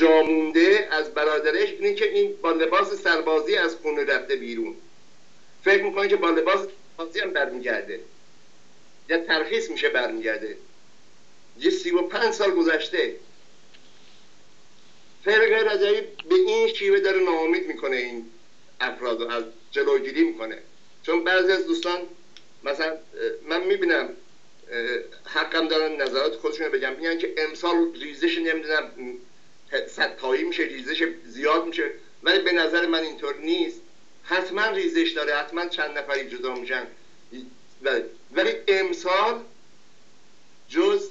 جامونده از برادرش اینه که این با لباس سربازی از خونه رفته بیرون. فکر می‌کنه که با لباس سربازی هم برمیگرده. یا ترخیص میشه برمیگرده. یه سی و پنج سال گذشته. فرق رجعی به این شیوه داره ناامید می‌کنه این افراد از جلوگیری می‌کنه. چون بعضی از دوستان مثلا من می‌بینم حقم دارن نظرات خودشون رو بگم. میگن که امسال ریزش نمی‌دونم ستایی میشه ریزش زیاد میشه. ولی به نظر من اینطور نیست. حتما ریزش داره حتما چند نفری جدا میشن. ولی امسال جز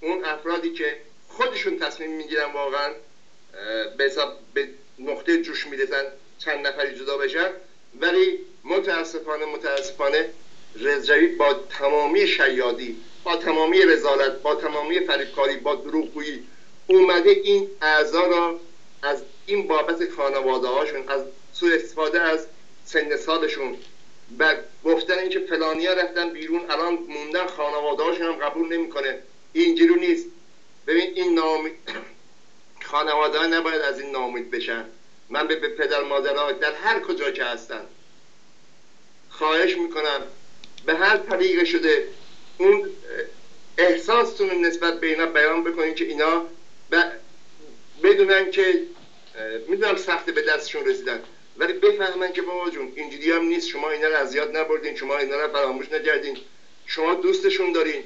اون افرادی که خودشون تصمیم می‌گیرن واقعا به حساب به نقطه جوش می‌رسن چند نفری جدا بشن. ولی متاسفانه متاسفانه رزجوی با تمامی شیادی با تمامی رزالت با تمامی فریبکاری با دروغگویی اومده این اعضا را از این بابت خانواده هاشون از سوء استفاده از سن سالشون و گفتن اینکه فلانیا رفتن بیرون الان موندن خانواده هاشون هم قبول نمی‌کنه. اینجوری نیست. ببین این نام خانواده ها نباید از این نامید بشن. من به پدر مادرها در هر کجا که هستن خواهش می‌کنم. به هر طریق شده اون احساستون نسبت به اینا بیان بکنین که اینا بدونن که می‌دونم سخت به دستشون رسیدن. ولی بفهمن که بابا جون اینجوری هم نیست. شما اینا رو از یاد نبردین. شما اینا رو فراموش نکردین. شما دوستشون دارین.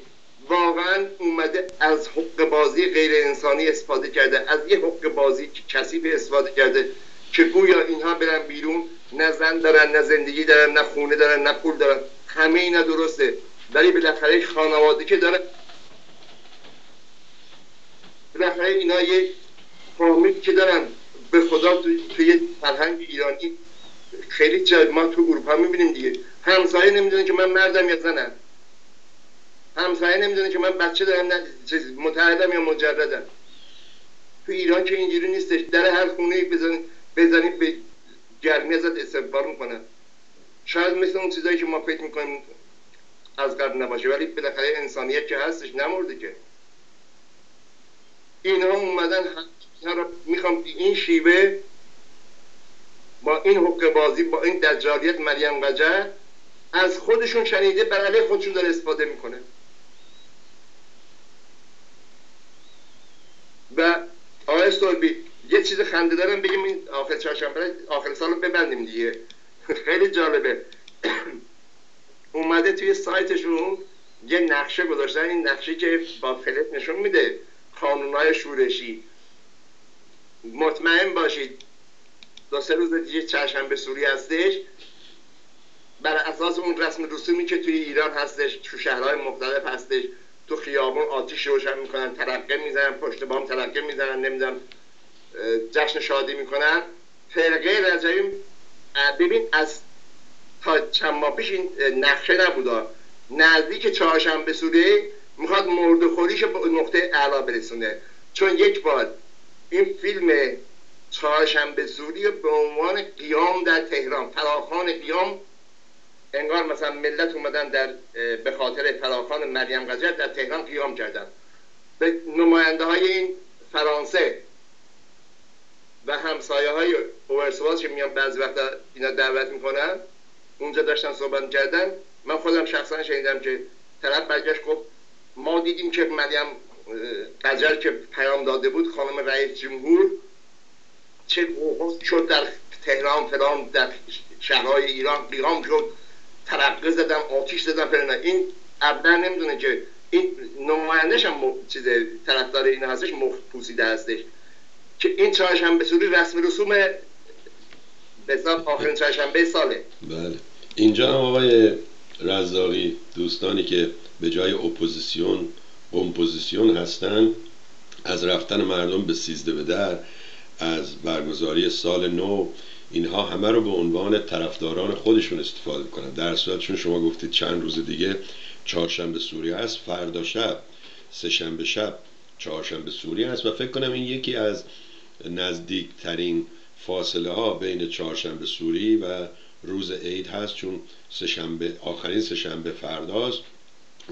واقعا اومده از حق بازی غیر انسانی استفاده کرده. از یه حق بازی کثیف استفاده کرده که گویا اینها برن بیرون. نه زن دارن نه زندگی دارن نه خونه دارن نه پول دارن. همه اینا درسته. ولی بالاخره خانواده که داره بالاخره اینا یه فامیل که دارن به خدا توی فرهنگ ایرانی خیلی جای ما تو اروپا می‌بینیم دیگه. همسایه نمی‌دونه که من مردم یا زنم. همسایه نمی‌دونه که من بچه دارم متحدم یا مجردم. تو ایران که اینجوری نیستش. در هر خونه بزنید بزنید به گرمی ازت استقبال می‌کنن. شاید مثل اون چیزایی که ما فکر می‌کنیم از قبل نباشه. ولی بالاخره انسانیت که هستش نمورده که. اینها اومدن می‌خوام این شیوه با این حق بازی با این دجالیت مریم قجر از خودشون شنیده بر علیه خودشون داره استفاده می‌کنه. و آقای سولبی یه چیز خنده دارم بگیم این آخر چهارشنبه آخر سال ببندیم دیگه. خیلی جالبه. اومده توی سایتشون یه نقشه گذاشتن این نقشه که با فلت نشون میده. قانونهای شورشی. مطمئن باشید دو سه روز دیگه چهارشنبه سوری هستش. بر اساس اون رسم رسومی که توی ایران هستش تو شهرهای مختلف هستش تو خیابون آتیش روشن می‌کنن ترقه می‌زنن پشت بام ترقه می‌زنن نمی‌دونم جشن شادی می‌کنن. فرقه رجعی ببین از تا چند ماه پیش این نقشه نبودا. نزدیک چهارشنبه سوره می‌خواد مردخوریش به نقطه اعلا برسونه. چون یک بار این فیلم چهارشنبه سوری به عنوان قیام در تهران فراخان قیام انگار مثلا ملت اومدن در به خاطر فراخان مریم قجر در تهران قیام کردن. به نماینده های این فرانسه و همسایه های اوورسواز که میان بعضی وقتا اینا دعوت می‌کنن اونجا داشتن صحبت کردن من خودم شخصا شنیدم که طرف برگشت گفت ما دیدیم که مریم قجر که پیام داده بود خانم رئیس جمهور چه شد در تهران فلان در شهرهای ایران قیام شد ترقه زدم آتیش زدم فلان. این ابدا نمی‌دونه که این نمایندش هم چیز طرفدار این هستش مخ پوسیده هستش. که این چهارشنبه سوری رسم رسوم به آخرین چهارشنبه ساله. بله. اینجا هم آقای رزاقی دوستانی که به جای اپوزیسیون، اپوزیسیون هستن از رفتن مردم به سیزده به در از برگزاری سال نو اینها همه رو به عنوان طرفداران خودشون استفاده کنن در صورتشون شما گفتید چند روز دیگه چهارشنبه سوریه است فردا شب سه‌شنبه شب چهارشنبه سوریه است و فکر کنم این یکی از نزدیکترین فاصله ها بین چهارشنبه سوری و روز عید هست چون سهشنبه آخرین سهشنبه فرداست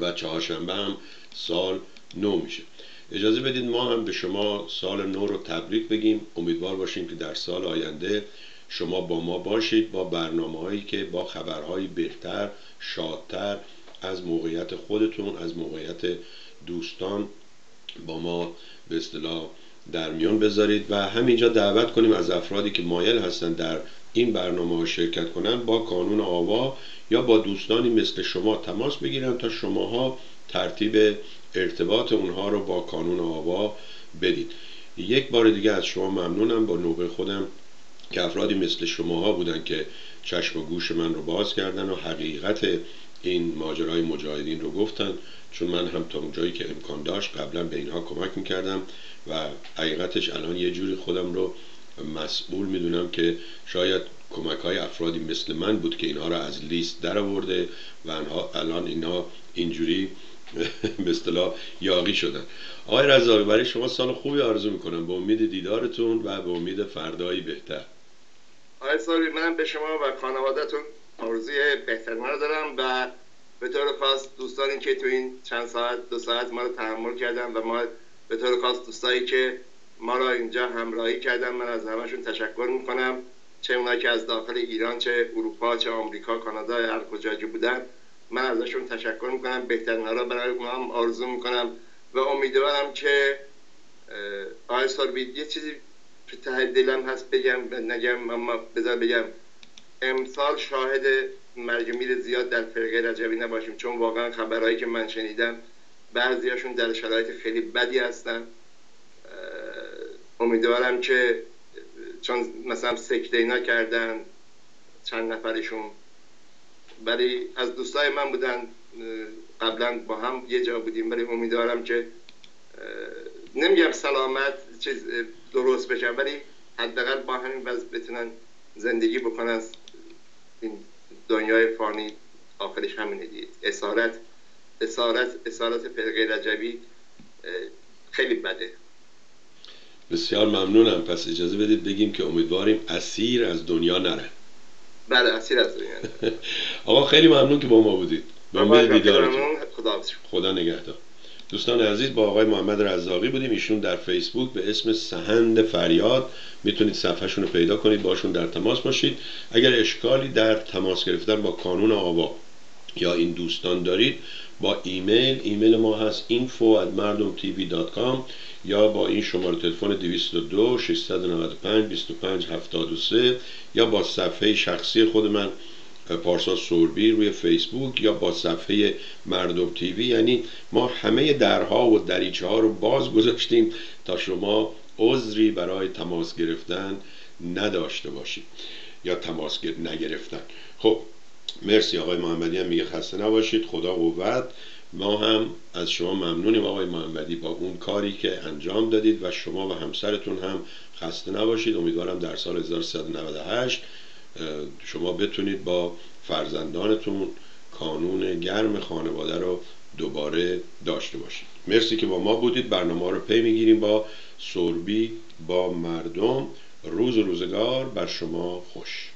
و چهارشنبه هم سال نو میشه. اجازه بدید ما هم به شما سال نو رو تبریک بگیم. امیدوار باشیم که در سال آینده شما با ما باشید با برنامه هایی که با خبرهایی بهتر شادتر از موقعیت خودتون از موقعیت دوستان با ما به اصطلاح در میان بذارید. و همینجا دعوت کنیم از افرادی که مایل هستند در این برنامه ها شرکت کنند با کانون آوا یا با دوستانی مثل شما تماس بگیرن تا شماها ترتیب ارتباط اونها رو با کانون آوا بدید. یک بار دیگه از شما ممنونم. با نوبه خودم که افرادی مثل شماها بودن که چشم و گوش من رو باز کردن و حقیقت این ماجرای مجاهدین رو گفتن. چون من هم تا اونجایی که امکان داشت قبلا به اینها کمک می‌کردم و حقیقتش الان یه جوری خودم رو مسئول می‌دونم که شاید کمک های افرادی مثل من بود که اینها رو از لیست در آورده و الان اینها اینجوری به اصطلاح یاقی شدن. آقای رزاقی برای شما سال خوبی آرزو می‌کنم. به امید دیدارتون و به امید فردایی بهتر. آقای سالی من به شما و خانوادهتون آرزوی بهتر رو دارم و به طور خاص دوستانی که تو این چند ساعت دو ساعت ما رو تحمل کردن و ما به طور خاص دوستایی که ما را اینجا همراهی کردن. من از همشون تشکر می‌کنم. چه اونایی که از داخل ایران چه اروپا چه آمریکا کانادا هر کجا بودن من ازشون تشکر می‌کنم. بهترین را برای اونها هم آرزو می‌کنم و امیدوارم که آقای ساربید یه چیزی تو ته دلم هست بگم نگم اما بذار بگم امسال شاهد مرگ زیاد در فرقه رجبی نباشیم چون واقعا خبرهایی که من شنیدم بعضیاشون در شرایط خیلی بدی هستن. امیدوارم که چون مثلا سکته اینا کردن چند نفرشون. ولی از دوستای من بودن قبلا با هم یه جا بودیم. ولی امیدوارم که نمیگم سلامت چیز درست بشن ولی حداقل با همین وضع بتونن زندگی بکنن. این دنیای فانی آخرش همینه دید اسارت اسارت اسارت فرقه رجبی خیلی بده. بسیار ممنونم. پس اجازه بدید بگیم که امیدواریم اسیر از دنیا نره. بله اسیر از دنیا آقا خیلی ممنون که با ما بودید. به امید خدا خدا نگهدار. دوستان عزیز با آقای محمد رزاقی بودیم. ایشون در فیسبوک به اسم سهند فریاد. می‌تونید صفحهشون رو پیدا کنید. باشون در تماس باشید. اگر اشکالی در تماس گرفتن با کانون آوا یا این دوستان دارید با ایمیل ایمیل ما هست info at mardomtv.com یا با این شماره تلفن 202 695 25 73 یا با صفحه شخصی خود من پارسا سوربی روی فیسبوک یا با صفحه مردم تیوی. یعنی ما همه درها و دریچه ها رو باز گذاشتیم تا شما عذری برای تماس گرفتن نداشته باشید یا تماس نگرفتن. خب مرسی آقای محمدی هم میگه خسته نباشید. خدا قوت. ما هم از شما ممنونیم آقای محمدی با اون کاری که انجام دادید و شما و همسرتون هم خسته نباشید. امیدوارم در سال 1398 شما بتونید با فرزندانتون کانون گرم خانواده رو دوباره داشته باشید. مرسی که با ما بودید. برنامه رو پی می‌گیریم با سوربی با مردم. روز روزگار بر شما خوش.